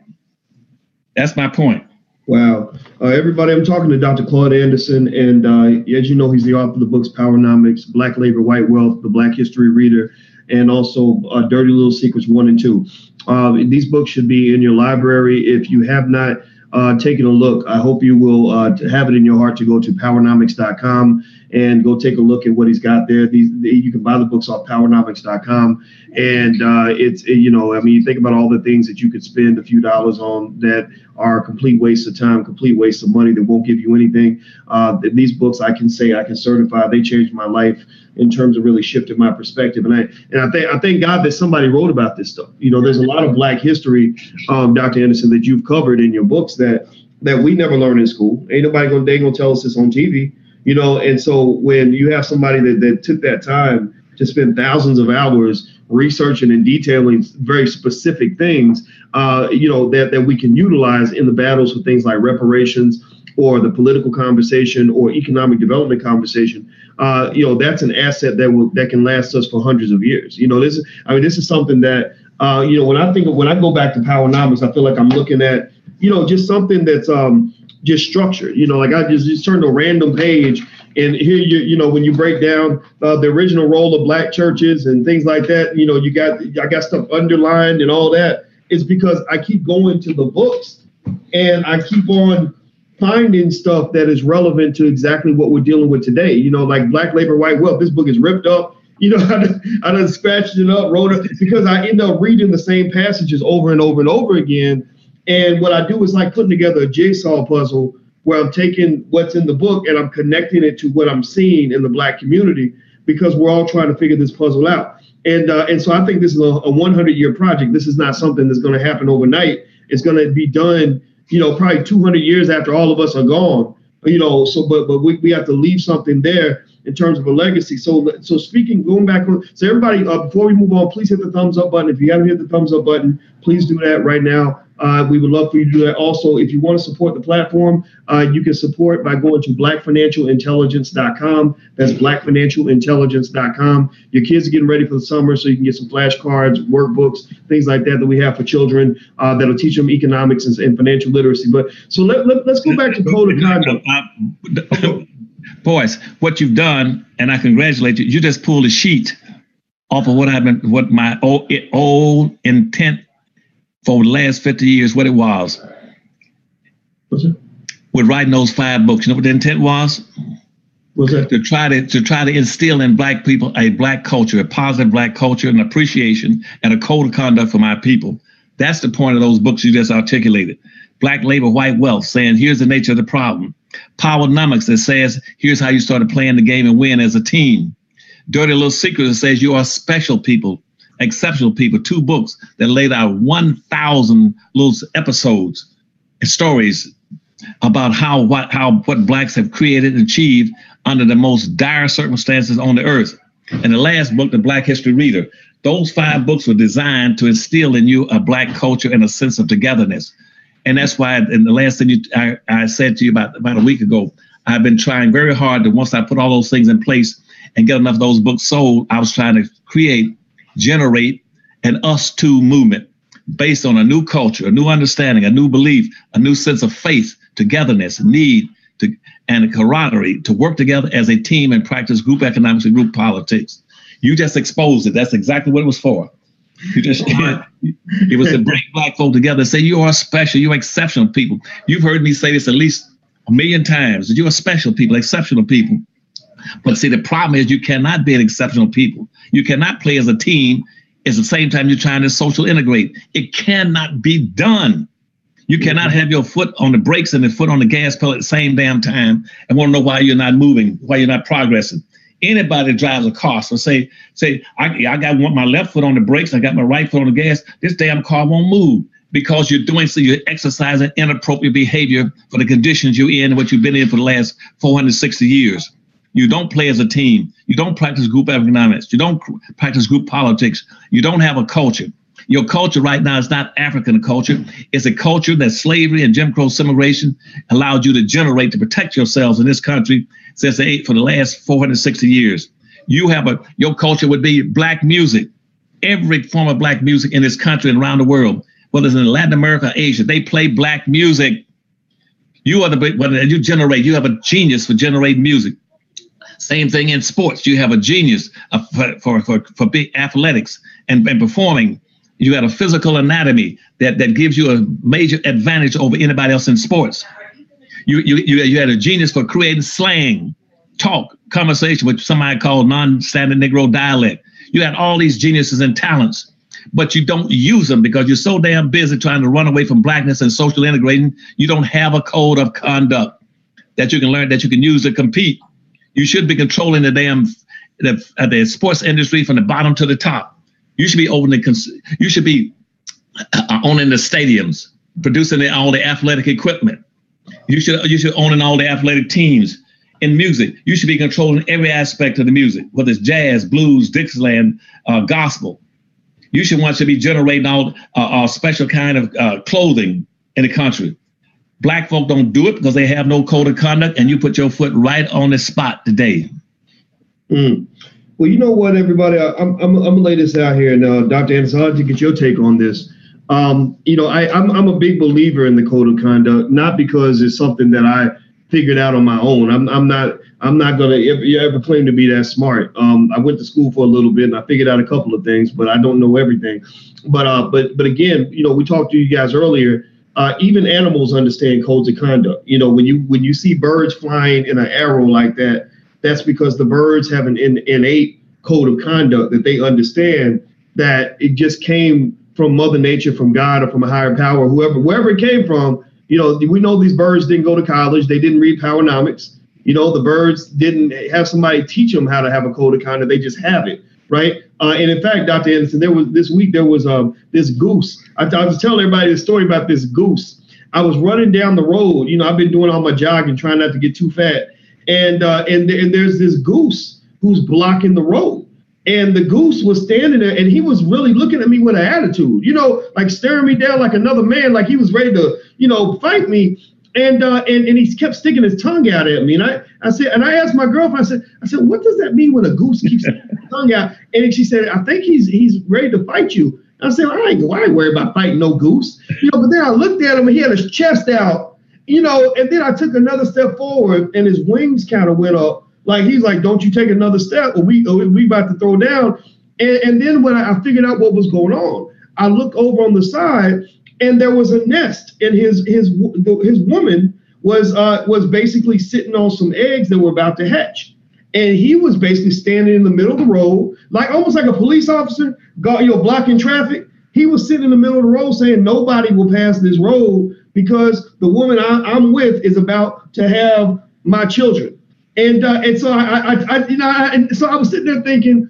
That's my point. Wow. Uh, everybody, I'm talking to Dr. Claud Anderson, and uh, as you know, he's the author of the books Powernomics, Black Labor, White Wealth, The Black History Reader, and also uh, Dirty Little Secrets 1 and 2. Uh, these books should be in your library. If you have not uh, taken a look, I hope you will uh, have it in your heart to go to powernomics.com and go take a look at what he's got there. These you can buy the books off powernomics.com, and uh, it's you know I mean you think about all the things that you could spend a few dollars on that are complete waste of time, complete waste of money that won't give you anything. Uh, these books I can say I can certify they changed my life in terms of really shifting my perspective. And I and I think I thank God that somebody wrote about this stuff. You know, there's a lot of Black history, um, Dr. Anderson, that you've covered in your books that that we never learned in school. Ain't nobody gonna they gonna tell us this on TV you know and so when you have somebody that, that took that time to spend thousands of hours researching and detailing very specific things uh, you know that, that we can utilize in the battles for things like reparations or the political conversation or economic development conversation uh, you know that's an asset that will that can last us for hundreds of years you know this is i mean this is something that uh, you know when i think of when i go back to powernomics i feel like i'm looking at you know just something that's um, just structured. You know, like I just, just turned a random page and here you you know when you break down uh, the original role of black churches and things like that, you know, you got I got stuff underlined and all that. It's because I keep going to the books and I keep on finding stuff that is relevant to exactly what we're dealing with today. You know, like Black Labor, White Wealth. This book is ripped up. You know, I done, I done scratched it up, wrote it because I end up reading the same passages over and over and over again and what I do is like putting together a jigsaw puzzle where I'm taking what's in the book and I'm connecting it to what I'm seeing in the black community because we're all trying to figure this puzzle out. And uh, and so I think this is a, a 100 year project. This is not something that's going to happen overnight. It's going to be done, you know, probably 200 years after all of us are gone. You know, so but but we, we have to leave something there in terms of a legacy. So so speaking, going back on, so everybody, uh, before we move on, please hit the thumbs up button. If you haven't hit the thumbs up button, please do that right now. Uh, we would love for you to do that. Also, if you want to support the platform, uh, you can support by going to blackfinancialintelligence.com. That's blackfinancialintelligence.com. Your kids are getting ready for the summer, so you can get some flashcards, workbooks, things like that that we have for children uh, that'll teach them economics and, and, financial literacy. But so let, let, us go back to code of conduct. Boys, what you've done, and I congratulate you, you just pulled a sheet off of what I've been, what my old, old intent for the last 50 years what it was. What's it? With writing those five books. You know what the intent was? What's that? To try to to try to instill in black people a black culture, a positive black culture, an appreciation and a code of conduct for my people. That's the point of those books you just articulated. Black labor, white wealth, saying here's the nature of the problem. Powernomics that says here's how you started playing the game and win as a team. Dirty Little Secrets that says you are special people exceptional people, two books that laid out 1,000 little episodes and stories about how what how what blacks have created and achieved under the most dire circumstances on the earth. And the last book, The Black History Reader, those five books were designed to instill in you a black culture and a sense of togetherness. And that's why, and the last thing you, I, I said to you about, about a week ago, I've been trying very hard to once I put all those things in place and get enough of those books sold, I was trying to create generate an us too movement based on a new culture, a new understanding, a new belief, a new sense of faith, togetherness, need to, and camaraderie to work together as a team and practice group economics and group politics. You just exposed it. That's exactly what it was for. You just can't. it was to bring black folk together and say you are special, you're exceptional people. You've heard me say this at least a million times that you are special people, exceptional people. But see, the problem is you cannot be an exceptional people. You cannot play as a team at the same time you're trying to social integrate. It cannot be done. You cannot have your foot on the brakes and the foot on the gas pedal at the same damn time and want to know why you're not moving, why you're not progressing. Anybody drives a car, so say, say, I, I got my left foot on the brakes, I got my right foot on the gas. This damn car won't move because you're doing so you're exercising inappropriate behavior for the conditions you're in and what you've been in for the last 460 years. You don't play as a team. You don't practice group economics. You don't practice group politics. You don't have a culture. Your culture right now is not African culture. It's a culture that slavery and Jim Crow immigration allowed you to generate to protect yourselves in this country since the eight for the last 460 years. You have a your culture would be black music. Every form of black music in this country and around the world whether it's in Latin America or Asia, they play black music. You are the whether you generate, you have a genius for generating music. Same thing in sports. You have a genius uh, for, for, for, for big athletics and, and performing. You got a physical anatomy that, that gives you a major advantage over anybody else in sports. You, you, you, you had a genius for creating slang, talk, conversation, which somebody called non-standard Negro dialect. You had all these geniuses and talents, but you don't use them because you're so damn busy trying to run away from blackness and social integrating. You don't have a code of conduct that you can learn that you can use to compete. You should be controlling the damn the, uh, the sports industry from the bottom to the top. You should be owning the you should be uh, owning the stadiums, producing all the athletic equipment. You should you should owning all the athletic teams. In music, you should be controlling every aspect of the music, whether it's jazz, blues, Dixieland, uh, gospel. You should want to be generating all uh, a special kind of uh, clothing in the country. Black folk don't do it because they have no code of conduct, and you put your foot right on the spot today. Mm. Well, you know what, everybody, I, am I'm, I'm gonna lay this out here, and uh, Dr. Anderson, to get your take on this. Um, you know, I, I'm, I'm a big believer in the code of conduct, not because it's something that I figured out on my own. I'm, I'm not I'm not gonna ever, ever claim to be that smart. Um, I went to school for a little bit and I figured out a couple of things, but I don't know everything. But uh, but but again, you know, we talked to you guys earlier uh, even animals understand codes of conduct. You know, when you when you see birds flying in an arrow like that, that's because the birds have an innate code of conduct that they understand that it just came from Mother Nature, from God, or from a higher power, whoever, wherever it came from. You know, we know these birds didn't go to college; they didn't read Powernomics. You know, the birds didn't have somebody teach them how to have a code of conduct; they just have it right? Uh, and in fact, Dr. Anderson, there was this week there was um this goose. I, I was telling everybody the story about this goose. I was running down the road. You know, I've been doing all my jogging, trying not to get too fat. And uh, and and there's this goose who's blocking the road. And the goose was standing there, and he was really looking at me with an attitude, you know, like staring me down like another man, like he was ready to, you know, fight me. And uh, and and he kept sticking his tongue out at me. And I I said, and I asked my girlfriend, I said, I said, what does that mean when a goose keeps sticking his tongue out. And she said, I think he's he's ready to fight you. I said, I ain't, I ain't worried about fighting no goose. You know, but then I looked at him and he had his chest out, you know, and then I took another step forward and his wings kind of went up. Like he's like, don't you take another step or we or we about to throw down. And, and then when I, figured out what was going on, I looked over on the side and there was a nest and his his his woman was uh, was basically sitting on some eggs that were about to hatch and he was basically standing in the middle of the road, like almost like a police officer, got you know, blocking traffic. He was sitting in the middle of the road saying nobody will pass this road because the woman I, am with is about to have my children. And uh, and so I, I, I you know I, so I was sitting there thinking,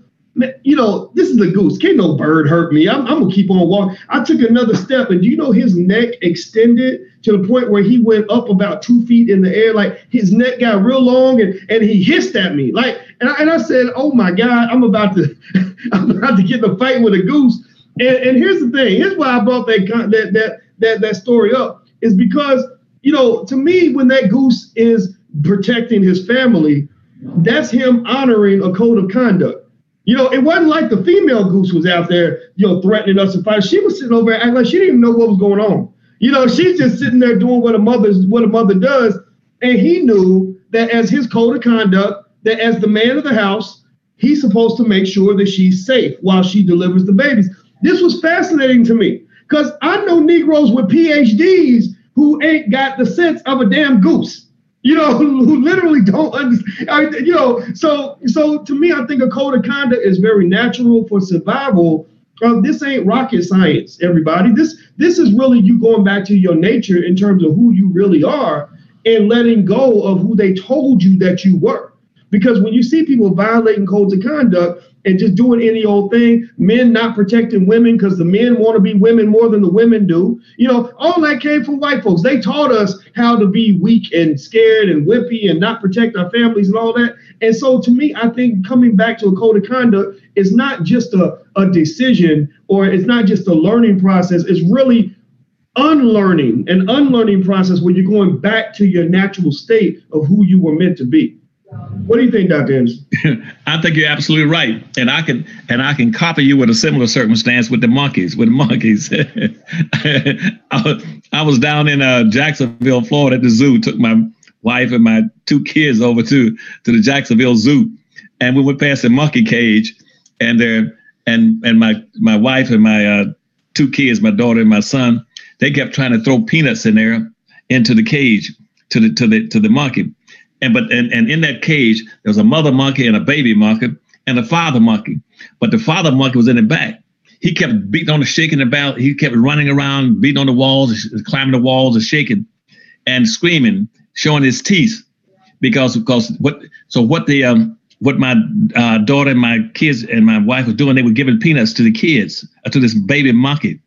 you know, this is a goose. Can't no bird hurt me. I'm, I'm gonna keep on walking. I took another step, and do you know his neck extended to the point where he went up about two feet in the air, like his neck got real long, and and he hissed at me, like, and I, and I said, oh my God, I'm about to, I'm about to get in a fight with a goose. And, and here's the thing. Here's why I brought that that that that that story up is because you know, to me, when that goose is protecting his family, that's him honoring a code of conduct. You know, it wasn't like the female goose was out there, you know, threatening us to fight. She was sitting over there acting like she didn't even know what was going on. You know, she's just sitting there doing what a mother's what a mother does. And he knew that as his code of conduct, that as the man of the house, he's supposed to make sure that she's safe while she delivers the babies. This was fascinating to me because I know Negroes with PhDs who ain't got the sense of a damn goose you know, who literally don't understand. You know, so so to me, I think a code of conduct is very natural for survival. Uh, this ain't rocket science, everybody. This this is really you going back to your nature in terms of who you really are and letting go of who they told you that you were. Because when you see people violating codes of conduct, and just doing any old thing, men not protecting women because the men want to be women more than the women do. You know, all that came from white folks. They taught us how to be weak and scared and wimpy and not protect our families and all that. And so to me, I think coming back to a code of conduct is not just a, a decision or it's not just a learning process. It's really unlearning, an unlearning process where you're going back to your natural state of who you were meant to be. What do you think, Dr. Anderson? I think you're absolutely right, and I can and I can copy you with a similar circumstance with the monkeys. With the monkeys, I, was down in uh, Jacksonville, Florida, at the zoo. Took my wife and my two kids over to to the Jacksonville Zoo, and we went past the monkey cage, and there and and my my wife and my uh, two kids, my daughter and my son, they kept trying to throw peanuts in there into the cage to the to the to the monkey and but and, and in that cage there was a mother monkey and a baby monkey and a father monkey. But the father monkey was in the back. He kept beating on the shaking about he kept running around beating on the walls climbing the walls and shaking and screaming showing his teeth. Because because what so what the um what my uh, daughter and my kids and my wife was doing they were giving peanuts to the kids uh, to this baby monkey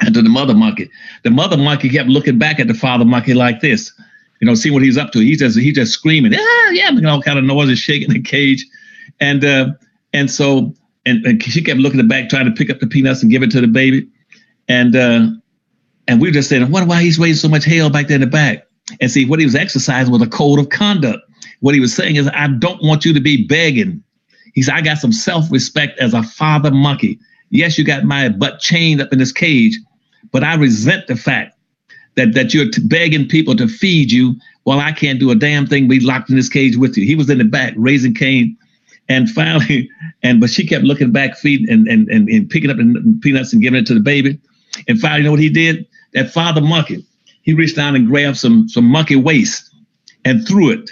and to the mother monkey. The mother monkey kept looking back at the father monkey like this you know, see what he's up to. He's just he's just screaming, ah, yeah, making all kind of noise noises, shaking the cage, and uh, and so and, and she kept looking at the back, trying to pick up the peanuts and give it to the baby, and uh, and we were just saying, I wonder why he's raising so much hell back there in the back. And see, what he was exercising was a code of conduct. What he was saying is, I don't want you to be begging. He said, I got some self-respect as a father monkey. Yes, you got my butt chained up in this cage, but I resent the fact that that you're begging people to feed you while I can't do a damn thing. Be locked in this cage with you. He was in the back raising Cain, and finally, and but she kept looking back, feeding and and and, and picking up the peanuts and giving it to the baby. And finally, you know what he did? That father monkey, he reached down and grabbed some some monkey waste and threw it.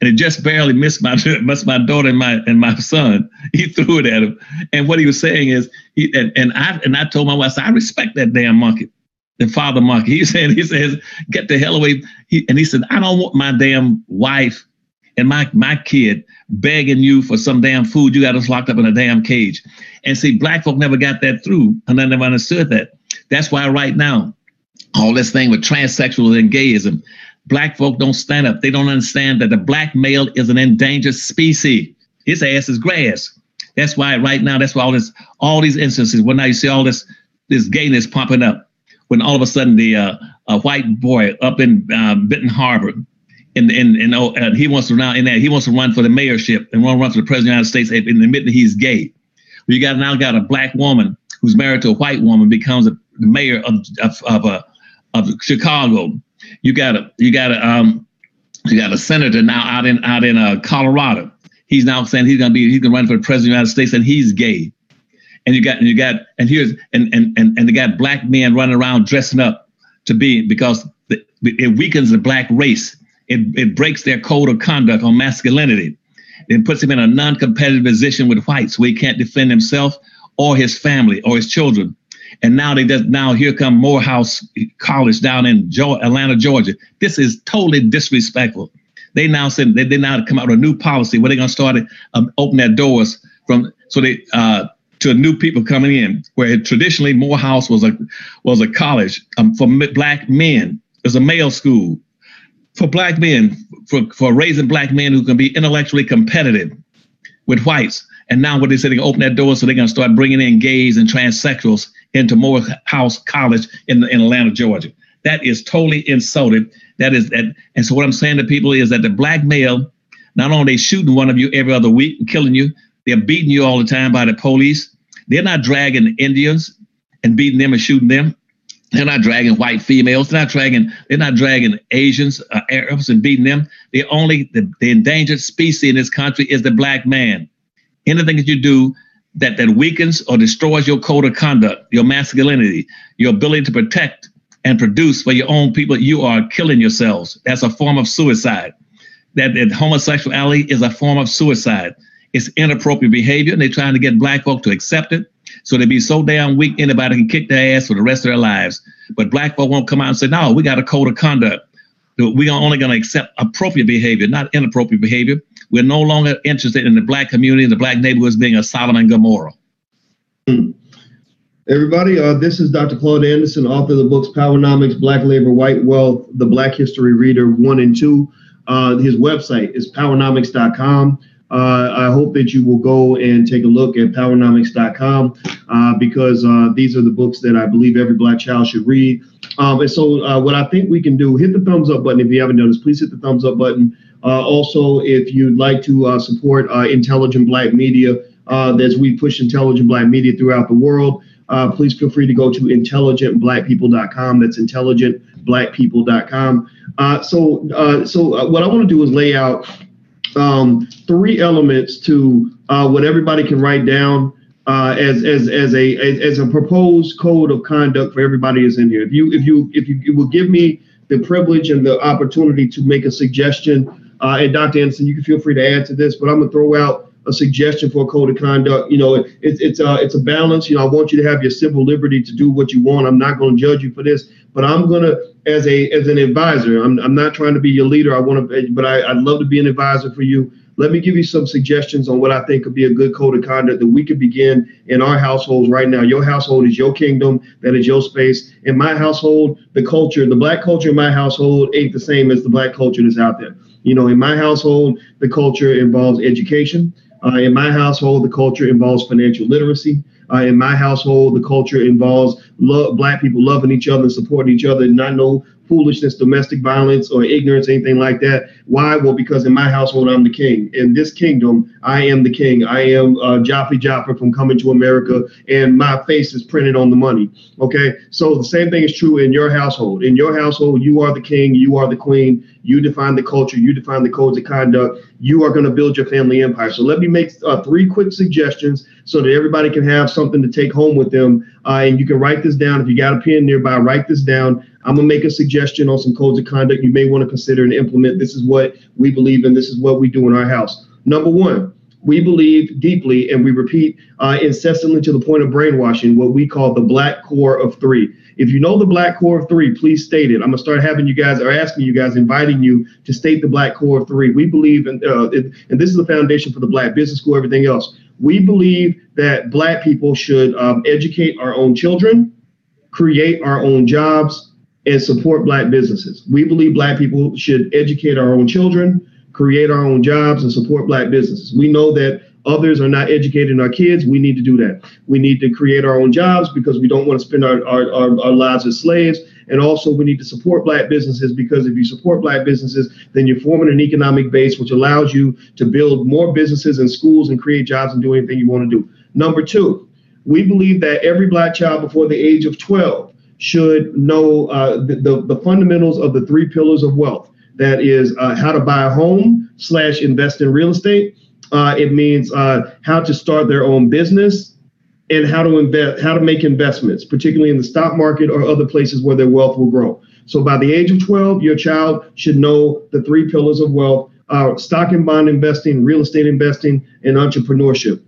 And it just barely missed my missed my daughter and my and my son. He threw it at him. And what he was saying is, he and, and I and I told my wife, I respect that damn monkey the father monkey. He said, he says, get the hell away. He, and he said, I don't want my damn wife and my my kid begging you for some damn food. You got us locked up in a damn cage. And see, black folk never got that through, and I never understood that. That's why right now, all this thing with transsexual and gayism, black folk don't stand up. They don't understand that the black male is an endangered species. His ass is grass. That's why right now, that's why all this, all these instances, when now you see all this, this gayness popping up when all of a sudden the uh, a white boy up in uh, Benton Harbor, and and and, oh, and he wants to run in that he wants to run for the mayorship and to run for the president of the United States and admit that he's gay. Well, you got now got a black woman who's married to a white woman becomes a, the mayor of of of, uh, of Chicago. You got a you got a um you got a senator now out in out in uh, Colorado. He's now saying he's gonna be he's gonna run for the president of the United States and he's gay and you got and you got and here's and and and, and they got black men running around dressing up to be because it weakens the black race. It, it breaks their code of conduct on masculinity. It puts him in a non-competitive position with whites where he can't defend himself or his family or his children. And now they just now here come Morehouse College down in Atlanta, Georgia. This is totally disrespectful. They now said they, they now come out with a new policy where they're going to start um, open their doors from so they uh, to new people coming in, where traditionally Morehouse was a was a college um, for black men. It was a male school for black men, for, for raising black men who can be intellectually competitive with whites. And now what they said, they open that door, so they're to start bringing in gays and transsexuals into Morehouse College in, in Atlanta, Georgia. That is totally insulted. That is that. And so what I'm saying to people is that the black male, not only they shooting one of you every other week and killing you, they're beating you all the time by the police. They're not dragging Indians and beating them and shooting them. They're not dragging white females. They're not dragging. They're not dragging Asians, uh, Arabs, and beating them. The only the, the endangered species in this country is the black man. Anything that you do that that weakens or destroys your code of conduct, your masculinity, your ability to protect and produce for your own people, you are killing yourselves. That's a form of suicide. That, that homosexuality is a form of suicide. It's inappropriate behavior, and they're trying to get black folk to accept it. So they'd be so damn weak, anybody can kick their ass for the rest of their lives. But black folk won't come out and say, no, we got a code of conduct. We are only going to accept appropriate behavior, not inappropriate behavior. We're no longer interested in the black community and the black neighborhoods being a Sodom and Gomorrah. Everybody, uh, this is Dr. Claud Anderson, author of the books Powernomics, Black Labor, White Wealth, The Black History Reader 1 and 2. Uh, his website is powernomics.com. Uh, I hope that you will go and take a look at powernomics.com uh, because uh, these are the books that I believe every black child should read. Um, and so, uh, what I think we can do, hit the thumbs up button if you haven't done this. Please hit the thumbs up button. Uh, also, if you'd like to uh, support Intelligent Black Media, as we push Intelligent Black Media throughout the world, please feel free to go to intelligentblackpeople.com. That's intelligentblackpeople.com. So, so what I want to do is lay out um, three elements to uh, what everybody can write down uh, as as as a as, as, a proposed code of conduct for everybody is in here. If you if you if you, you will give me the privilege and the opportunity to make a suggestion, uh, and Dr. Anderson, you can feel free to add to this, but I'm gonna throw out a suggestion for a code of conduct. You know, it, it, it's a uh, it's a balance. You know, I want you to have your civil liberty to do what you want. I'm not going to judge you for this, but I'm gonna as a as an advisor. I'm I'm not trying to be your leader. I want to, but I, I'd love to be an advisor for you. Let me give you some suggestions on what I think could be a good code of conduct that we could begin in our households right now. Your household is your kingdom, that is your space. In my household, the culture, the black culture in my household ain't the same as the black culture that's out there. You know, in my household, the culture involves education. Uh, in my household, the culture involves financial literacy. Uh, in my household, the culture involves black people loving each other and supporting each other, and not no foolishness, domestic violence, or ignorance, anything like that. Why? Well, because in my household, I'm the king. In this kingdom, I am the king. I am uh, Joffrey from Coming to America, and my face is printed on the money. Okay, so the same thing is true in your household. In your household, you are the king, you are the queen. You define the culture, you define the codes of conduct. You are going to build your family empire. So let me make uh, three quick suggestions so that everybody can have something to take home with them. Uh, and you can write this down if you got a pen nearby. Write this down. I'm gonna make a suggestion on some codes of conduct you may want to consider and implement. This is what we believe in. This is what we do in our house. Number one, we believe deeply and we repeat uh, incessantly to the point of brainwashing what we call the black core of three. If you know the black core of three, please state it. I'm gonna start having you guys or asking you guys, inviting you to state the black core of three. We believe, in, uh, it, and this is the foundation for the Black Business School, everything else. We believe that black people should um, educate our own children, create our own jobs, and support black businesses. We believe black people should educate our own children, create our own jobs, and support black businesses. We know that others are not educating our kids. We need to do that. We need to create our own jobs because we don't want to spend our, our, our, our lives as slaves. And also, we need to support black businesses because if you support black businesses, then you're forming an economic base which allows you to build more businesses and schools and create jobs and do anything you want to do. Number two, we believe that every black child before the age of 12 should know uh, the, the, the, fundamentals of the three pillars of wealth. That is uh, how to buy a home slash invest in real estate. Uh, it means uh, how to start their own business and how to invest, how to make investments, particularly in the stock market or other places where their wealth will grow. So by the age of 12, your child should know the three pillars of wealth: uh, stock and bond investing, real estate investing, and entrepreneurship.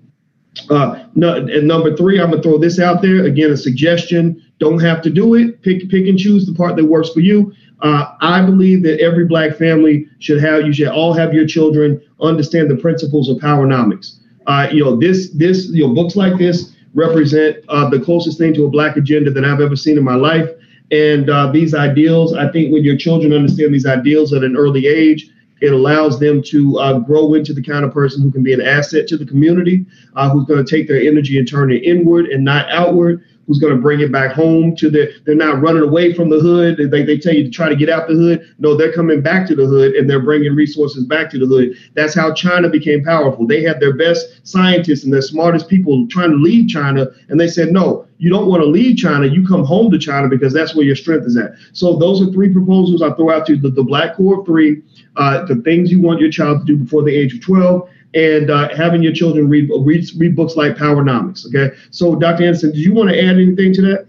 Uh, no, and number three, I'm gonna throw this out there again, a suggestion. Don't have to do it. Pick pick and choose the part that works for you. Uh, I believe that every black family should have. You should all have your children understand the principles of powernomics. Uh, you know this this you know books like this represent uh, the closest thing to a black agenda that I've ever seen in my life. And uh, these ideals, I think, when your children understand these ideals at an early age, it allows them to uh, grow into the kind of person who can be an asset to the community, uh, who's going to take their energy and turn it inward and not outward, who's going to bring it back home to the they're not running away from the hood. They, they tell you to try to get out the hood. No they're coming back to the hood and they're bringing resources back to the hood. That's how china became powerful. They had their best scientists and their smartest people trying to leave china and they said no you don't want to leave china. You come home to china because that's where your strength is at. So those are three proposals i throw out to you the, the black core three uh, the things you want your child to do before the age of 12 and uh, having your children read, read, read books like Powernomics. Okay. So, Dr. Anderson, do you want to add anything to that?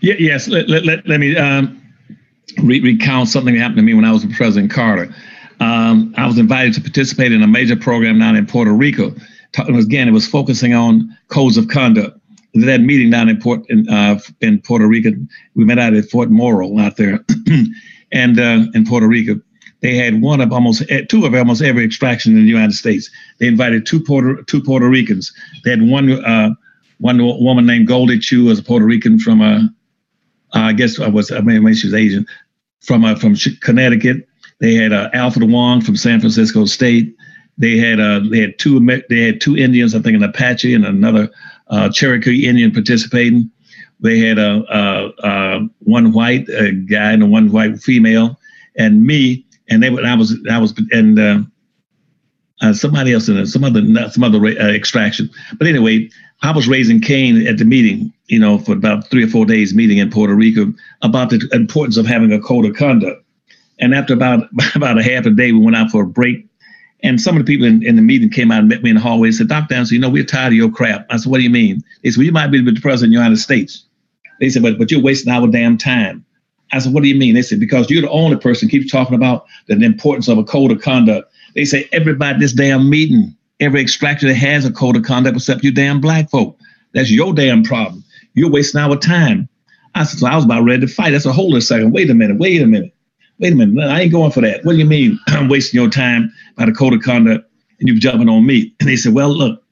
Yeah, yes. Let, let, let, let me um, re- recount something that happened to me when I was with President Carter. Um, I was invited to participate in a major program down in Puerto Rico. Again, it was focusing on codes of conduct. That meeting down in Port in, uh, in Puerto Rico, we met out at Fort Morrell out there, and uh, in Puerto Rico they had one of almost eh, two of almost every extraction in the United States. They invited two Puerto two Puerto Ricans. They had one uh, one woman named Goldie Chu as a Puerto Rican from uh, I guess I was I mean she was Asian from uh, from Connecticut. They had uh, Alfred Wong from San Francisco State. They had uh, they had two they had two Indians I think an Apache and another uh, Cherokee Indian participating. They had a, a, a one white a guy and one white female, and me, and they were. I was I was and uh, uh, somebody else in some other some other uh, extraction. But anyway, I was raising Cain at the meeting, you know, for about three or four days meeting in Puerto Rico about the importance of having a code of conduct. And after about about a half a day, we went out for a break. And some of the people in, in the meeting came out and met me in the hallway and said, Dr. Anderson, you know, we're tired of your crap. I said, what do you mean? They said, well, you might be the president of the United States. They said, but, but you're wasting our damn time. I said, what do you mean? They said, because you're the only person keeps talking about the importance of a code of conduct. They say, everybody this damn meeting, every extractor that has a code of conduct except you damn black folk. That's your damn problem. You're wasting our time. I said, so I was about ready to fight. I said, hold a second. Wait a minute. Wait a minute. Wait a minute. I ain't going for that. What do you mean I'm wasting your time by the code of conduct and you jumping on me? And they said, well, look,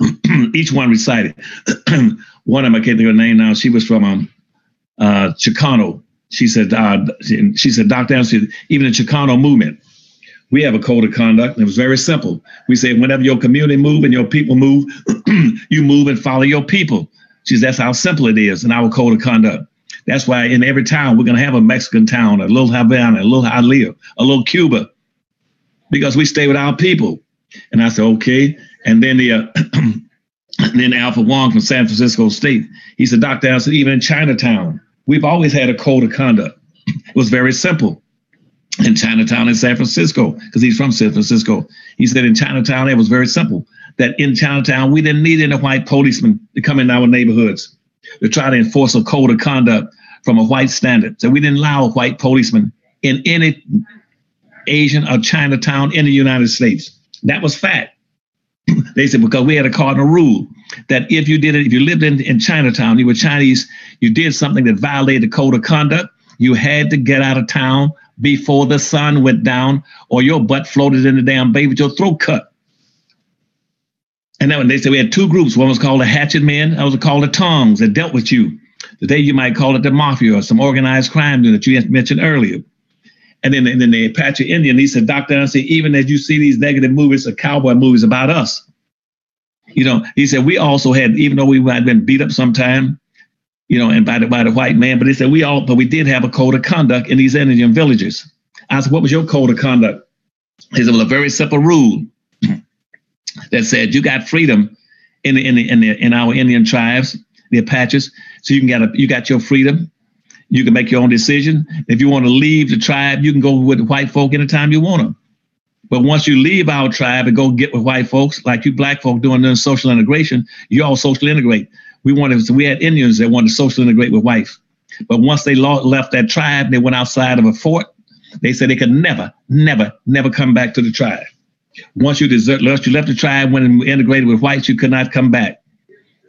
each one recited. one of them, I can't think of her name now. She was from um, uh, Chicano. She said, uh, she, said, Dr. Even the Chicano movement, we have a code of conduct. It was very simple. We say, whenever your community move and your people move, you move and follow your people. She says, that's how simple it is in our code of conduct. That's why in every town, we're going to have a Mexican town, a little Havana, a little Hialeah, a little Cuba, because we stay with our people. And I said, okay. And then the, uh, then Alfred Wong from San Francisco State, he said, Dr. Anderson, even in Chinatown, we've always had a code of conduct. It was very simple in Chinatown in San Francisco, because he's from San Francisco. He said in Chinatown, it was very simple that in Chinatown, we didn't need any white policemen to come in our neighborhoods to try to enforce a code of conduct from a white standard. So we didn't allow white policeman in any Asian or Chinatown in the United States. That was fact. they said because we had a cardinal rule that if you did it, if you lived in, in Chinatown, you were Chinese, you did something that violated the code of conduct, you had to get out of town before the sun went down, or your butt floated in the damn bay with your throat cut. And then when they said we had two groups. One was called the hatchet men, that was called the tongs that dealt with you. Today you might call it the mafia or some organized crime that you mentioned earlier. And then, and then the Apache Indian, he said, Dr. Anderson, even as you see these negative movies or cowboy movies about us, you know, he said, we also had, even though we had been beat up sometime, you know, and by the, by the white man, but he said we all, but we did have a code of conduct in these Indian villages. I said, what was your code of conduct? He said, well, a very simple rule that said you got freedom in the, in the, in the, in our Indian tribes, the Apaches. So you can get a, you got your freedom. You can make your own decision. If you want to leave the tribe, you can go with the white folk anytime you want to. But once you leave our tribe and go get with white folks, like you black folk doing the social integration, you all socially integrate we wanted we had Indians that wanted to socially integrate with whites. But once they left that tribe, they went outside of a fort. They said they could never, never, never come back to the tribe. Once you desert, once you left the tribe, when integrated with whites, you could not come back.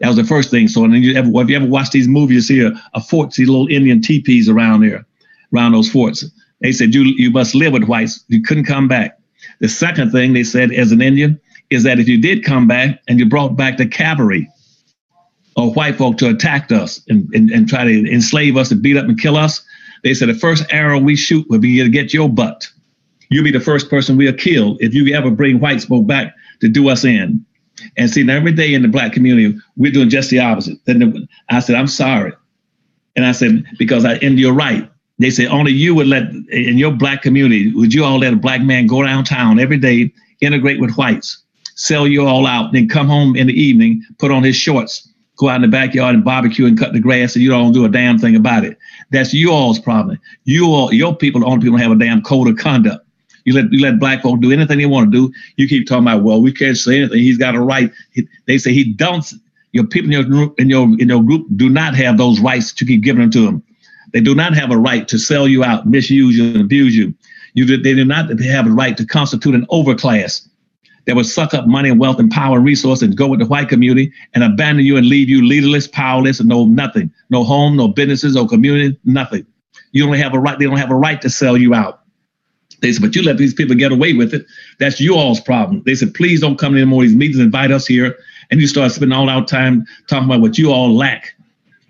That was the first thing. So, and you ever, if you ever watch these movies, you see a, a fort, see little Indian teepees around there, around those forts. They said you you must live with whites. You couldn't come back. The second thing they said as an Indian is that if you did come back and you brought back the cavalry, or white folk to attack us and, and, and try to enslave us and beat up and kill us, they said the first arrow we shoot will be to get your butt. You'll be the first person we'll kill if you ever bring white folk back to do us in. And see, now every day in the black community, we're doing just the opposite. Then I said, I'm sorry. And I said, because I, and you're right. They said, only you would let, in your black community, would you all let a black man go downtown every day, integrate with whites, sell you all out, then come home in the evening, put on his shorts, go out in the backyard and barbecue and cut the grass and you don't do a damn thing about it. That's you all's problem. You all, your people, the only people have a damn code of conduct. You let you let black folk do anything they want to do. You keep talking about, well, we can't say anything. He's got a right. They say he don't. Your people in your group in your in your group do not have those rights to keep giving them to them. They do not have a right to sell you out, misuse you, and abuse you. You they do not have a right to constitute an overclass that would suck up money and wealth and power and resources and go with the white community and abandon you and leave you leaderless, powerless, and no nothing, no home, no businesses, no community, nothing. You only have a right. They don't have a right to sell you out. They said, but you let these people get away with it. That's you all's problem. They said, please don't come to any more of these meetings. Invite us here, and you start spending all our time talking about what you all lack.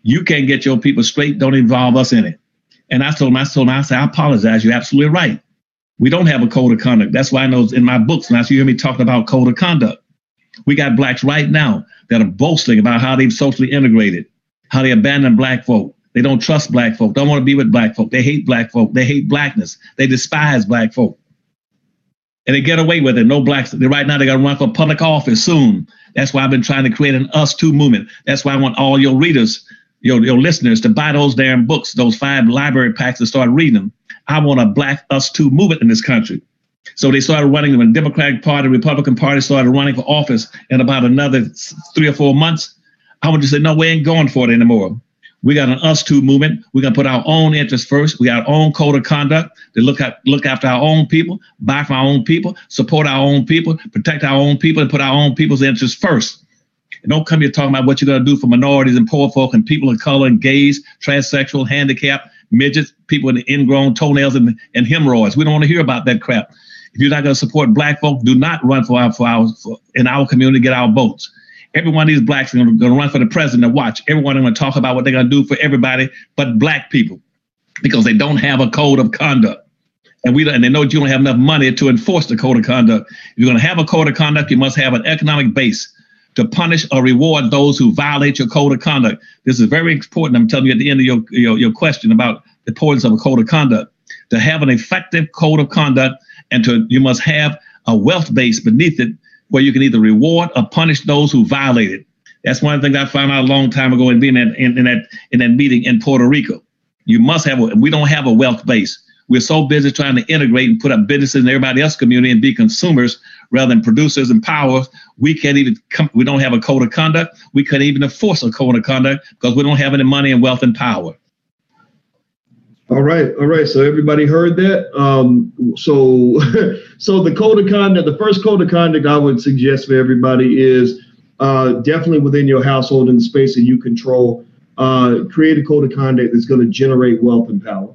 You can't get your people straight. Don't involve us in it. And I told him, I told him, I said, I apologize. You're absolutely right. We don't have a code of conduct. That's why I know it's in my books, and you hear me talking about code of conduct. We got blacks right now that are boasting about how they've socially integrated. how they abandon black folk. They don't trust black folk, don't want to be with black folk. They hate black folk. They hate blackness. They despise black folk. And they get away with it. No blacks. They, Right now, they're going to run for public office soon. That's why I've been trying to create an Us Too movement. That's why I want all your readers, your, your listeners, to buy those damn books, those five library packs, and start reading them. I want a Black Us Too movement in this country. So they started running when the Democratic Party, Republican Party started running for office in about another three or four months. I would just say, no, we ain't going for it anymore. We got an us too movement. We're gonna put our own interests first. We got our own code of conduct to look at look after our own people, buy from our own people, support our own people, protect our own people, and put our own people's interests first. And don't come here talking about what you're gonna do for minorities and poor folk and people of color and gays, transsexual, handicapped, midgets, people with ingrown toenails and, and hemorrhoids. We don't want to hear about that crap. If you're not going to support black folk, do not run for our for our for, in our community get our votes. Every one of these blacks are going to run for the president watch. Everyone going to talk about what they're going to do for everybody but black people because they don't have a code of conduct. And we and they know you don't have enough money to enforce the code of conduct. If you're going to have a code of conduct, you must have an economic base to punish or reward those who violate your code of conduct. This is very important. I'm telling you at the end of your, your, your question about the importance of a code of conduct. To have an effective code of conduct and to you must have a wealth base beneath it where you can either reward or punish those who violate it. That's one thing I found out a long time ago in being in, in, in that in that meeting in Puerto Rico. You must have a, we don't have a wealth base. We're so busy trying to integrate and put up businesses in everybody else's community and be consumers rather than producers and powers. We can't even come, we don't have a code of conduct. We couldn't even enforce a code of conduct because we don't have any money and wealth and power. All right, all right. So everybody heard that. Um, so, so the code of conduct, the first code of conduct I would suggest for everybody is uh, definitely within your household and the space that you control. Uh, create a code of conduct that's going to generate wealth and power.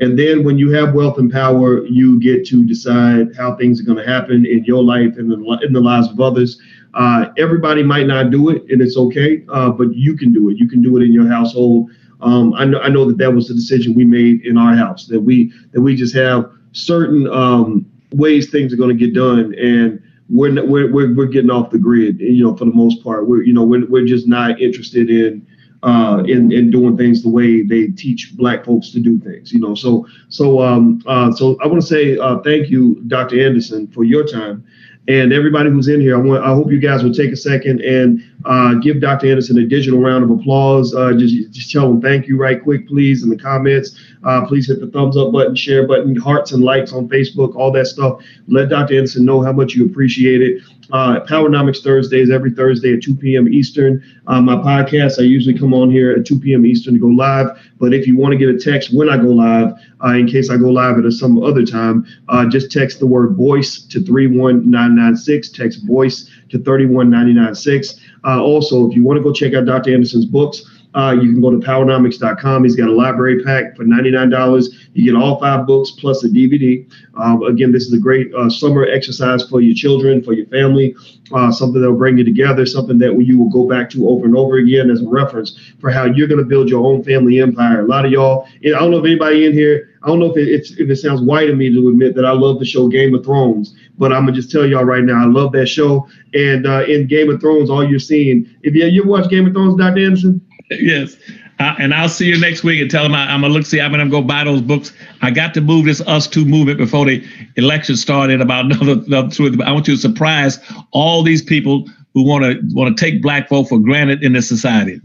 And then when you have wealth and power, you get to decide how things are going to happen in your life and in, in the lives of others. Uh, everybody might not do it, and it's okay, uh, but you can do it. You can do it in your household. Um, I know I know that that was the decision we made in our house that we that we just have certain um, ways things are going to get done, and we're, we're we're we're getting off the grid. You know, for the most part, we're you know we're we're just not interested in uh, in in doing things the way they teach black folks to do things. You know, so so um uh, so I want to say uh, thank you, Dr. Anderson, for your time and everybody who's in here, I want I hope you guys will take a second and uh, give Dr. Anderson a digital round of applause. Uh, just just tell him thank you right quick, please, in the comments. Uh, please hit the thumbs up button, share button, hearts and likes on Facebook, all that stuff. Let Dr. Anderson know how much you appreciate it. Uh, Powernomics Thursdays every Thursday at 2 p.m. Eastern. Uh, my podcast, I usually come on here at 2 p.m. Eastern to go live. But if you want to get a text when I go live, uh, in case I go live at some other time, uh, just text the word Boyce to 31996. Text Boyce to 31996. Uh, also, if you want to go check out Dr. Anderson's books, uh, you can go to powernomics.com. He's got a library pack for $99. You get all five books plus a DVD. Um, again, this is a great uh, summer exercise for your children, for your family, uh, something that will bring you together, something that you will go back to over and over again as a reference for how you're going to build your own family empire. A lot of y'all, I don't know if anybody in here, I don't know if it, if it sounds white of me to admit that I love the show Game of Thrones, but I'm gonna just tell y'all right now, I love that show. And uh, in Game of Thrones, all you're seeing, if you, you watch Game of Thrones, Dr. Anderson, yes. Uh, and I'll see you next week and tell them I, am gonna look see I'm gonna go buy those books. I got to move this Us Too movement before the election started about another, another two. I want you to surprise all these people who want to want to take black folk for granted in this society.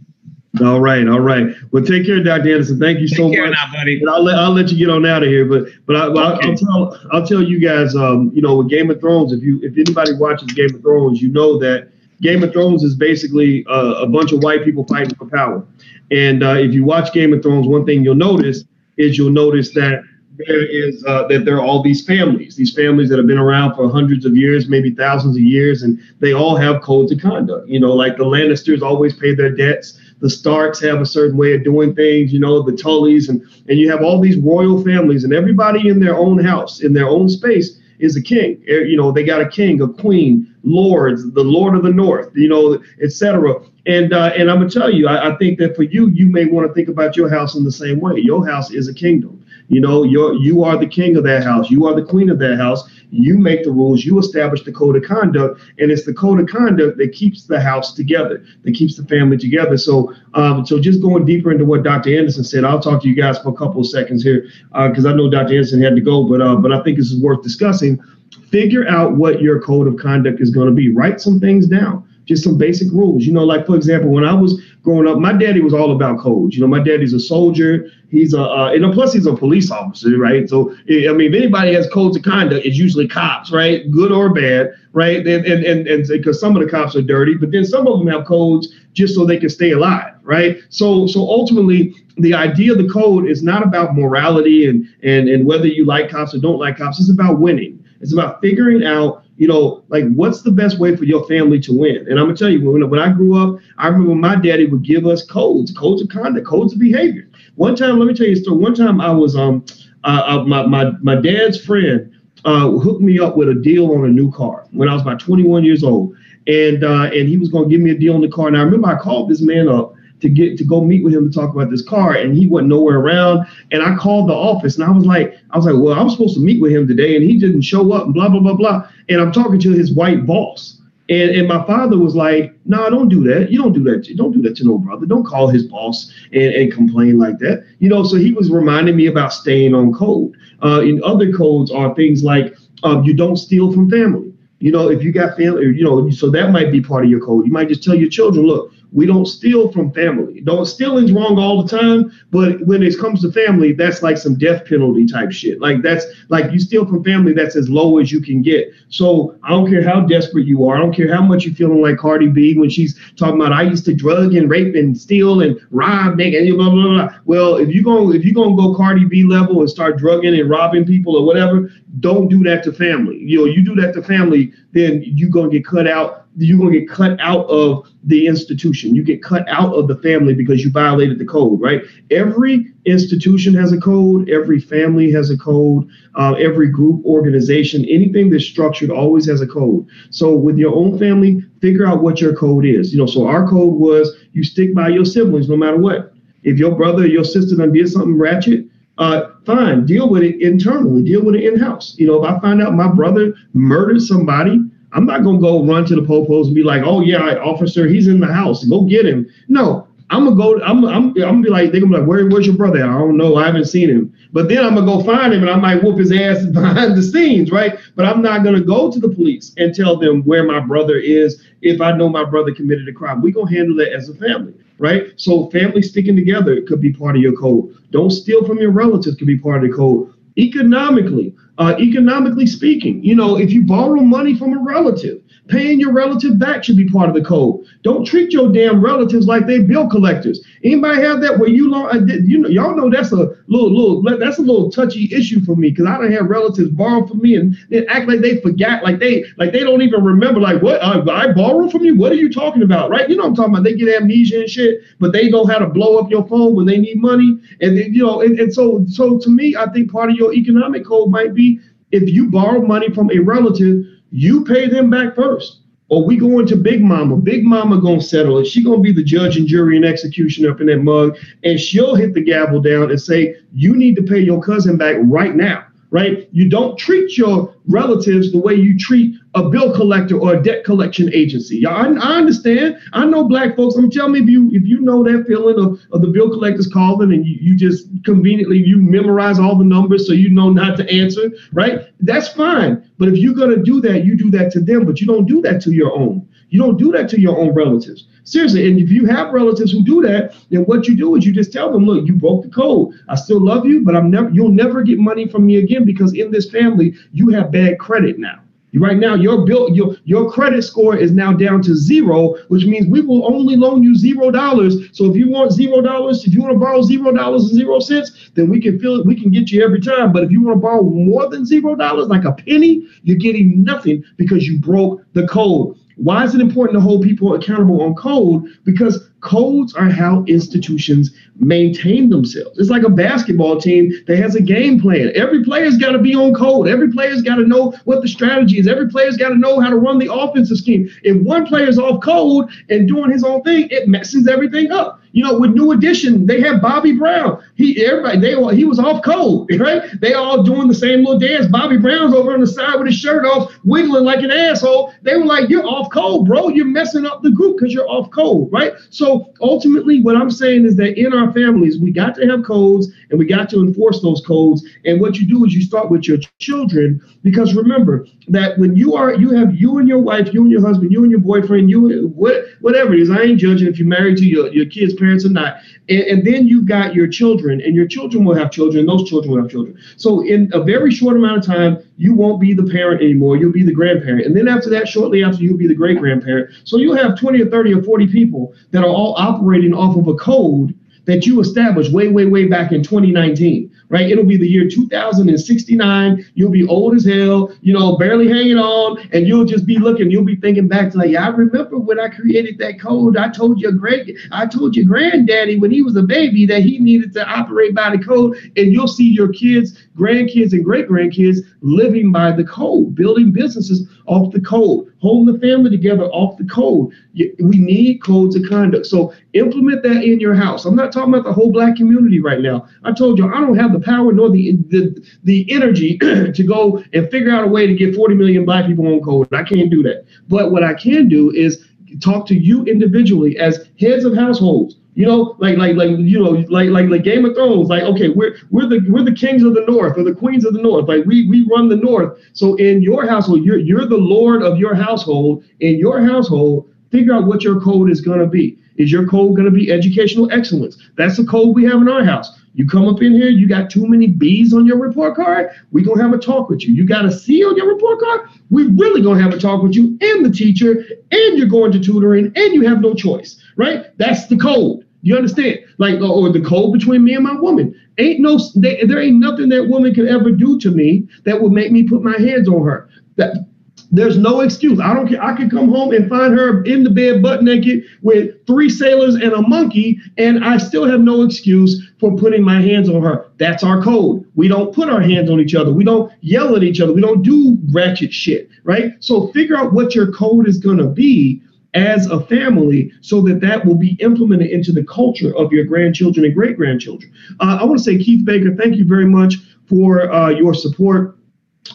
All right, all right. Well, take care, Dr. Anderson. Thank you so much. Now, buddy. But I'll let I'll let you get on out of here. But but I, will okay. tell I'll tell you guys. Um, you know, with Game of Thrones, if you if anybody watches Game of Thrones, you know that Game of Thrones is basically uh, a bunch of white people fighting for power. And uh, if you watch Game of Thrones, one thing you'll notice is you'll notice that there is uh, that there are all these families, these families that have been around for hundreds of years, maybe thousands of years, and they all have codes of conduct. You know, like the Lannisters always pay their debts. The Starks have a certain way of doing things. You know, the Tullys, and and you have all these royal families, and everybody in their own house, in their own space, is a king. Eh, you know, they got a king, a queen, lords, the Lord of the North. You know, etc. And uh, and I'm gonna tell you, I, I think that for you, you may want to think about your house in the same way. Your house is a kingdom You know, you're you are the king of that house. You are the queen of that house. You make the rules. You establish the code of conduct, and it's the code of conduct that keeps the house together, that keeps the family together. So, um, so just going deeper into what Dr. Anderson said, I'll talk to you guys for a couple of seconds here because uh, I know Dr. Anderson had to go, but uh, but I think this is worth discussing. Figure out what your code of conduct is going to be. Write some things down just some basic rules. You know, like for example, when I was growing up, my daddy was all about codes. You know, my daddy's a soldier. He's a uh, and plus he's a police officer, right? So I mean, if anybody has codes of conduct, it's usually cops, right? Good or bad, right? And and and and because some of the cops are dirty, but then some of them have codes just so they can stay alive, right? So so ultimately, the idea of the code is not about morality and and and whether you like cops or don't like cops. It's about winning. It's about figuring out you know, like what's the best way for your family to win? And I'm gonna tell you, when, when I grew up, I remember my daddy would give us codes, codes of conduct, codes of behavior. One time, let me tell you a story. One time I was um uh, my, my my dad's friend uh, hooked me up with a deal on a new car when I was about 21 years old, and uh, and he was gonna give me a deal on the car. And I remember I called this man up to get to go meet with him to talk about this car and he wasn't nowhere around and i called the office and i was like i was like well i'm supposed to meet with him today and he didn't show up and blah blah blah blah and i'm talking to his white boss and, and my father was like, no, nah, don't do that. You don't do that. Don't do that to no brother. Don't call his boss and, and complain like that. You know, so he was reminding me about staying on code. Uh, in other codes are things like um, you don't steal from family. You know, if you got family, you know, so that might be part of your code. You might just tell your children, look, we don't steal from family. Don't stealing's wrong all the time, but when it comes to family, that's like some death penalty type shit. Like that's like you steal from family, that's as low as you can get. So I don't care how desperate you are. I don't care how much you're feeling like Cardi B when she's talking about I used to drug and rape and steal and rob, nigga, blah blah blah. Well, if you go if you're gonna go Cardi B level and start drugging and robbing people or whatever, don't do that to family. You know, you do that to family, then you're gonna get cut out you're going to get cut out of the institution. You get cut out of the family because you violated the code, right? Every institution has a code. Every family has a code. Uh, every group, organization, anything that's structured always has a code. So with your own family, figure out what your code is. You know, so our code was you stick by your siblings no matter what. If your brother or your sister done did something ratchet, uh, fine, deal with it internally, deal with it in house. You know, if I find out my brother murdered somebody, I'm not gonna go run to the popos and be like, oh yeah, officer, he's in the house. Go get him. No, I'm gonna go. I'm I'm I'm gonna be like, they're gonna be like, Where, where's your brother? I don't know. I haven't seen him. But then I'm gonna go find him and I might whoop his ass behind the scenes, right? But I'm not gonna go to the police and tell them where my brother is if I know my brother committed a crime. We're gonna handle that as a family, right? So family sticking together could be part of your code. Don't steal from your relatives could be part of the code. Economically, uh, economically speaking. You know, if you borrow money from a relative, paying your relative back should be part of the code. Don't treat your damn relatives like they bill collectors. Anybody have that where you uh, you know y'all know that's a little little that's a little touchy issue for me because I don't have relatives borrow from me and then act like they forgot like they like they don't even remember like what uh, I borrow from you. What are you talking about? Right? You know what I'm talking about. They get amnesia and shit, but they know how to blow up your phone when they need money. And then, you know, and, and so so to me, I think part of your economic code might be if you borrow money from a relative, you pay them back first. Or we going to Big Mama. Big Mama gonna settle it. She gonna be the judge and jury and executioner up in that mug, and she'll hit the gavel down and say, "You need to pay your cousin back right now." right? You don't treat your relatives the way you treat a bill collector or a debt collection agency. I, I understand. I know black folks. I'm telling you, if you if you know that feeling of, of the bill collectors calling and you, you just conveniently you memorize all the numbers so you know not to answer, right? That's fine. But if you're gonna do that, you do that to them, but you don't do that to your own. You don't do that to your own relatives. Seriously, and if you have relatives who do that, then what you do is you just tell them, look, you broke the code. I still love you, but I'm never you'll never get money from me again because in this family you have bad credit now. Right now, your bill, your your credit score is now down to zero, which means we will only loan you zero dollars. So if you want zero dollars, if you want to borrow zero dollars and zero cents, then we can feel it. We can get you every time. But if you want to borrow more than zero dollars, like a penny, you're getting nothing because you broke the code. Why is it important to hold people accountable on code? Because codes are how institutions maintain themselves. It's like a basketball team that has a game plan. Every player's got to be on code. Every player's got to know what the strategy is. Every player's got to know how to run the offensive scheme. If one player's off code and doing his own thing, it messes everything up. You know, with New Edition, they have Bobby Brown. He everybody they all he was off code, right? They all doing the same little dance. Bobby Brown's over on the side with his shirt off, wiggling like an asshole. They were like, "You're off code, bro. You're messing up the group because you're off code, right?" So ultimately, what I'm saying is that in our families, we got to have codes and we got to enforce those codes. And what you do is you start with your children because remember that when you are you have you and your wife, you and your husband, you and your boyfriend, you what whatever it is. I ain't judging if you're married to your your kids' parents or not. And, and then you've got your children, and your children will have children, those children will have children. So in a very short amount of time, you won't be the parent anymore. You'll be the grandparent. And then after that, shortly after, you'll be the great grandparent. So you'll have 20 or 30 or 40 people that are all operating off of a code that you established way, way, way back in 2019 right? It'll be the year 2069. You'll be old as hell, you know, barely hanging on, and you'll just be looking. You'll be thinking back to like, yeah, I remember when I created that code. I told your great, I told your granddaddy when he was a baby that he needed to operate by the code, and you'll see your kids, grandkids, and great grandkids living by the code, building businesses off the code, holding the family together off the code. We need codes of conduct. So implement that in your house. I'm not talking about the whole black community right now. I told you I don't have the power nor the the, the energy to go and figure out a way to get 40 million black people on code. I can't do that. But what I can do is talk to you individually as heads of households. You know, like like like you know, like like like Game of Thrones. Like, okay, we're we're the we're the kings of the north or the queens of the north. Like we we run the north. So in your household, you're you're the lord of your household. In your household, figure out what your code is going to be. Is your code going to be educational excellence? That's the code we have in our house. You come up in here, you got too many B's on your report card, we gonna have a talk with you. You got a C on your report card, we really gonna have a talk with you and the teacher, and you're going to tutoring, and you have no choice, right? That's the code. You understand? Like, uh, or the code between me and my woman. Ain't no, there ain't nothing that woman could ever do to me that would make me put my hands on her. That there's no excuse. I don't care. I could come home and find her in the bed butt naked with three sailors and a monkey, and I still have no excuse for putting my hands on her. That's our code. We don't put our hands on each other. We don't yell at each other. We don't do ratchet shit, right? So figure out what your code is to be as a family so that that will be implemented into the culture of your grandchildren and great grandchildren. Uh, I want to say, Keith Baker, thank you very much for uh, your support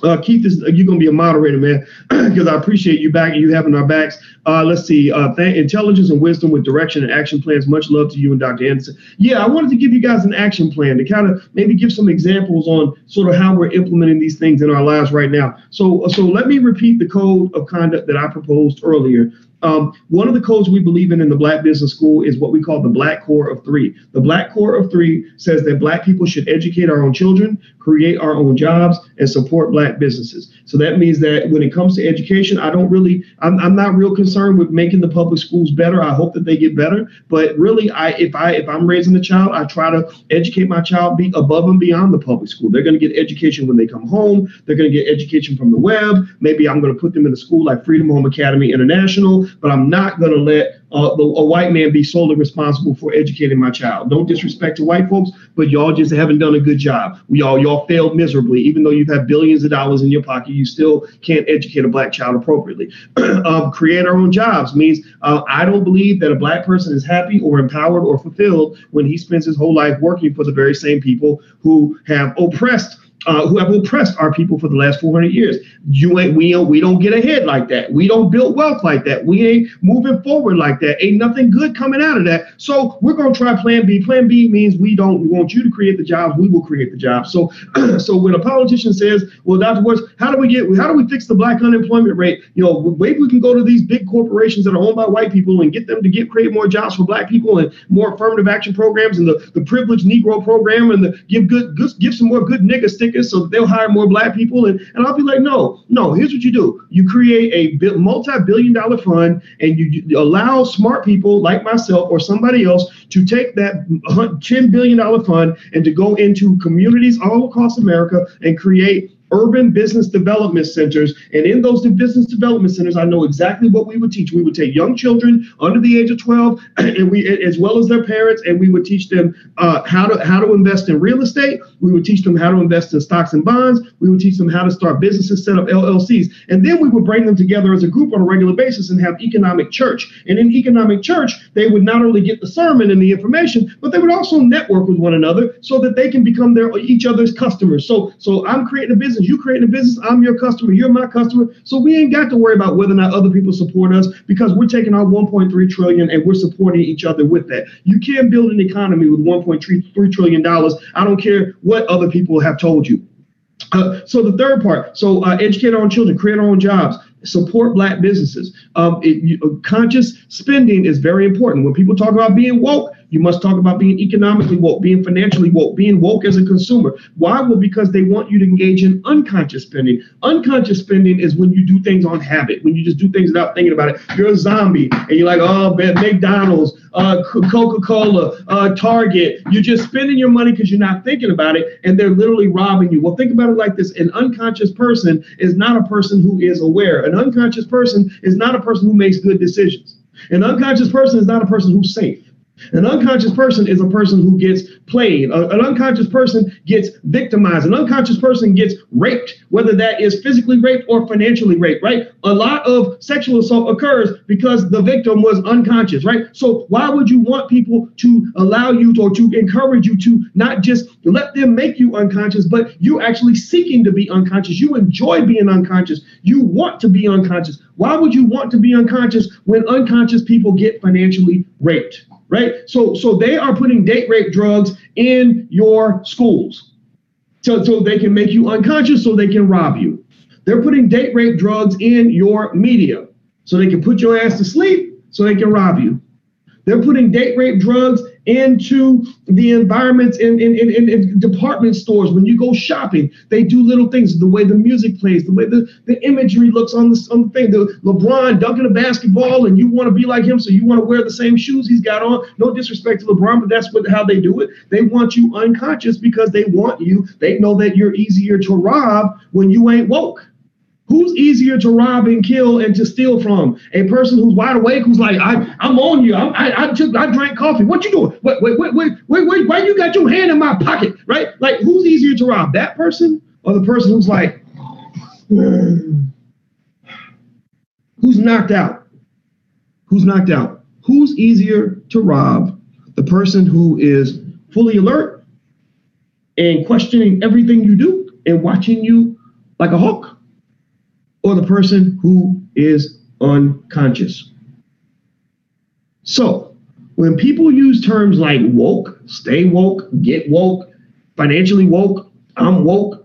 uh, Keith, is you're gonna be a moderator, man, because I appreciate you back and you having our backs. Uh, let's see, uh, intelligence and wisdom with direction and action plans. Much love to you and Dr. Anderson. Yeah, I wanted to give you guys an action plan to kind of maybe give some examples on sort of how we're implementing these things in our lives right now. So, so let me repeat the code of conduct that I proposed earlier. Um, one of the codes we believe in in the Black Business School is what we call the Black Core of Three. The Black Core of Three says that Black people should educate our own children, create our own jobs, and support Black businesses. So that means that when it comes to education, I don't really, I'm, I'm not real concerned with making the public schools better. I hope that they get better, but really, I if I if I'm raising a child, I try to educate my child be above and beyond the public school. They're going to get education when they come home. They're going to get education from the web. Maybe I'm going to put them in a school like Freedom Home Academy International but I'm not going to let uh, a white man be solely responsible for educating my child. Don't disrespect to white folks, but y'all just haven't done a good job. We all y'all failed miserably. Even though you've had billions of dollars in your pocket, you still can't educate a black child appropriately. um, create our own jobs means uh, I don't believe that a black person is happy or empowered or fulfilled when he spends his whole life working for the very same people who have oppressed uh, who have oppressed our people for the last 400 years. You ain't we don't we don't get ahead like that. We don't build wealth like that. We ain't moving forward like that. Ain't nothing good coming out of that. So we're gonna try Plan B. Plan B means we don't want you to create the jobs. We will create the jobs. So so when a politician says, "Well, Dr. Woods, how do we get how do we fix the black unemployment rate?" You know, maybe we can go to these big corporations that are owned by white people and get them to get create more jobs for black people and more affirmative action programs and the the privileged Negro program and the give good, good give some more good nigga so they'll hire more black people. And, and I'll be like, no, no, here's what you do. You create a multi-billion dollar fund and you, you allow smart people like myself or somebody else to take that $10 billion fund and to go into communities all across America and create urban business development centers. And in those business development centers, I know exactly what we would teach. We would take young children under the age of 12, and we, as well as their parents, and we would teach them uh, how to how to invest in real estate. We would teach them how to invest in stocks and bonds. We would teach them how to start businesses, set up LLCs, and then we would bring them together as a group on a regular basis and have economic church. And in economic church, they would not only get the sermon and the information, but they would also network with one another so that they can become their each other's customers. So so I'm creating a business business. You creating a business. I'm your customer. You're my customer. So we ain't got to worry about whether or not other people support us because we're taking our 1.3 trillion and we're supporting each other with that. You can't build an economy with 1.3 trillion dollars. I don't care what other people have told you. Uh, so the third part, so uh, educate our own children, create our own jobs, support black businesses. Um, it, you, conscious spending is very important. When people talk about being woke, you must talk about being economically woke, being financially woke, being woke as a consumer. Why? Well, because they want you to engage in unconscious spending. Unconscious spending is when you do things on habit, when you just do things without thinking about it. You're a zombie and you're like, oh, McDonald's, uh, Coca Cola, uh, Target. You're just spending your money because you're not thinking about it and they're literally robbing you. Well, think about it like this an unconscious person is not a person who is aware, an unconscious person is not a person who makes good decisions. An unconscious person is not a person who's safe. An unconscious person is a person who gets played. an unconscious person gets victimized. An unconscious person gets raped, whether that is physically raped or financially raped, right? A lot of sexual assault occurs because the victim was unconscious, right? So why would you want people to allow you to, or to encourage you to not just let them make you unconscious, but you actually seeking to be unconscious? You enjoy being unconscious. You want to be unconscious. Why would you want to be unconscious when unconscious people get financially raped? Right? So so they are putting date rape drugs in your schools. So, so they can make you unconscious so they can rob you. They're putting date rape drugs in your media so they can put your ass to sleep so they can rob you. They're putting date rape drugs into the environments in, in, in, in, department stores. When you go shopping they do little things. The way the music plays the way the, the imagery looks on the, on the thing. The lebron dunking a basketball and you want to be like him so you want to wear the same shoes he's got on. No disrespect to lebron but that's what how they do it. They want you unconscious because they want you they know that you're easier to rob when you ain't woke Who's easier to rob and kill and to steal from? A person who's wide awake, who's like, I, I'm on you. I, I, I took, I drank coffee. What you doing? Wait, wait, wait, wait, wait, wait. Why you got your hand in my pocket? Right? Like, who's easier to rob? That person or the person who's like, who's knocked out? Who's knocked out? Who's easier to rob? The person who is fully alert and questioning everything you do and watching you like a hawk or the person who is unconscious. So, when people use terms like woke, stay woke, get woke, financially woke, I'm woke,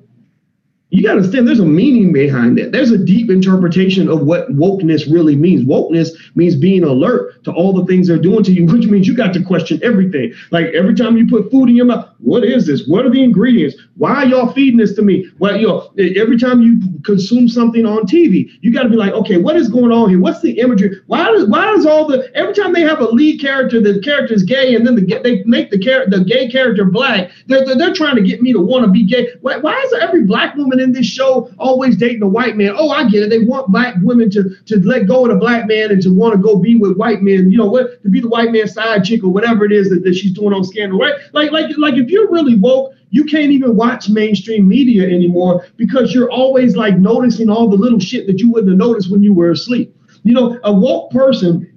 you got to understand there's a meaning behind that. There's a deep interpretation of what wokeness really means. Wokeness means being alert to all the things they're doing to you, which means you got to question everything. Like every time you put food in your mouth, what is this? What are the ingredients? Why are y'all feeding this to me? Well, you know, every time you consume something on TV, you got to be like, okay, what is going on here? What's the imagery? Why does why does all the every time they have a lead character, the character is gay, and then the they make the character the gay character black? They're, they're, they're trying to get me to want to be gay. Why, why is every black woman in this show always dating a white man. Oh, I get it. They want black women to to let go of the black man and to want to go be with white men. You know what? To be the white man's side chick or whatever it is that, that she's doing on Scandal, right? Like like like if you're really woke, you can't even watch mainstream media anymore because you're always like noticing all the little shit that you wouldn't have noticed when you were asleep. You know, a woke person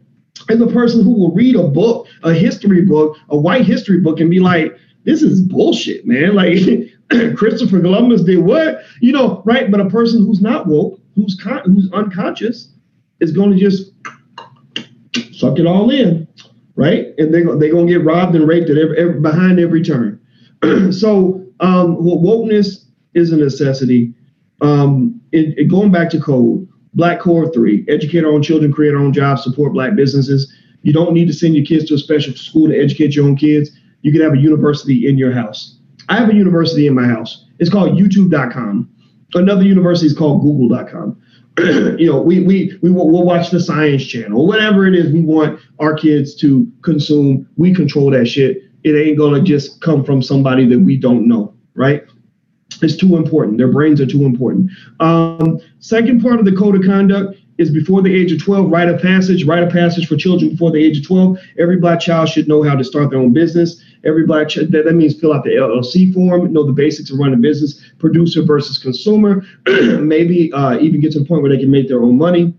is a person who will read a book, a history book, a white history book, and be like, this is bullshit, man. Like Christopher Columbus did what? You know, right? But a person who's not woke, who's con- who's unconscious, is going to just suck it all in, right? And they're they going to get robbed and raped at every, every behind every turn. so um, wokeness is a necessity. Um, it, it, going back to code, Black Core 3, educate our own children, create our own jobs, support Black businesses. You don't need to send your kids to a special school to educate your own kids. You can have a university in your house. I have a university in my house. It's called youtube.com. Another university is called google.com. you know, we we we will we'll watch the science channel, whatever it is we want our kids to consume. We control that shit. It ain't gonna just come from somebody that we don't know, right? It's too important. Their brains are too important. Um, second part of the code of conduct is before the age of 12, rite of passage, rite of passage for children before the age of 12. Every black child should know how to start their own business. Every black child, that, that means fill out the LLC form, know the basics of running a business, producer versus consumer, maybe uh, even get to the point where they can make their own money.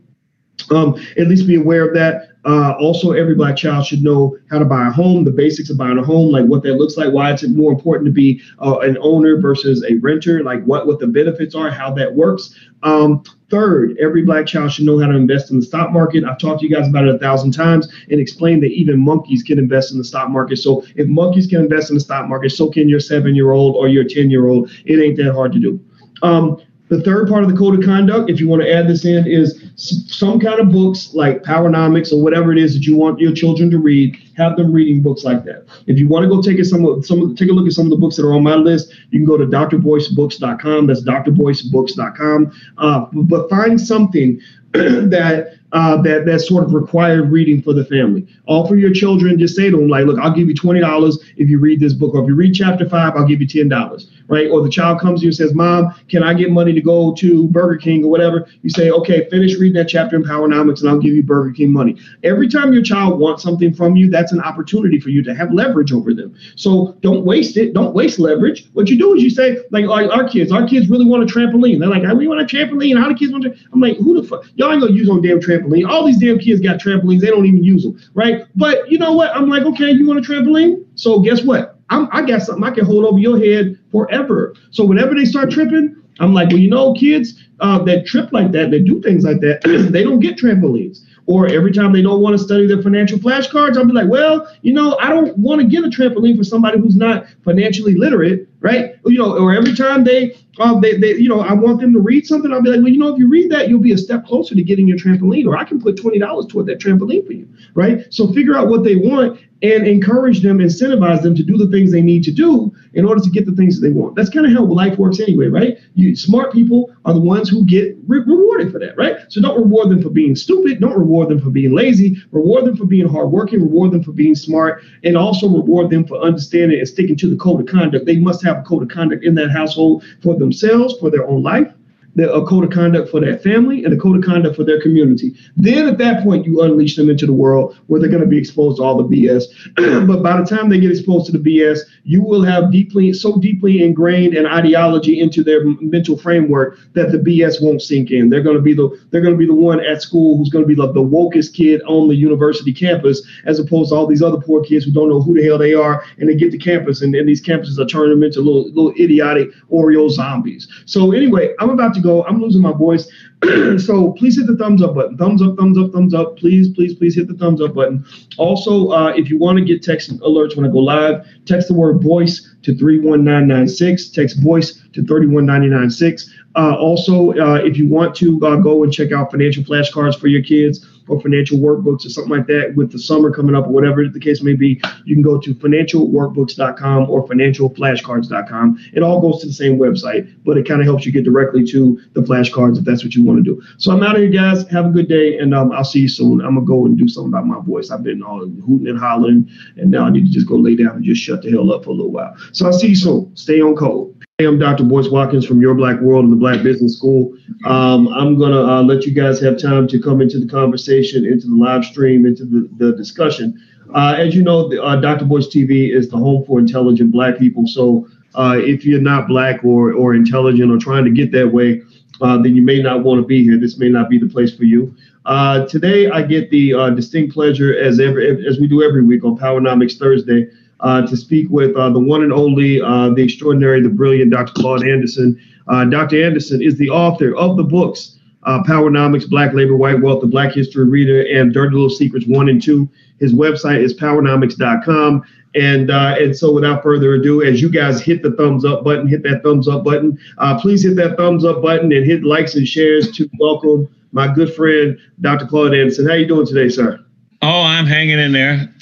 Um, at least be aware of that. Uh, also, every black child should know how to buy a home, the basics of buying a home, like what that looks like, why it's more important to be uh, an owner versus a renter, like what what the benefits are, how that works. Um, third, every black child should know how to invest in the stock market. I've talked to you guys about it a thousand times and explained that even monkeys can invest in the stock market. So if monkeys can invest in the stock market, so can your seven year old or your 10 year old. It ain't that hard to do. Um, the third part of the code of conduct, if you want to add this in, is some kind of books like Powernomics or whatever it is that you want your children to read. Have them reading books like that. If you want to go take some some take a look at some of the books that are on my list, you can go to drboycebooks.com. That's drboycebooks.com. Uh, but find something that uh, that that sort of required reading for the family. Offer your children, just say to them like, look, I'll give you twenty dollars if you read this book, or if you read chapter five, I'll give you ten dollars, right? Or the child comes to you and says, Mom, can I get money to go to Burger King or whatever? You say, okay, finish reading that chapter in Powernomics, and I'll give you Burger King money. Every time your child wants something from you, that's an opportunity for you to have leverage over them. So don't waste it. Don't waste leverage. What you do is you say, like, like our kids, our kids really want a trampoline. They're like, we want a trampoline. How do kids want to? I'm like, who the fuck? Y'all ain't gonna use no damn trampoline trampoline. All these damn kids got trampolines. They don't even use them, right? But you know what? I'm like, okay, you want a trampoline? So guess what? I'm, I got something I can hold over your head forever. So whenever they start tripping, I'm like, well, you know, kids uh, that trip like that, that do things like that, they don't get trampolines. Or every time they don't want to study their financial flashcards, I'll be like, well, you know, I don't want to get a trampoline for somebody who's not financially literate, right? You know, or every time they, uh, they, they, you know, I want them to read something, I'll be like, well, you know, if you read that, you'll be a step closer to getting your trampoline, or I can put twenty dollars toward that trampoline for you, right? So figure out what they want and encourage them, incentivize them to do the things they need to do in order to get the things that they want. That's kind of how life works anyway, right? You smart people are the ones who get re- rewarded for that, right? So don't reward them for being stupid, don't reward them for being lazy, reward them for being hardworking, reward them for being smart, and also reward them for understanding and sticking to the code of conduct. They must have a code of conduct in that household for themselves, for their own life, the, a code of conduct for their family and a code of conduct for their community. Then at that point, you unleash them into the world where they're going to be exposed to all the BS. but by the time they get exposed to the BS, you will have deeply, so deeply ingrained an ideology into their mental framework that the BS won't sink in. They're going to be the they're going to be the one at school who's going to be the, the wokest kid on the university campus, as opposed to all these other poor kids who don't know who the hell they are, and they get to campus, and, and these campuses are turning them into little little idiotic Oreo zombies. So anyway, I'm about to go. I'm losing my voice. so please hit the thumbs up button. Thumbs up, thumbs up, thumbs up. Please, please, please hit the thumbs up button. Also, uh, if you want to get text alerts when I go live, text the word voice to 31996. Text voice to 31996. Uh, also, uh, if you want to uh, go and check out financial flashcards for your kids, or financial workbooks or something like that with the summer coming up or whatever the case may be, you can go to financialworkbooks.com or financialflashcards.com. It all goes to the same website, but it kind of helps you get directly to the flashcards if that's what you want to do. So I'm out of here, guys. Have a good day, and um, I'll see you soon. I'm gonna go and do something about my voice. I've been all hooting and hollering, and now I need to just go lay down and just shut the hell up for a little while. So I'll see you soon. Stay on code. Hey, I'm Dr. Boyce Watkins from Your Black World and the Black Business School. Um, I'm going to uh, let you guys have time to come into the conversation, into the live stream, into the, the discussion. Uh, as you know, the, uh, Dr. Boyce TV is the home for intelligent Black people. So uh, if you're not Black or, or intelligent or trying to get that way, uh, then you may not want to be here. This may not be the place for you. Uh, today, I get the distinct pleasure, as every as we do every week on Powernomics Thursday, to speak with uh, the one and only, uh, the extraordinary, the brilliant Dr. Claud Anderson. Uh, Dr. Anderson is the author of the books uh, Powernomics, Black Labor, White Wealth, The Black History Reader, and Dirty Little Secrets 1 and 2. His website is powernomics.com. And uh, and so without further ado, as you guys hit the thumbs up button, hit that thumbs up button. please hit that thumbs up button and hit likes and shares to welcome my good friend, Dr. Claud Anderson. How you doing today, sir? Oh, I'm hanging in there.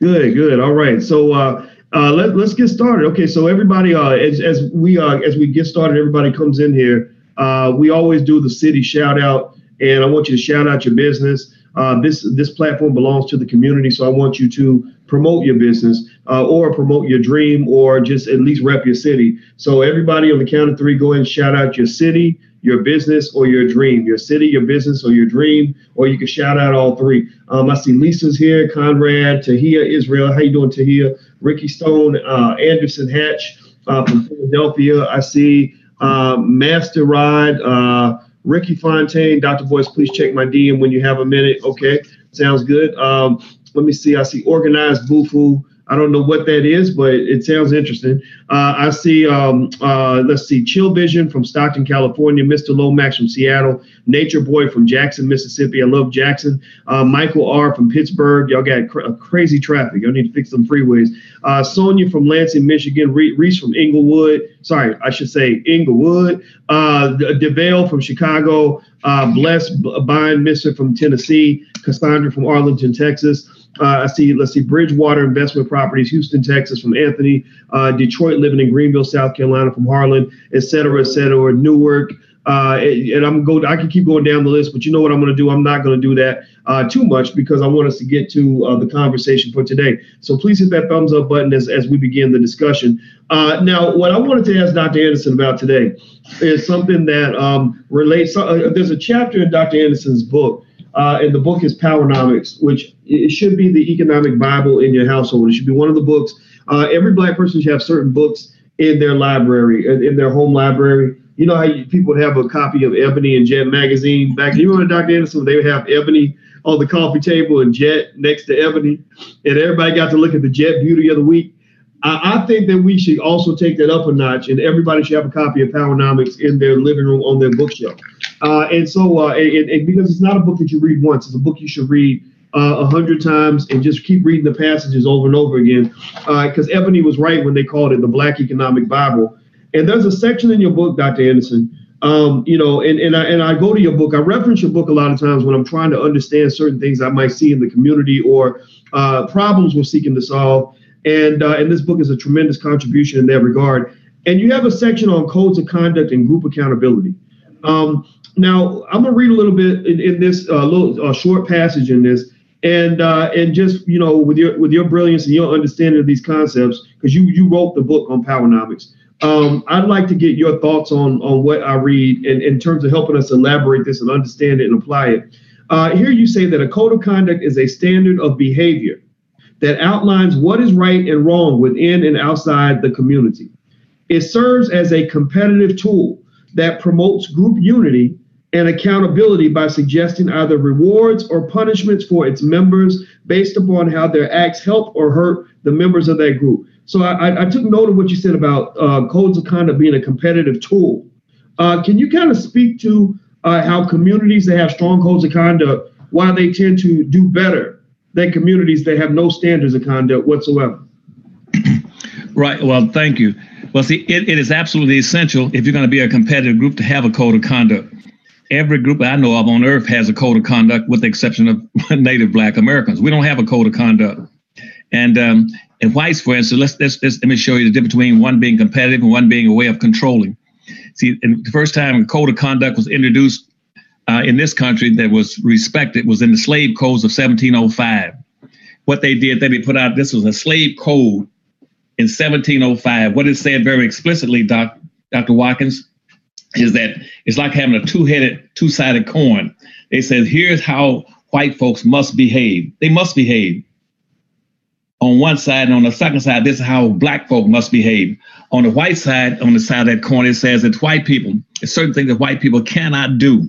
Good, good. All right. So uh, uh, let, let's get started. Okay. So everybody, uh, as, as we uh, as we get started, everybody comes in here. Uh, we always do the city shout out, and I want you to shout out your business. Uh, this this platform belongs to the community, so I want you to promote your business. or promote your dream or just at least rep your city. So everybody on the count of three, go ahead and shout out your city, your business, or your dream. Your city, your business, or your dream, or you can shout out all three. Um, I see Lisa's here, Conrad, Tahia, Israel. How you doing, Tahia? Ricky Stone, uh, Anderson Hatch uh, from Philadelphia. I see uh, Master Rod, uh, Ricky Fontaine, Dr. Boyce. Please check my DM when you have a minute. Okay, sounds good. Um, let me see. I see Organized Bufu. I don't know what that is, but it sounds interesting. Uh, I see, um, uh, let's see, Chill Vision from Stockton, California, Mr. Lomax from Seattle, Nature Boy from Jackson, Mississippi. I love Jackson. Uh, Michael R. from Pittsburgh. Y'all got cr- crazy traffic. Y'all need to fix some freeways. Uh, Sonia from Lansing, Michigan. Reese from Inglewood. Sorry, I should say Inglewood. Uh, DeVale from Chicago. Uh, Bless Bind Mister from Tennessee. Cassandra from Arlington, Texas. Uh, I see, let's see, Bridgewater Investment Properties, Houston, Texas, from Anthony, uh, Detroit, living in Greenville, South Carolina, from Harlan, et cetera, et cetera, Newark. Uh, and I'm go. I can keep going down the list, but you know what I'm going to do? I'm not going to do that uh, too much because I want us to get to uh, the conversation for today. So please hit that thumbs up button as, as we begin the discussion. Uh, now, what I wanted to ask Dr. Anderson about today is something that um, relates. Uh, there's a chapter in Dr. Anderson's book uh, and the book is Powernomics, which it should be the economic Bible in your household. It should be one of the books. Uh, every black person should have certain books in their library, in their home library. You know how you, people would have a copy of Ebony and Jet magazine back. You remember Dr. Anderson? They would have Ebony on the coffee table and Jet next to Ebony, and everybody got to look at the Jet Beauty of the Week. I, I think that we should also take that up a notch, and everybody should have a copy of Powernomics in their living room on their bookshelf. Uh, and so, uh, it, it, because it's not a book that you read once, it's a book you should read uh, a uh, hundred times and just keep reading the passages over and over again. Because uh, Ebony was right when they called it the Black Economic Bible. And there's a section in your book, Dr. Anderson. Um, you know, and, and I and I go to your book. I reference your book a lot of times when I'm trying to understand certain things I might see in the community or uh, problems we're seeking to solve. And and this book is a tremendous contribution in that regard. And you have a section on codes of conduct and group accountability. Um, now I'm gonna read a little bit in, in this uh, little uh, short passage in this, and uh, and just you know with your with your brilliance and your understanding of these concepts, because you you wrote the book on Powernomics. Um, I'd like to get your thoughts on on what I read in, in terms of helping us elaborate this and understand it and apply it. Uh, here you say that a code of conduct is a standard of behavior that outlines what is right and wrong within and outside the community. It serves as a competitive tool that promotes group unity and accountability by suggesting either rewards or punishments for its members based upon how their acts help or hurt the members of that group. So I, I took note of what you said about uh, codes of conduct being a competitive tool. Uh, can you kind of speak to uh, how communities that have strong codes of conduct, why they tend to do better than communities that have no standards of conduct whatsoever? Right. Well, thank you. Well, see, it, it is absolutely essential if you're going to be a competitive group to have a code of conduct every group I know of on earth has a code of conduct, with the exception of Native Black Americans. We don't have a code of conduct. And um, in whites, for instance, let's, let's, let's, let me show you the difference between one being competitive and one being a way of controlling. See, the first time a code of conduct was introduced uh, in this country that was respected was in the slave codes of 1705. What they did, they put out this was a slave code in 1705. What it said very explicitly, Doc, Dr. Watkins, is that it's like having a two-headed, two-sided coin. They said, here's how white folks must behave. They must behave. On one side, and on the second side, this is how black folk must behave. On the white side, on the side of that coin, it says that white people, certain things that white people cannot do,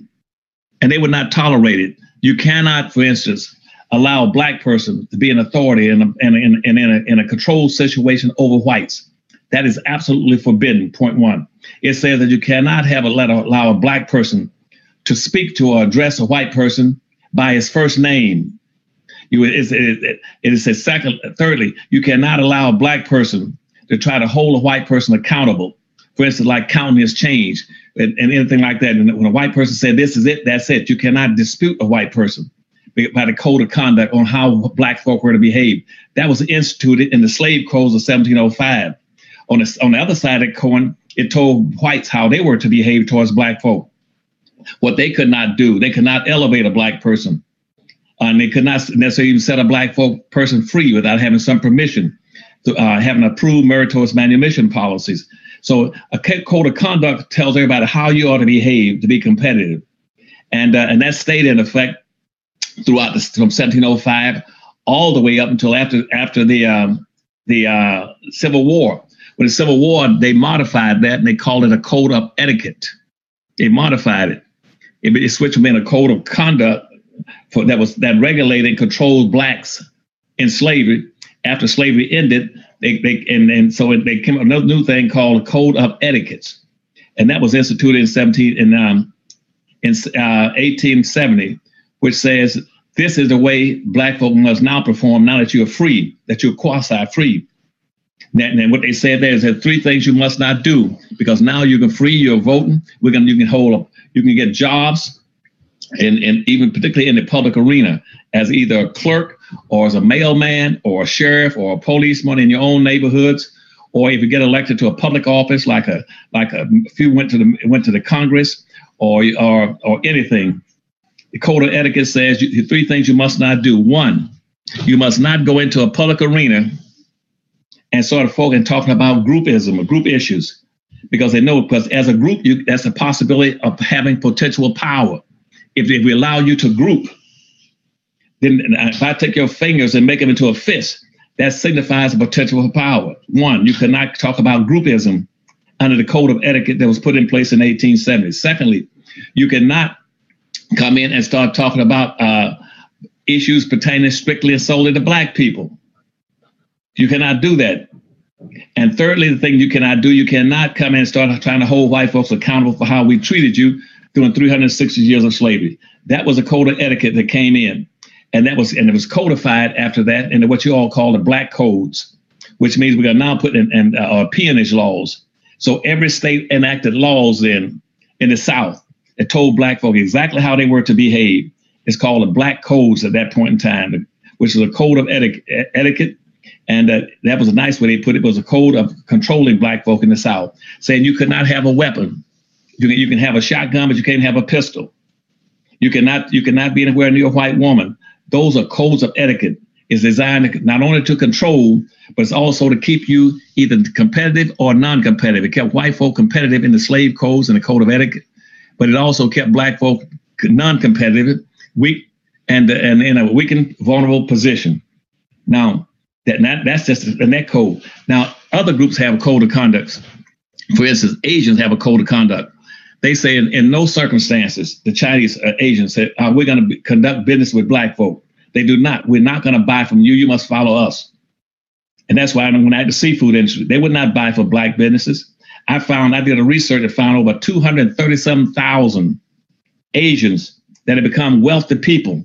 and they would not tolerate it. You cannot, for instance, allow a black person to be an authority in a, in, in, in, a, in a controlled situation over whites. That is absolutely forbidden, point one. It says that you cannot have a let allow a black person to speak to or address a white person by his first name. You it, it, it says second, thirdly, you cannot allow a black person to try to hold a white person accountable. For instance, like counting his change and, and anything like that. And when a white person said this is it, that's it. You cannot dispute a white person by the code of conduct on how black folk were to behave. That was instituted in the slave codes of 1705. On the, on the other side of the coin, it told whites how they were to behave towards black folk. What they could not do, they could not elevate a black person. And they could not necessarily even set a black folk person free without having some permission. To, uh, having approved meritorious manumission policies. So a code of conduct tells everybody how you ought to behave to be competitive, and uh, and that stayed in effect throughout the, from 1705 all the way up until after after the um, the uh, Civil War. When the Civil War, they modified that and they called it a code of etiquette. They modified it. It, it switched from being a code of conduct for, that was that regulated and controlled blacks in slavery. After slavery ended, they, they and, and so they came up with another new thing called a code of etiquettes, and that was instituted in 17 in um, in uh, 1870, which says this is the way black folk must now perform now that you're free, that you're quasi free. And, and what they said there is that three things you must not do because now you can free, you're voting. We're gonna you can hold up, you can get jobs, and, and even particularly in the public arena as either a clerk or as a mailman or a sheriff or a policeman in your own neighborhoods or if you get elected to a public office like a like a you went to the went to the congress or or or anything the code of etiquette says you, three things you must not do. One you must not go into a public arena and sort of folk and talking about groupism or group issues because they know because as a group you that's a possibility of having potential power if, if we allow you to group, then if I take your fingers and make them into a fist, that signifies a potential for power. One, you cannot talk about groupism under the code of etiquette that was put in place in 1870. Secondly, you cannot come in and start talking about uh, issues pertaining strictly and solely to black people. You cannot do that. And thirdly, the thing you cannot do, you cannot come in and start trying to hold white folks accountable for how we treated you during 360 years of slavery. That was a code of etiquette that came in. And that was and it was codified after that into what you all call the black codes, which means we are now putting in, in uh, peonage laws. So every state enacted laws in in the South that told black folk exactly how they were to behave. It's called the black codes at that point in time, which is a code of etiquette. etiquette and uh, that was a nice way they put it. it was a code of controlling black folk in the South, saying you could not have a weapon you can, you can have a shotgun, but you can't have a pistol. You cannot you cannot be anywhere near a white woman. Those are codes of etiquette. It's designed not only to control, but it's also to keep you either competitive or non-competitive. It kept white folk competitive in the slave codes and the code of etiquette, but it also kept black folk non-competitive, weak, and and in a weakened, vulnerable position. Now, that, that that's just the net code. Now, other groups have a code of conduct. For instance, Asians have a code of conduct. They say in, in no circumstances the Chinese uh, Asians said uh, we're going to conduct business with black folk. They do not. We're not going to buy from you. You must follow us. And that's why when I had the seafood industry, they would not buy for black businesses. I found I did a research that found over 237,000 Asians that have become wealthy people,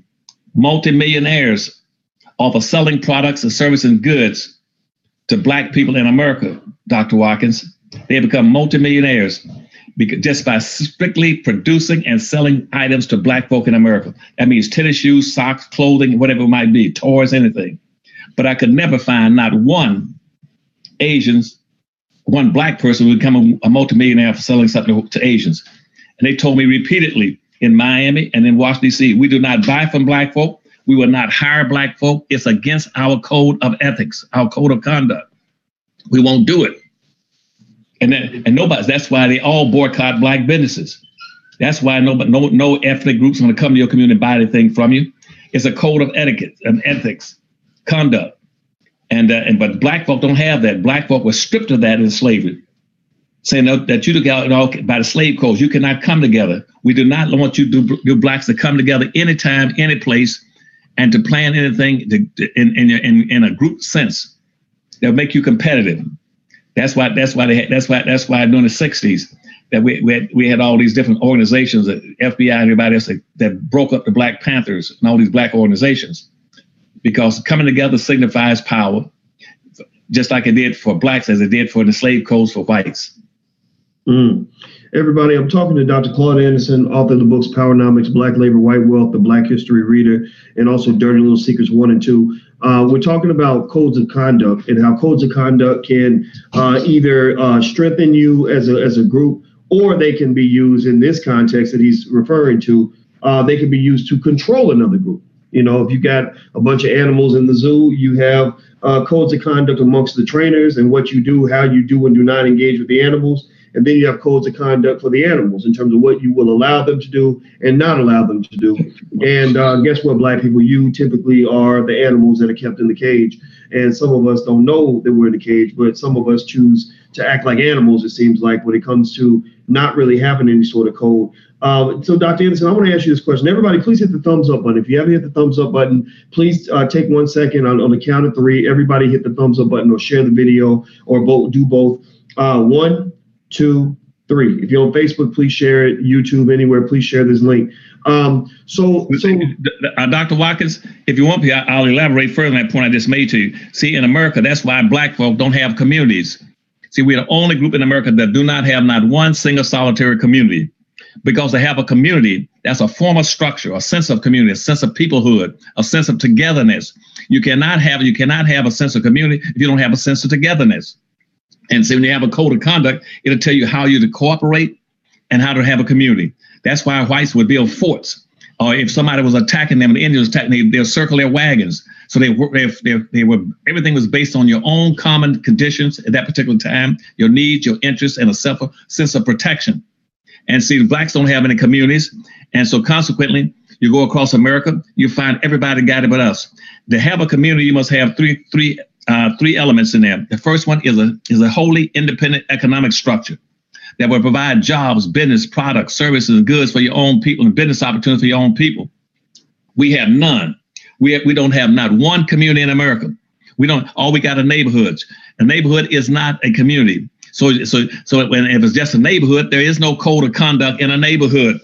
multimillionaires, off of selling products and services and goods to black people in America, Dr. Watkins. They have become multimillionaires because just by strictly producing and selling items to black folk in America. That means tennis shoes, socks, clothing, whatever it might be, toys, anything. But I could never find not one Asians, one black person would become a, a multimillionaire for selling something to Asians. And they told me repeatedly in Miami and in Washington, D.C., we do not buy from black folk. We will not hire black folk. It's against our code of ethics, our code of conduct. We won't do it. And then, and nobody. That's why they all boycott black businesses. That's why no no no ethnic groups going to come to your community and buy anything from you. It's a code of etiquette and ethics, conduct, and uh, and but black folk don't have that. Black folk were stripped of that in slavery, saying that you took out know, by the slave codes. You cannot come together. We do not want you to do blacks to come together anytime, any place, and to plan anything to, in, in in in a group sense that make you competitive. That's why. That's why they. Had, that's why. That's why during the '60s that we we had, we had all these different organizations, the FBI and everybody else that, that broke up the Black Panthers and all these black organizations, because coming together signifies power, just like it did for blacks as it did for the slave codes for whites. Mm. Everybody, I'm talking to Dr. Claud Anderson, author of the books Powernomics, Black Labor, White Wealth, The Black History Reader, and also Dirty Little Secrets 1 and 2. Uh, we're talking about codes of conduct and how codes of conduct can uh, either uh, strengthen you as a, as a group or they can be used in this context that he's referring to. Uh, they can be used to control another group. You know, if you got a bunch of animals in the zoo, you have uh, codes of conduct amongst the trainers and what you do, how you do and do not engage with the animals. And then you have codes of conduct for the animals in terms of what you will allow them to do and not allow them to do. And uh, guess what, black people? You typically are the animals that are kept in the cage. And some of us don't know that we're in the cage, but some of us choose to act like animals, it seems like, when it comes to not really having any sort of code. Uh, so, Dr. Anderson, I want to ask you this question. Everybody, please hit the thumbs up button. If you haven't hit the thumbs up button, please uh, take one second on, on the count of three. Everybody hit the thumbs up button or share the video or both, do both. Uh, one, two, three. If you're on Facebook, please share it. YouTube, anywhere, please share this link. Um, so, so uh, Dr. Watkins, if you want me, I'll elaborate further on that point I just made to you. See, in America, that's why black folk don't have communities. See, we're the only group in America that do not have not one single solitary community. Because they have a community, that's a form of structure, a sense of community, a sense of peoplehood, a sense of togetherness. You cannot have you cannot have a sense of community if you don't have a sense of togetherness. And so when you have a code of conduct, it'll tell you how you to cooperate and how to have a community. That's why whites would build forts. Or if somebody was attacking them, the Indians attacking, they, they'll circle their wagons. So they were, they, they, they were, everything was based on your own common conditions at that particular time, your needs, your interests, and a self, sense of protection. And see, the blacks don't have any communities. And so consequently, you go across America, you find everybody got it but us. To have a community, you must have three, three, uh, three elements in there. The first one is a is a wholly independent economic structure that will provide jobs, business, products, services, and goods for your own people and business opportunities for your own people. We have none. We have, we don't have not one community in America. We don't. All we got are neighborhoods. A neighborhood is not a community. So, so, so when if it's just a neighborhood, there is no code of conduct in a neighborhood.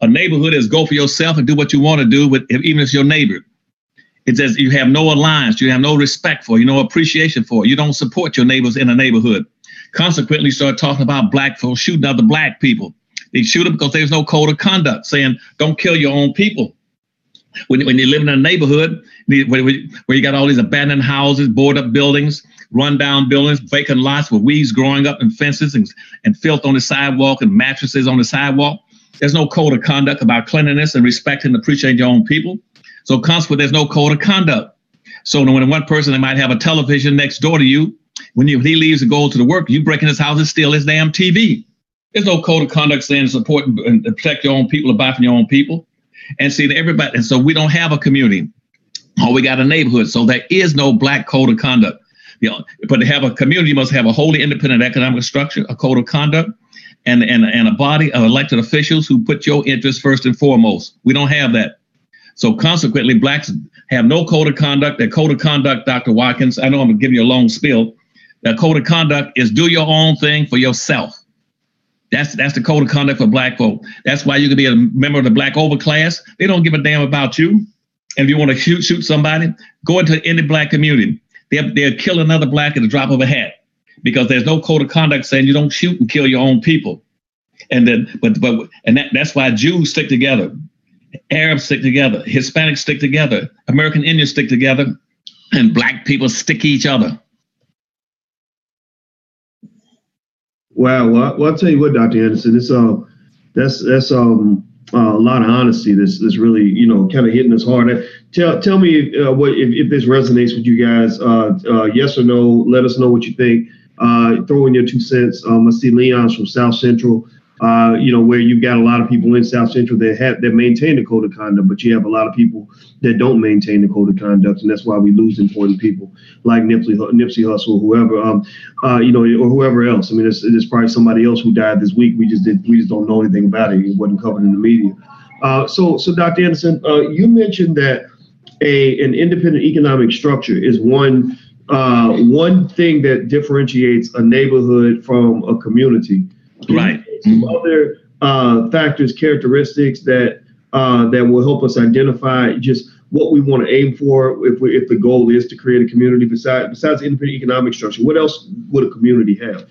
A neighborhood is go for yourself and do what you want to do with even if it's your neighbor. It says you have no alliance, you have no respect for, you no appreciation for. You don't support your neighbors in a neighborhood. Consequently, start talking about black folks shooting other black people. They shoot them because there's no code of conduct saying don't kill your own people. When, when you live in a neighborhood where, where you got all these abandoned houses, boarded up buildings, rundown buildings, vacant lots with weeds growing up and fences and, and filth on the sidewalk and mattresses on the sidewalk. There's no code of conduct about cleanliness and respecting and appreciating your own people. So consequently, there's no code of conduct. So when one person they might have a television next door to you, when, you, when he leaves to go to the work, you break in his house and steal his damn TV. There's no code of conduct saying support and protect your own people or buy from your own people. And see that everybody, and so we don't have a community. Oh, we got a neighborhood. So there is no black code of conduct. You know, but to have a community, you must have a wholly independent economic structure, a code of conduct, and, and, and a body of elected officials who put your interests first and foremost. We don't have that. So consequently, blacks have no code of conduct. Their code of conduct, Dr. Watkins, I know I'm give you a long spiel. Their code of conduct is do your own thing for yourself. That's that's the code of conduct for black folk. That's why you can be a member of the black overclass. They don't give a damn about you. And if you want to shoot shoot somebody, go into any black community. They'll, they'll kill another black at the drop of a hat because there's no code of conduct saying you don't shoot and kill your own people. And then, but but and that, that's why Jews stick together, Arabs stick together, Hispanics stick together, American Indians stick together, and black people stick each other. Wow. Well, well, I'll tell you what, Dr. Anderson, it's uh, that's that's um uh, a lot of honesty. This this really you know kind of hitting us hard. Tell tell me uh, what if, if this resonates with you guys. Uh, uh, yes or no? Let us know what you think. Uh, throw in your two cents. Um, I see Leon's from South Central uh, you know, where you've got a lot of people in South Central that have that maintain the code of conduct, but you have a lot of people that don't maintain the code of conduct, and that's why we lose important people like Nipsey, Nipsey Hussle, whoever, um, uh, you know, or whoever else. I mean, it's, probably somebody else who died this week. We just did, we just don't know anything about it. It wasn't covered in the media. Uh, so, so Dr. Anderson, uh, you mentioned that a an independent economic structure is one uh, one thing that differentiates a neighborhood from a community. Right some other uh, factors, characteristics that uh, that will help us identify just what we want to aim for if we, if the goal is to create a community besides besides independent economic structure. What else would a community have?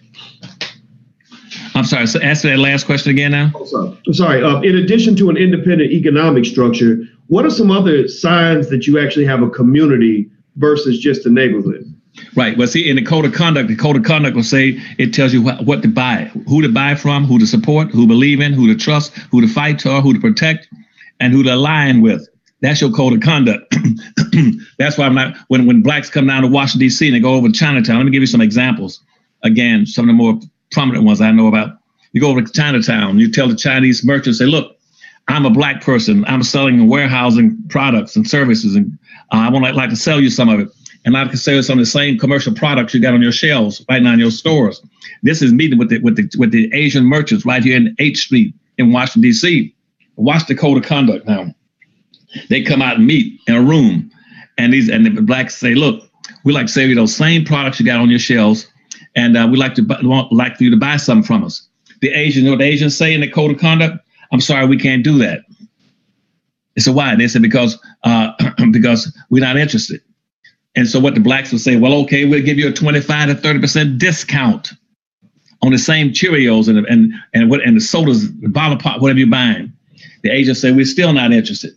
I'm sorry. So answer that last question again now. Oh, sorry. I'm sorry. Uh, in addition to an independent economic structure, what are some other signs that you actually have a community versus just a neighborhood? Right. Well, see, in the code of conduct, the code of conduct will say it tells you what, what to buy, who to buy from, who to support, who believe in, who to trust, who to fight for, who to protect, and who to align with. That's your code of conduct. That's why I'm not when when blacks come down to Washington D.C. and they go over to Chinatown. Let me give you some examples. Again, some of the more prominent ones I know about. You go over to Chinatown. You tell the Chinese merchants, say, "Look, I'm a black person. I'm selling warehousing products and services, and uh, I want like to sell you some of it. And I can sell you on the same commercial products you got on your shelves right now in your stores. This is meeting with the with the with the Asian merchants right here in H Street in Washington D.C. Watch the code of conduct now. They come out and meet in a room, and these and the blacks say, "Look, we like to sell you those same products you got on your shelves, and uh, we like to want like for you to buy some from us." The Asians, you know what the Asians say in the code of conduct? I'm sorry, we can't do that. They said, why? They said, because uh, because we're not interested. And so what the blacks would say, well, okay, we'll give you a 25 to 30% discount on the same Cheerios and and and what and the sodas, the bottle pop, whatever you're buying. The Asians say, we're still not interested.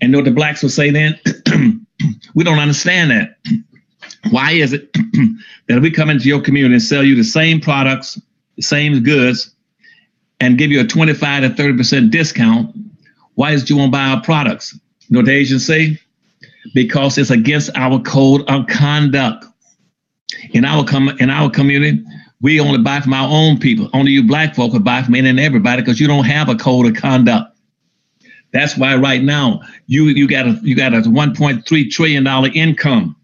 And know what the blacks would say then? we don't understand that. Why is it that we come into your community and sell you the same products, the same goods, and give you a 25 to 30% discount, why is you want to buy our products? You know what the Asians say? Because it's against our code of conduct. In our com- in our community, we only buy from our own people. Only you black folk will buy from any and everybody because you don't have a code of conduct. That's why right now you you got a you got a 1.3 trillion dollar income,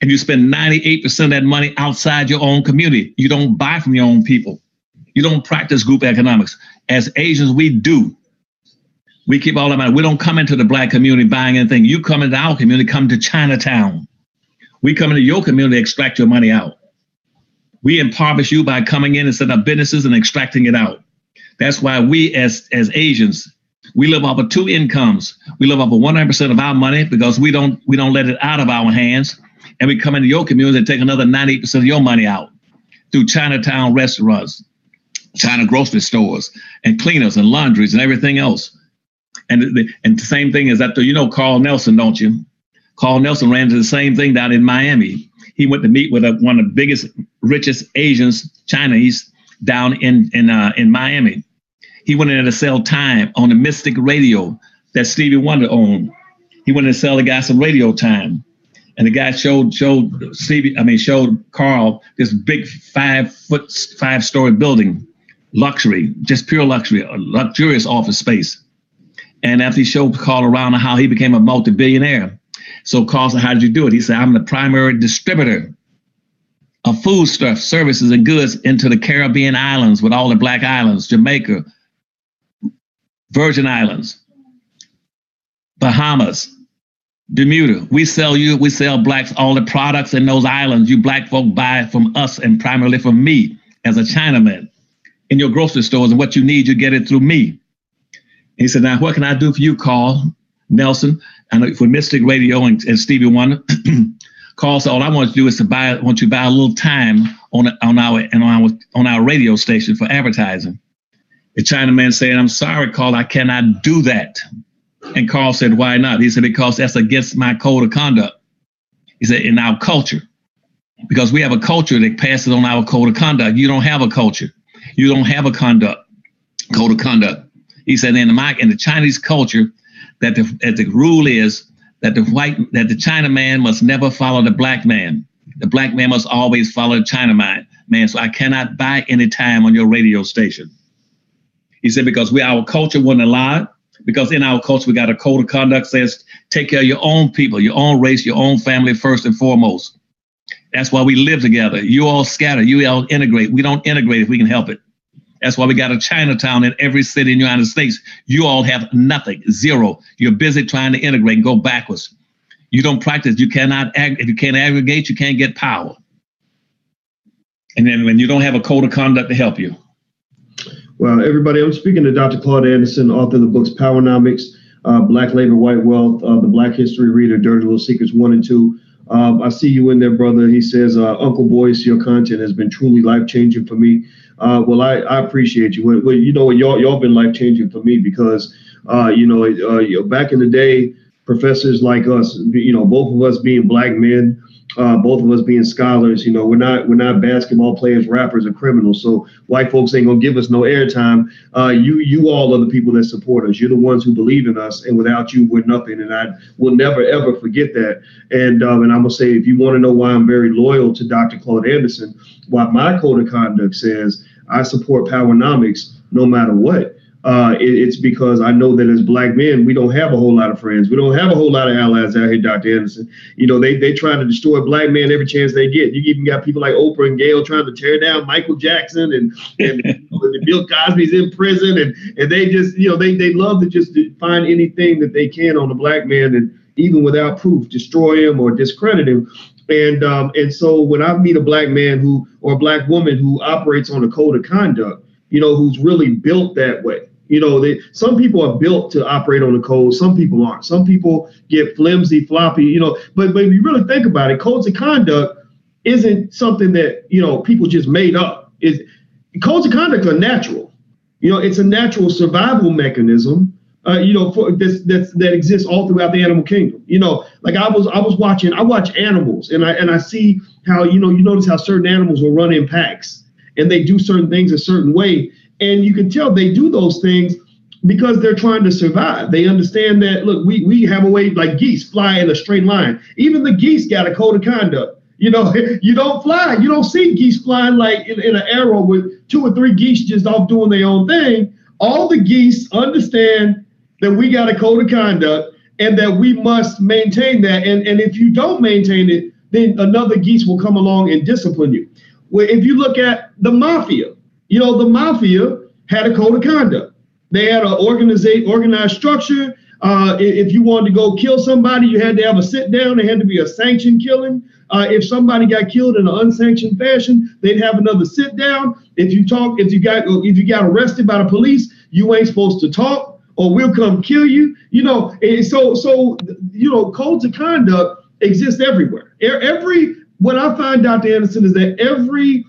and you spend 98 percent of that money outside your own community. You don't buy from your own people. You don't practice group economics. As Asians, we do. We keep all that money. We don't come into the black community buying anything. You come into our community, come to Chinatown. We come into your community, extract your money out. We impoverish you by coming in and setting up businesses and extracting it out. That's why we, as as Asians, we live off of two incomes. We live off of 100% of our money because we don't we don't let it out of our hands, and we come into your community and take another 98% of your money out through Chinatown restaurants, China grocery stores and cleaners and laundries and everything else. And the, and the same thing is that you know Carl Nelson, don't you? Carl Nelson ran into the same thing down in Miami. He went to meet with a, one of the biggest, richest Asians, Chinese, down in in uh, in Miami. He went in to sell time on the Mystic Radio that Stevie Wonder owned. He went in to sell the guy some radio time. And the guy showed showed Stevie, I mean, showed Carl this big five foot, five story building luxury, just pure luxury, a luxurious office space. And after he showed Carl around how he became a multi-billionaire. So Carl said, how did you do it? He said, I'm the primary distributor of foodstuff, services, and goods into the Caribbean islands with all the black islands, Jamaica, Virgin Islands, Bahamas, Bermuda. We sell you, we sell blacks all the products in those islands. You black folk buy from us and primarily from me as a Chinaman in your grocery stores, and what you need, you get it through me. He said, Now, what can I do for you, Carl Nelson? And uh, for Mystic Radio and, and Stevie Wonder, Carl said, All I want to do is to buy, want you to buy a little time on, on, our, and on, our, on our radio station for advertising. The Chinaman said, I'm sorry, Carl, I cannot do that. And Carl said, Why not? He said, Because that's against my code of conduct. He said, In our culture, because we have a culture that passes on our code of conduct. You don't have a culture. You don't have a conduct code of conduct. He said in the in the Chinese culture that the that the rule is that the white that the China man must never follow the black man. The black man must always follow the China man. Man, so I cannot buy any time on your radio station. He said because we our culture wouldn't allow it. Because in our culture we got a code of conduct says take care of your own people, your own race, your own family first and foremost. That's why we live together. You all scatter. You all integrate. We don't integrate if we can help it. That's why we got a Chinatown in every city in the United States. You all have nothing, zero. You're busy trying to integrate and go backwards. You don't practice. You cannot, ag- if you can't aggregate, you can't get power. And then when you don't have a code of conduct to help you. Well, everybody, I'm speaking to Dr. Claud Anderson, author of the books Powernomics, uh, Black Labor, White Wealth, uh, The Black History Reader, Dirty Little Secrets 1 and 2. Um, I see you in there, brother. He says, uh, Uncle Boyce, your content has been truly life changing for me. Uh, well, I, I appreciate you. Well, you know, y'all y'all been life changing for me because, uh, you know, uh, you know, back in the day, professors like us, you know, both of us being black men, uh, both of us being scholars, you know, we're not we're not basketball players, rappers, or criminals. So white folks ain't gonna give us no airtime. Uh, you you all are the people that support us. You're the ones who believe in us, and without you, we're nothing. And I will never ever forget that. And um, and I'm gonna say, if you want to know why I'm very loyal to Dr. Claud Anderson, why my code of conduct says I support Powernomics no matter what uh, it, it's because I know that as black men, we don't have a whole lot of friends. We don't have a whole lot of allies out here, Dr. Anderson. You know, they they try to destroy black men every chance they get. You even got people like Oprah and Gayle trying to tear down Michael Jackson and, and, and Bill Cosby's in prison and and they just, you know, they they love to just find anything that they can on a black man and even without proof, destroy him or discredit him. And um, and so when I meet a black man who or a black woman who operates on a code of conduct, you know, who's really built that way you know, they some people are built to operate on the code, some people aren't. Some people get flimsy, floppy, you know. But but if you really think about it, codes of conduct isn't something that you know people just made up. Is codes of conduct are natural. You know, it's a natural survival mechanism. Uh, you know, for this that's, that exists all throughout the animal kingdom. You know, like I was I was watching, I watch animals, and I and I see how you know you notice how certain animals will run in packs, and they do certain things a certain way and you can tell they do those things because they're trying to survive. They understand that, look, we, we have a way like geese fly in a straight line. Even the geese got a code of conduct. You know, you don't fly. You don't see geese flying like in, in an arrow with two or three geese just off doing their own thing. All the geese understand that we got a code of conduct and that we must maintain that. And, and if you don't maintain it, then another geese will come along and discipline you. Well, if you look at the mafia, you know, the mafia had a code of conduct. They had an organized, organized structure. Uh, if you wanted to go kill somebody, you had to have a sit down. It had to be a sanctioned killing. Uh, if somebody got killed in an unsanctioned fashion, they'd have another sit down. If you talk, if you got if you got arrested by the police, you ain't supposed to talk, or we'll come kill you. You know, and so so you know, codes of conduct exist everywhere. Every what I find, Dr. Anderson, is that every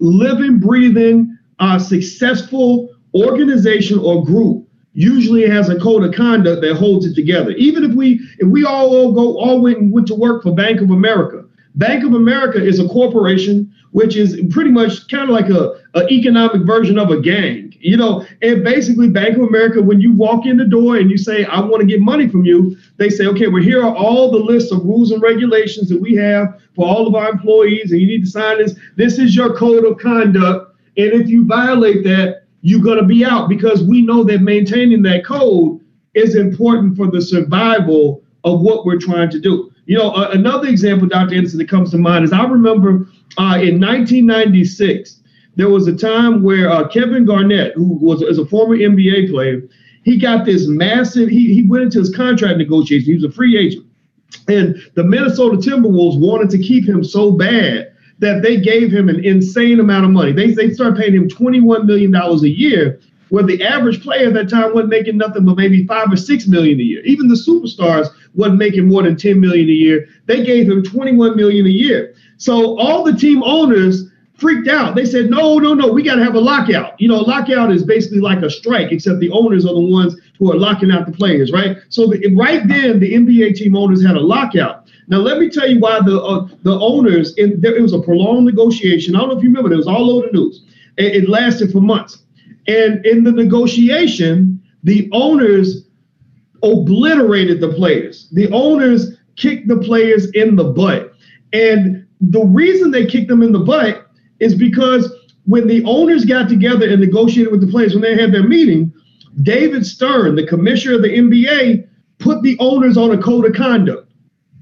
living, breathing uh, successful organization or group usually has a code of conduct that holds it together. Even if we if we all, all go all went and went to work for Bank of America, Bank of America is a corporation which is pretty much kind of like a, a economic version of a gang. You know, and basically Bank of America, when you walk in the door and you say, I want to get money from you, they say, okay, well, here are all the lists of rules and regulations that we have for all of our employees, and you need to sign this. This is your code of conduct and if you violate that, you're going to be out because we know that maintaining that code is important for the survival of what we're trying to do. You know, uh, another example, Dr. Anderson, that comes to mind is I remember uh, in 1996, there was a time where uh, Kevin Garnett, who was as a former NBA player, he got this massive, he, he went into his contract negotiation. He was a free agent. And the Minnesota Timberwolves wanted to keep him so bad that they gave him an insane amount of money. They, they started paying him $21 million a year, where the average player at that time wasn't making nothing but maybe five or six million a year. Even the superstars wasn't making more than 10 million a year. They gave him 21 million a year. So all the team owners freaked out. They said, no, no, no, we got to have a lockout. You know, lockout is basically like a strike, except the owners are the ones who are locking out the players, right? So the, right then, the NBA team owners had a lockout. Now, let me tell you why the uh, the owners, in, there, it was a prolonged negotiation. I don't know if you remember, it was all over the news. It, it lasted for months. And in the negotiation, the owners obliterated the players. The owners kicked the players in the butt. And the reason they kicked them in the butt is because when the owners got together and negotiated with the players, when they had their meeting, David Stern, the commissioner of the NBA, put the owners on a code of conduct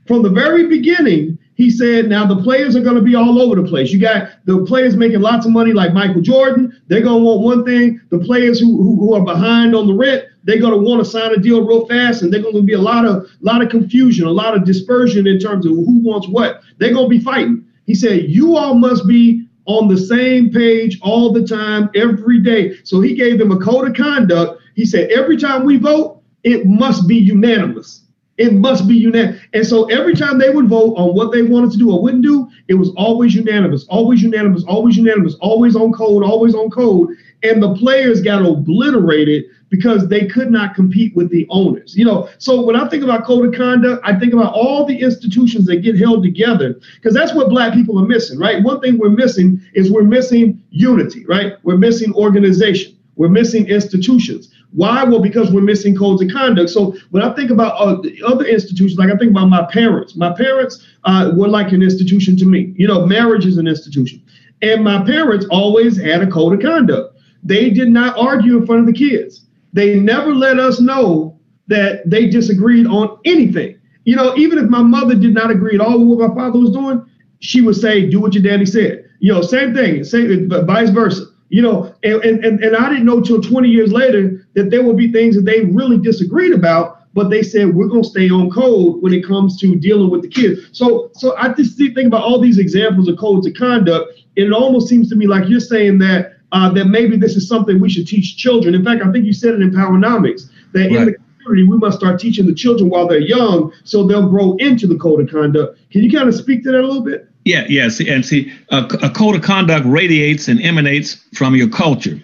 from the very beginning, he said, now the players are going to be all over the place. You got the players making lots of money, like Michael Jordan. They're going to want one thing. The players who, who, who are behind on the rent, they're going to want to sign a deal real fast, and they're going to be a lot of lot of confusion, a lot of dispersion in terms of who wants what. They're going to be fighting. He said, you all must be on the same page all the time, every day. So he gave them a code of conduct. He said, every time we vote, it must be unanimous. It must be unanimous. And so every time they would vote on what they wanted to do or wouldn't do, it was always unanimous, always unanimous, always unanimous, always on code, always on code. And the players got obliterated because they could not compete with the owners. You know, so when I think about code of conduct, I think about all the institutions that get held together because that's what black people are missing, right? One thing we're missing is we're missing unity, right? We're missing organization. We're missing institutions. Why? Well, because we're missing codes of conduct. So when I think about uh, other institutions, like I think about my parents, my parents uh, were like an institution to me. You know, marriage is an institution. And my parents always had a code of conduct. They did not argue in front of the kids. They never let us know that they disagreed on anything. You know, even if my mother did not agree at all with what my father was doing, she would say, do what your daddy said. You know, same thing, same, but vice versa you know, and, and, and I didn't know till 20 years later that there would be things that they really disagreed about, but they said we're gonna stay on code when it comes to dealing with the kids. So so I just think about all these examples of codes of conduct, and it almost seems to me like you're saying that uh, that maybe this is something we should teach children. In fact, I think you said it in Powernomics that right. in the community we must start teaching the children while they're young so they'll grow into the code of conduct. Can you kind of speak to that a little bit? Yeah, yeah. See, and see, a, a code of conduct radiates and emanates from your culture.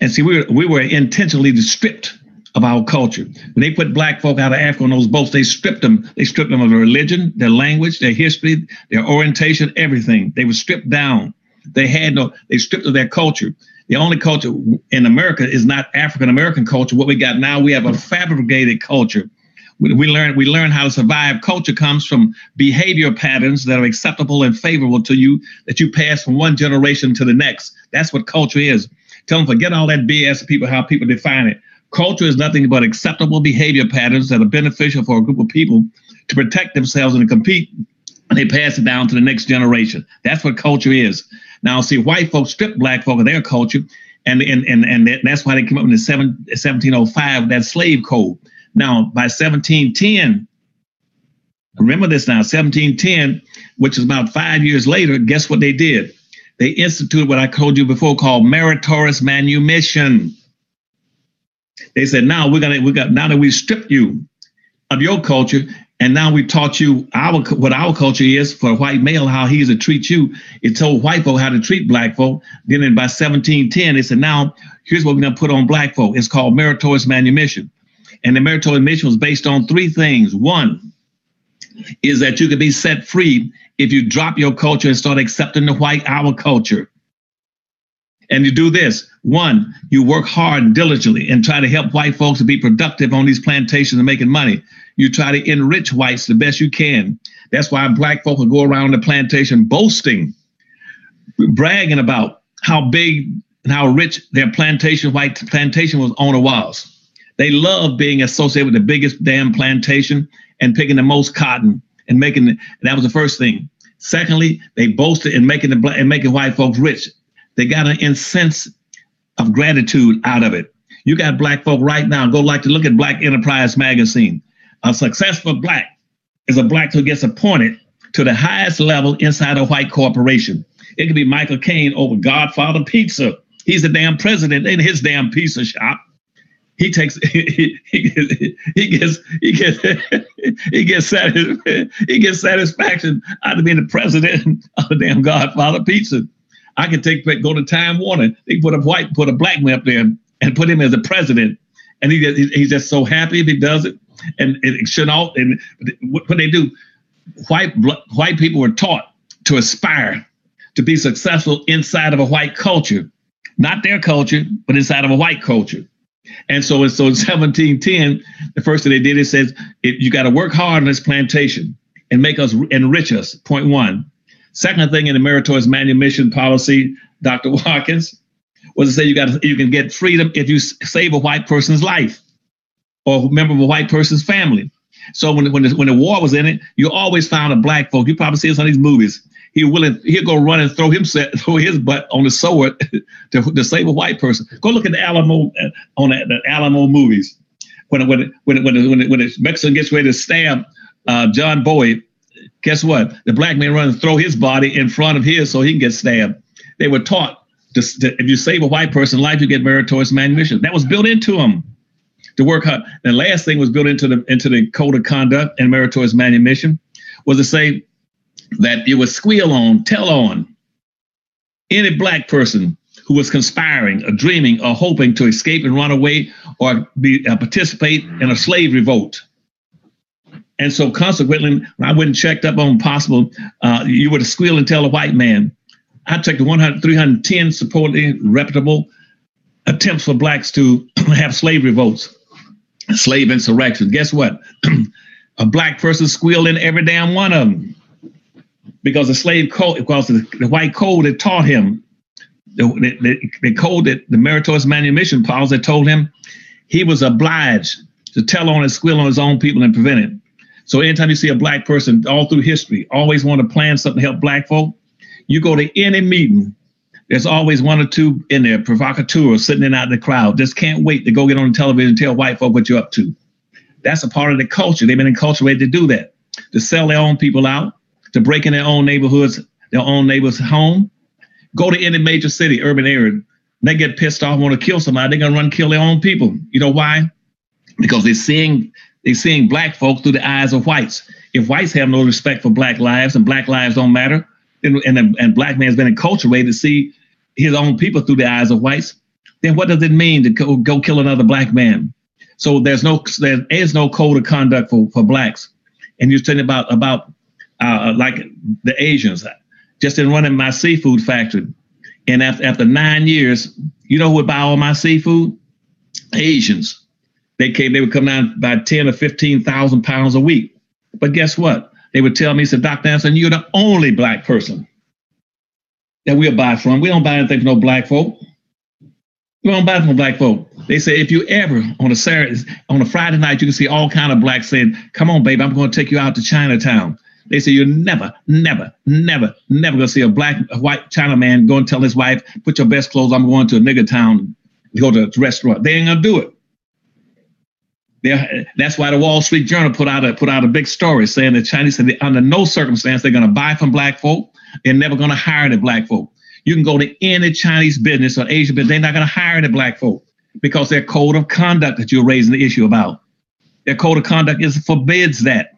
And see, we were, we were intentionally stripped of our culture. When they put black folk out of Africa on those boats, they stripped them. They stripped them of their religion, their language, their history, their orientation, everything. They were stripped down. They had no, they stripped of their culture. The only culture in America is not African American culture. What we got now, we have a fabricated culture we, we learn we learn how to survive. Culture comes from behavior patterns that are acceptable and favorable to you that you pass from one generation to the next. That's what culture is. Tell them forget all that BS people how people define it. Culture is nothing but acceptable behavior patterns that are beneficial for a group of people to protect themselves and to compete. And they pass it down to the next generation. That's what culture is. Now, see, white folks strip black folk of their culture, and and and, and that's why they came up in the seven, 1705 that slave code. Now, by 1710, remember this now, 1710, which is about five years later, guess what they did? They instituted what I told you before called meritorious manumission. They said, now we're gonna we got now that we stripped you of your culture, and now we taught you our what our culture is for a white male, how he's to treat you. It told white folk how to treat black folk. Then by 1710, they said, now here's what we're gonna put on black folk. It's called meritorious manumission. And the meritorious mission was based on three things. One is that you could be set free if you drop your culture and start accepting the white our culture. And you do this one, you work hard and diligently and try to help white folks to be productive on these plantations and making money. You try to enrich whites the best you can. That's why black folk will go around the plantation boasting, bragging about how big and how rich their plantation, white plantation was owner was. They love being associated with the biggest damn plantation and picking the most cotton and making the, that was the first thing. Secondly, they boasted in making the black and making white folks rich. They got an incense of gratitude out of it. You got black folk right now. Go like to look at Black Enterprise magazine. A successful black is a black who gets appointed to the highest level inside a white corporation. It could be Michael Caine over Godfather Pizza. He's the damn president in his damn pizza shop he takes he, he, he gets he gets he gets satis, he gets satisfaction out of being the president of the damn Godfather Pizza. I can take go to Time Warner. They put a white put a black man up there and put him as the president, and he he's just so happy if he does it. And it should all and what they do, white white people were taught to aspire to be successful inside of a white culture, not their culture, but inside of a white culture. And so, so in 1710, the first thing they did is says, you got to work hard on this plantation and make us enrich us. Point one. Second thing in the meritorious manumission policy, Dr. Watkins, was to say you got you can get freedom if you save a white person's life or a member of a white person's family. So when when the, when the war was in it, you always found a black folk. You probably see this on these movies he willing he'll go run and throw himself throw his butt on the sword to, to save a white person. Go look at the Alamo uh, on the, the Alamo movies when when when when when, when the Mexican gets ready to stab uh, John Boyd. Guess what? The black man runs and throw his body in front of his so he can get stabbed. They were taught to, to if you save a white person's life, you get meritorious manumission. That was built into them. to work hard. The last thing was built into the into the code of conduct and meritorious manumission was to say that it was squeal on, tell on any black person who was conspiring or dreaming or hoping to escape and run away or be uh, participate in a slave revolt. And so consequently, I went and checked up on possible, uh, you would squeal and tell a white man. I checked the 100, 310 supposedly reputable attempts for blacks to have slave revolts, slave insurrections. Guess what? a black person squealed in every damn one of them because the slave code, because the, the white code had taught him, the, the, the code that the meritorious manumission powers that told him he was obliged to tell on and squeal on his own people and prevent it. So anytime you see a black person all through history, always want to plan something to help black folk, you go to any meeting, there's always one or two in there, provocateurs sitting in out in the crowd, just can't wait to go get on the television and tell white folk what you're up to. That's a part of the culture. They've been enculturated to do that, to sell their own people out, to break in their own neighborhoods, their own neighbor's home. Go to any major city, urban area. They get pissed off, want to kill somebody, they're gonna run kill their own people. You know why? Because they're seeing they're seeing black folks through the eyes of whites. If whites have no respect for black lives and black lives don't matter, then and and black man's been enculturated to see his own people through the eyes of whites, then what does it mean to go, go kill another black man? So there's no there is no code of conduct for, for blacks. And you're talking about about uh, like the Asians. Just in running my seafood factory, and after after nine years, you know who would buy all my seafood? Asians. They came, they would come down by 10 or 15,000 pounds a week. But guess what? They would tell me, said, Dr. Anderson, you're the only black person that we'll buy from. We don't buy anything from no black folk. We don't buy from black folk. They say if you ever on a Saturday, on a Friday night, you can see all kind of blacks saying, "Come on, baby, I'm going to take you out to Chinatown." They say you're never, never, never, never to see a black, a white China man go and tell his wife, "Put your best clothes. I'm going to a nigger town to go to a restaurant." They ain't gonna do it. They're, that's why the Wall Street Journal put out a put out a big story saying the Chinese said under no circumstance they're to buy from black folk. They're never to hire the black folk. You can go to any Chinese business or Asian business, they're not to hire the black folk because their code of conduct that you're raising the issue about. Their code of conduct is forbids that.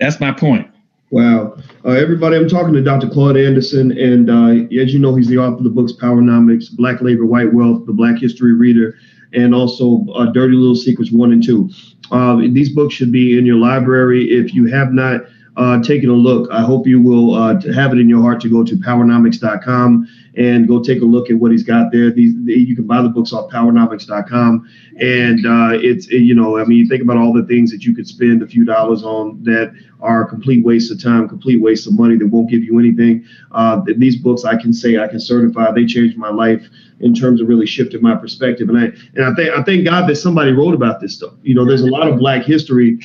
That's my point. Wow. Uh, everybody, I'm talking to Dr. Claud Anderson, and uh, as you know, he's the author of the books Powernomics, Black Labor, White Wealth, The Black History Reader, and also uh, Dirty Little Secrets 1 and 2. Uh, these books should be in your library. If you have not uh, taken a look, I hope you will uh, have it in your heart to go to powernomics.com and go take a look at what he's got there. These you can buy the books off powernomics.com, and uh, it's you know I mean you think about all the things that you could spend a few dollars on that are a complete waste of time, complete waste of money that won't give you anything. Uh, these books I can say I can certify they changed my life in terms of really shifting my perspective, and I and I think I thank God that somebody wrote about this stuff. You know, there's a lot of Black history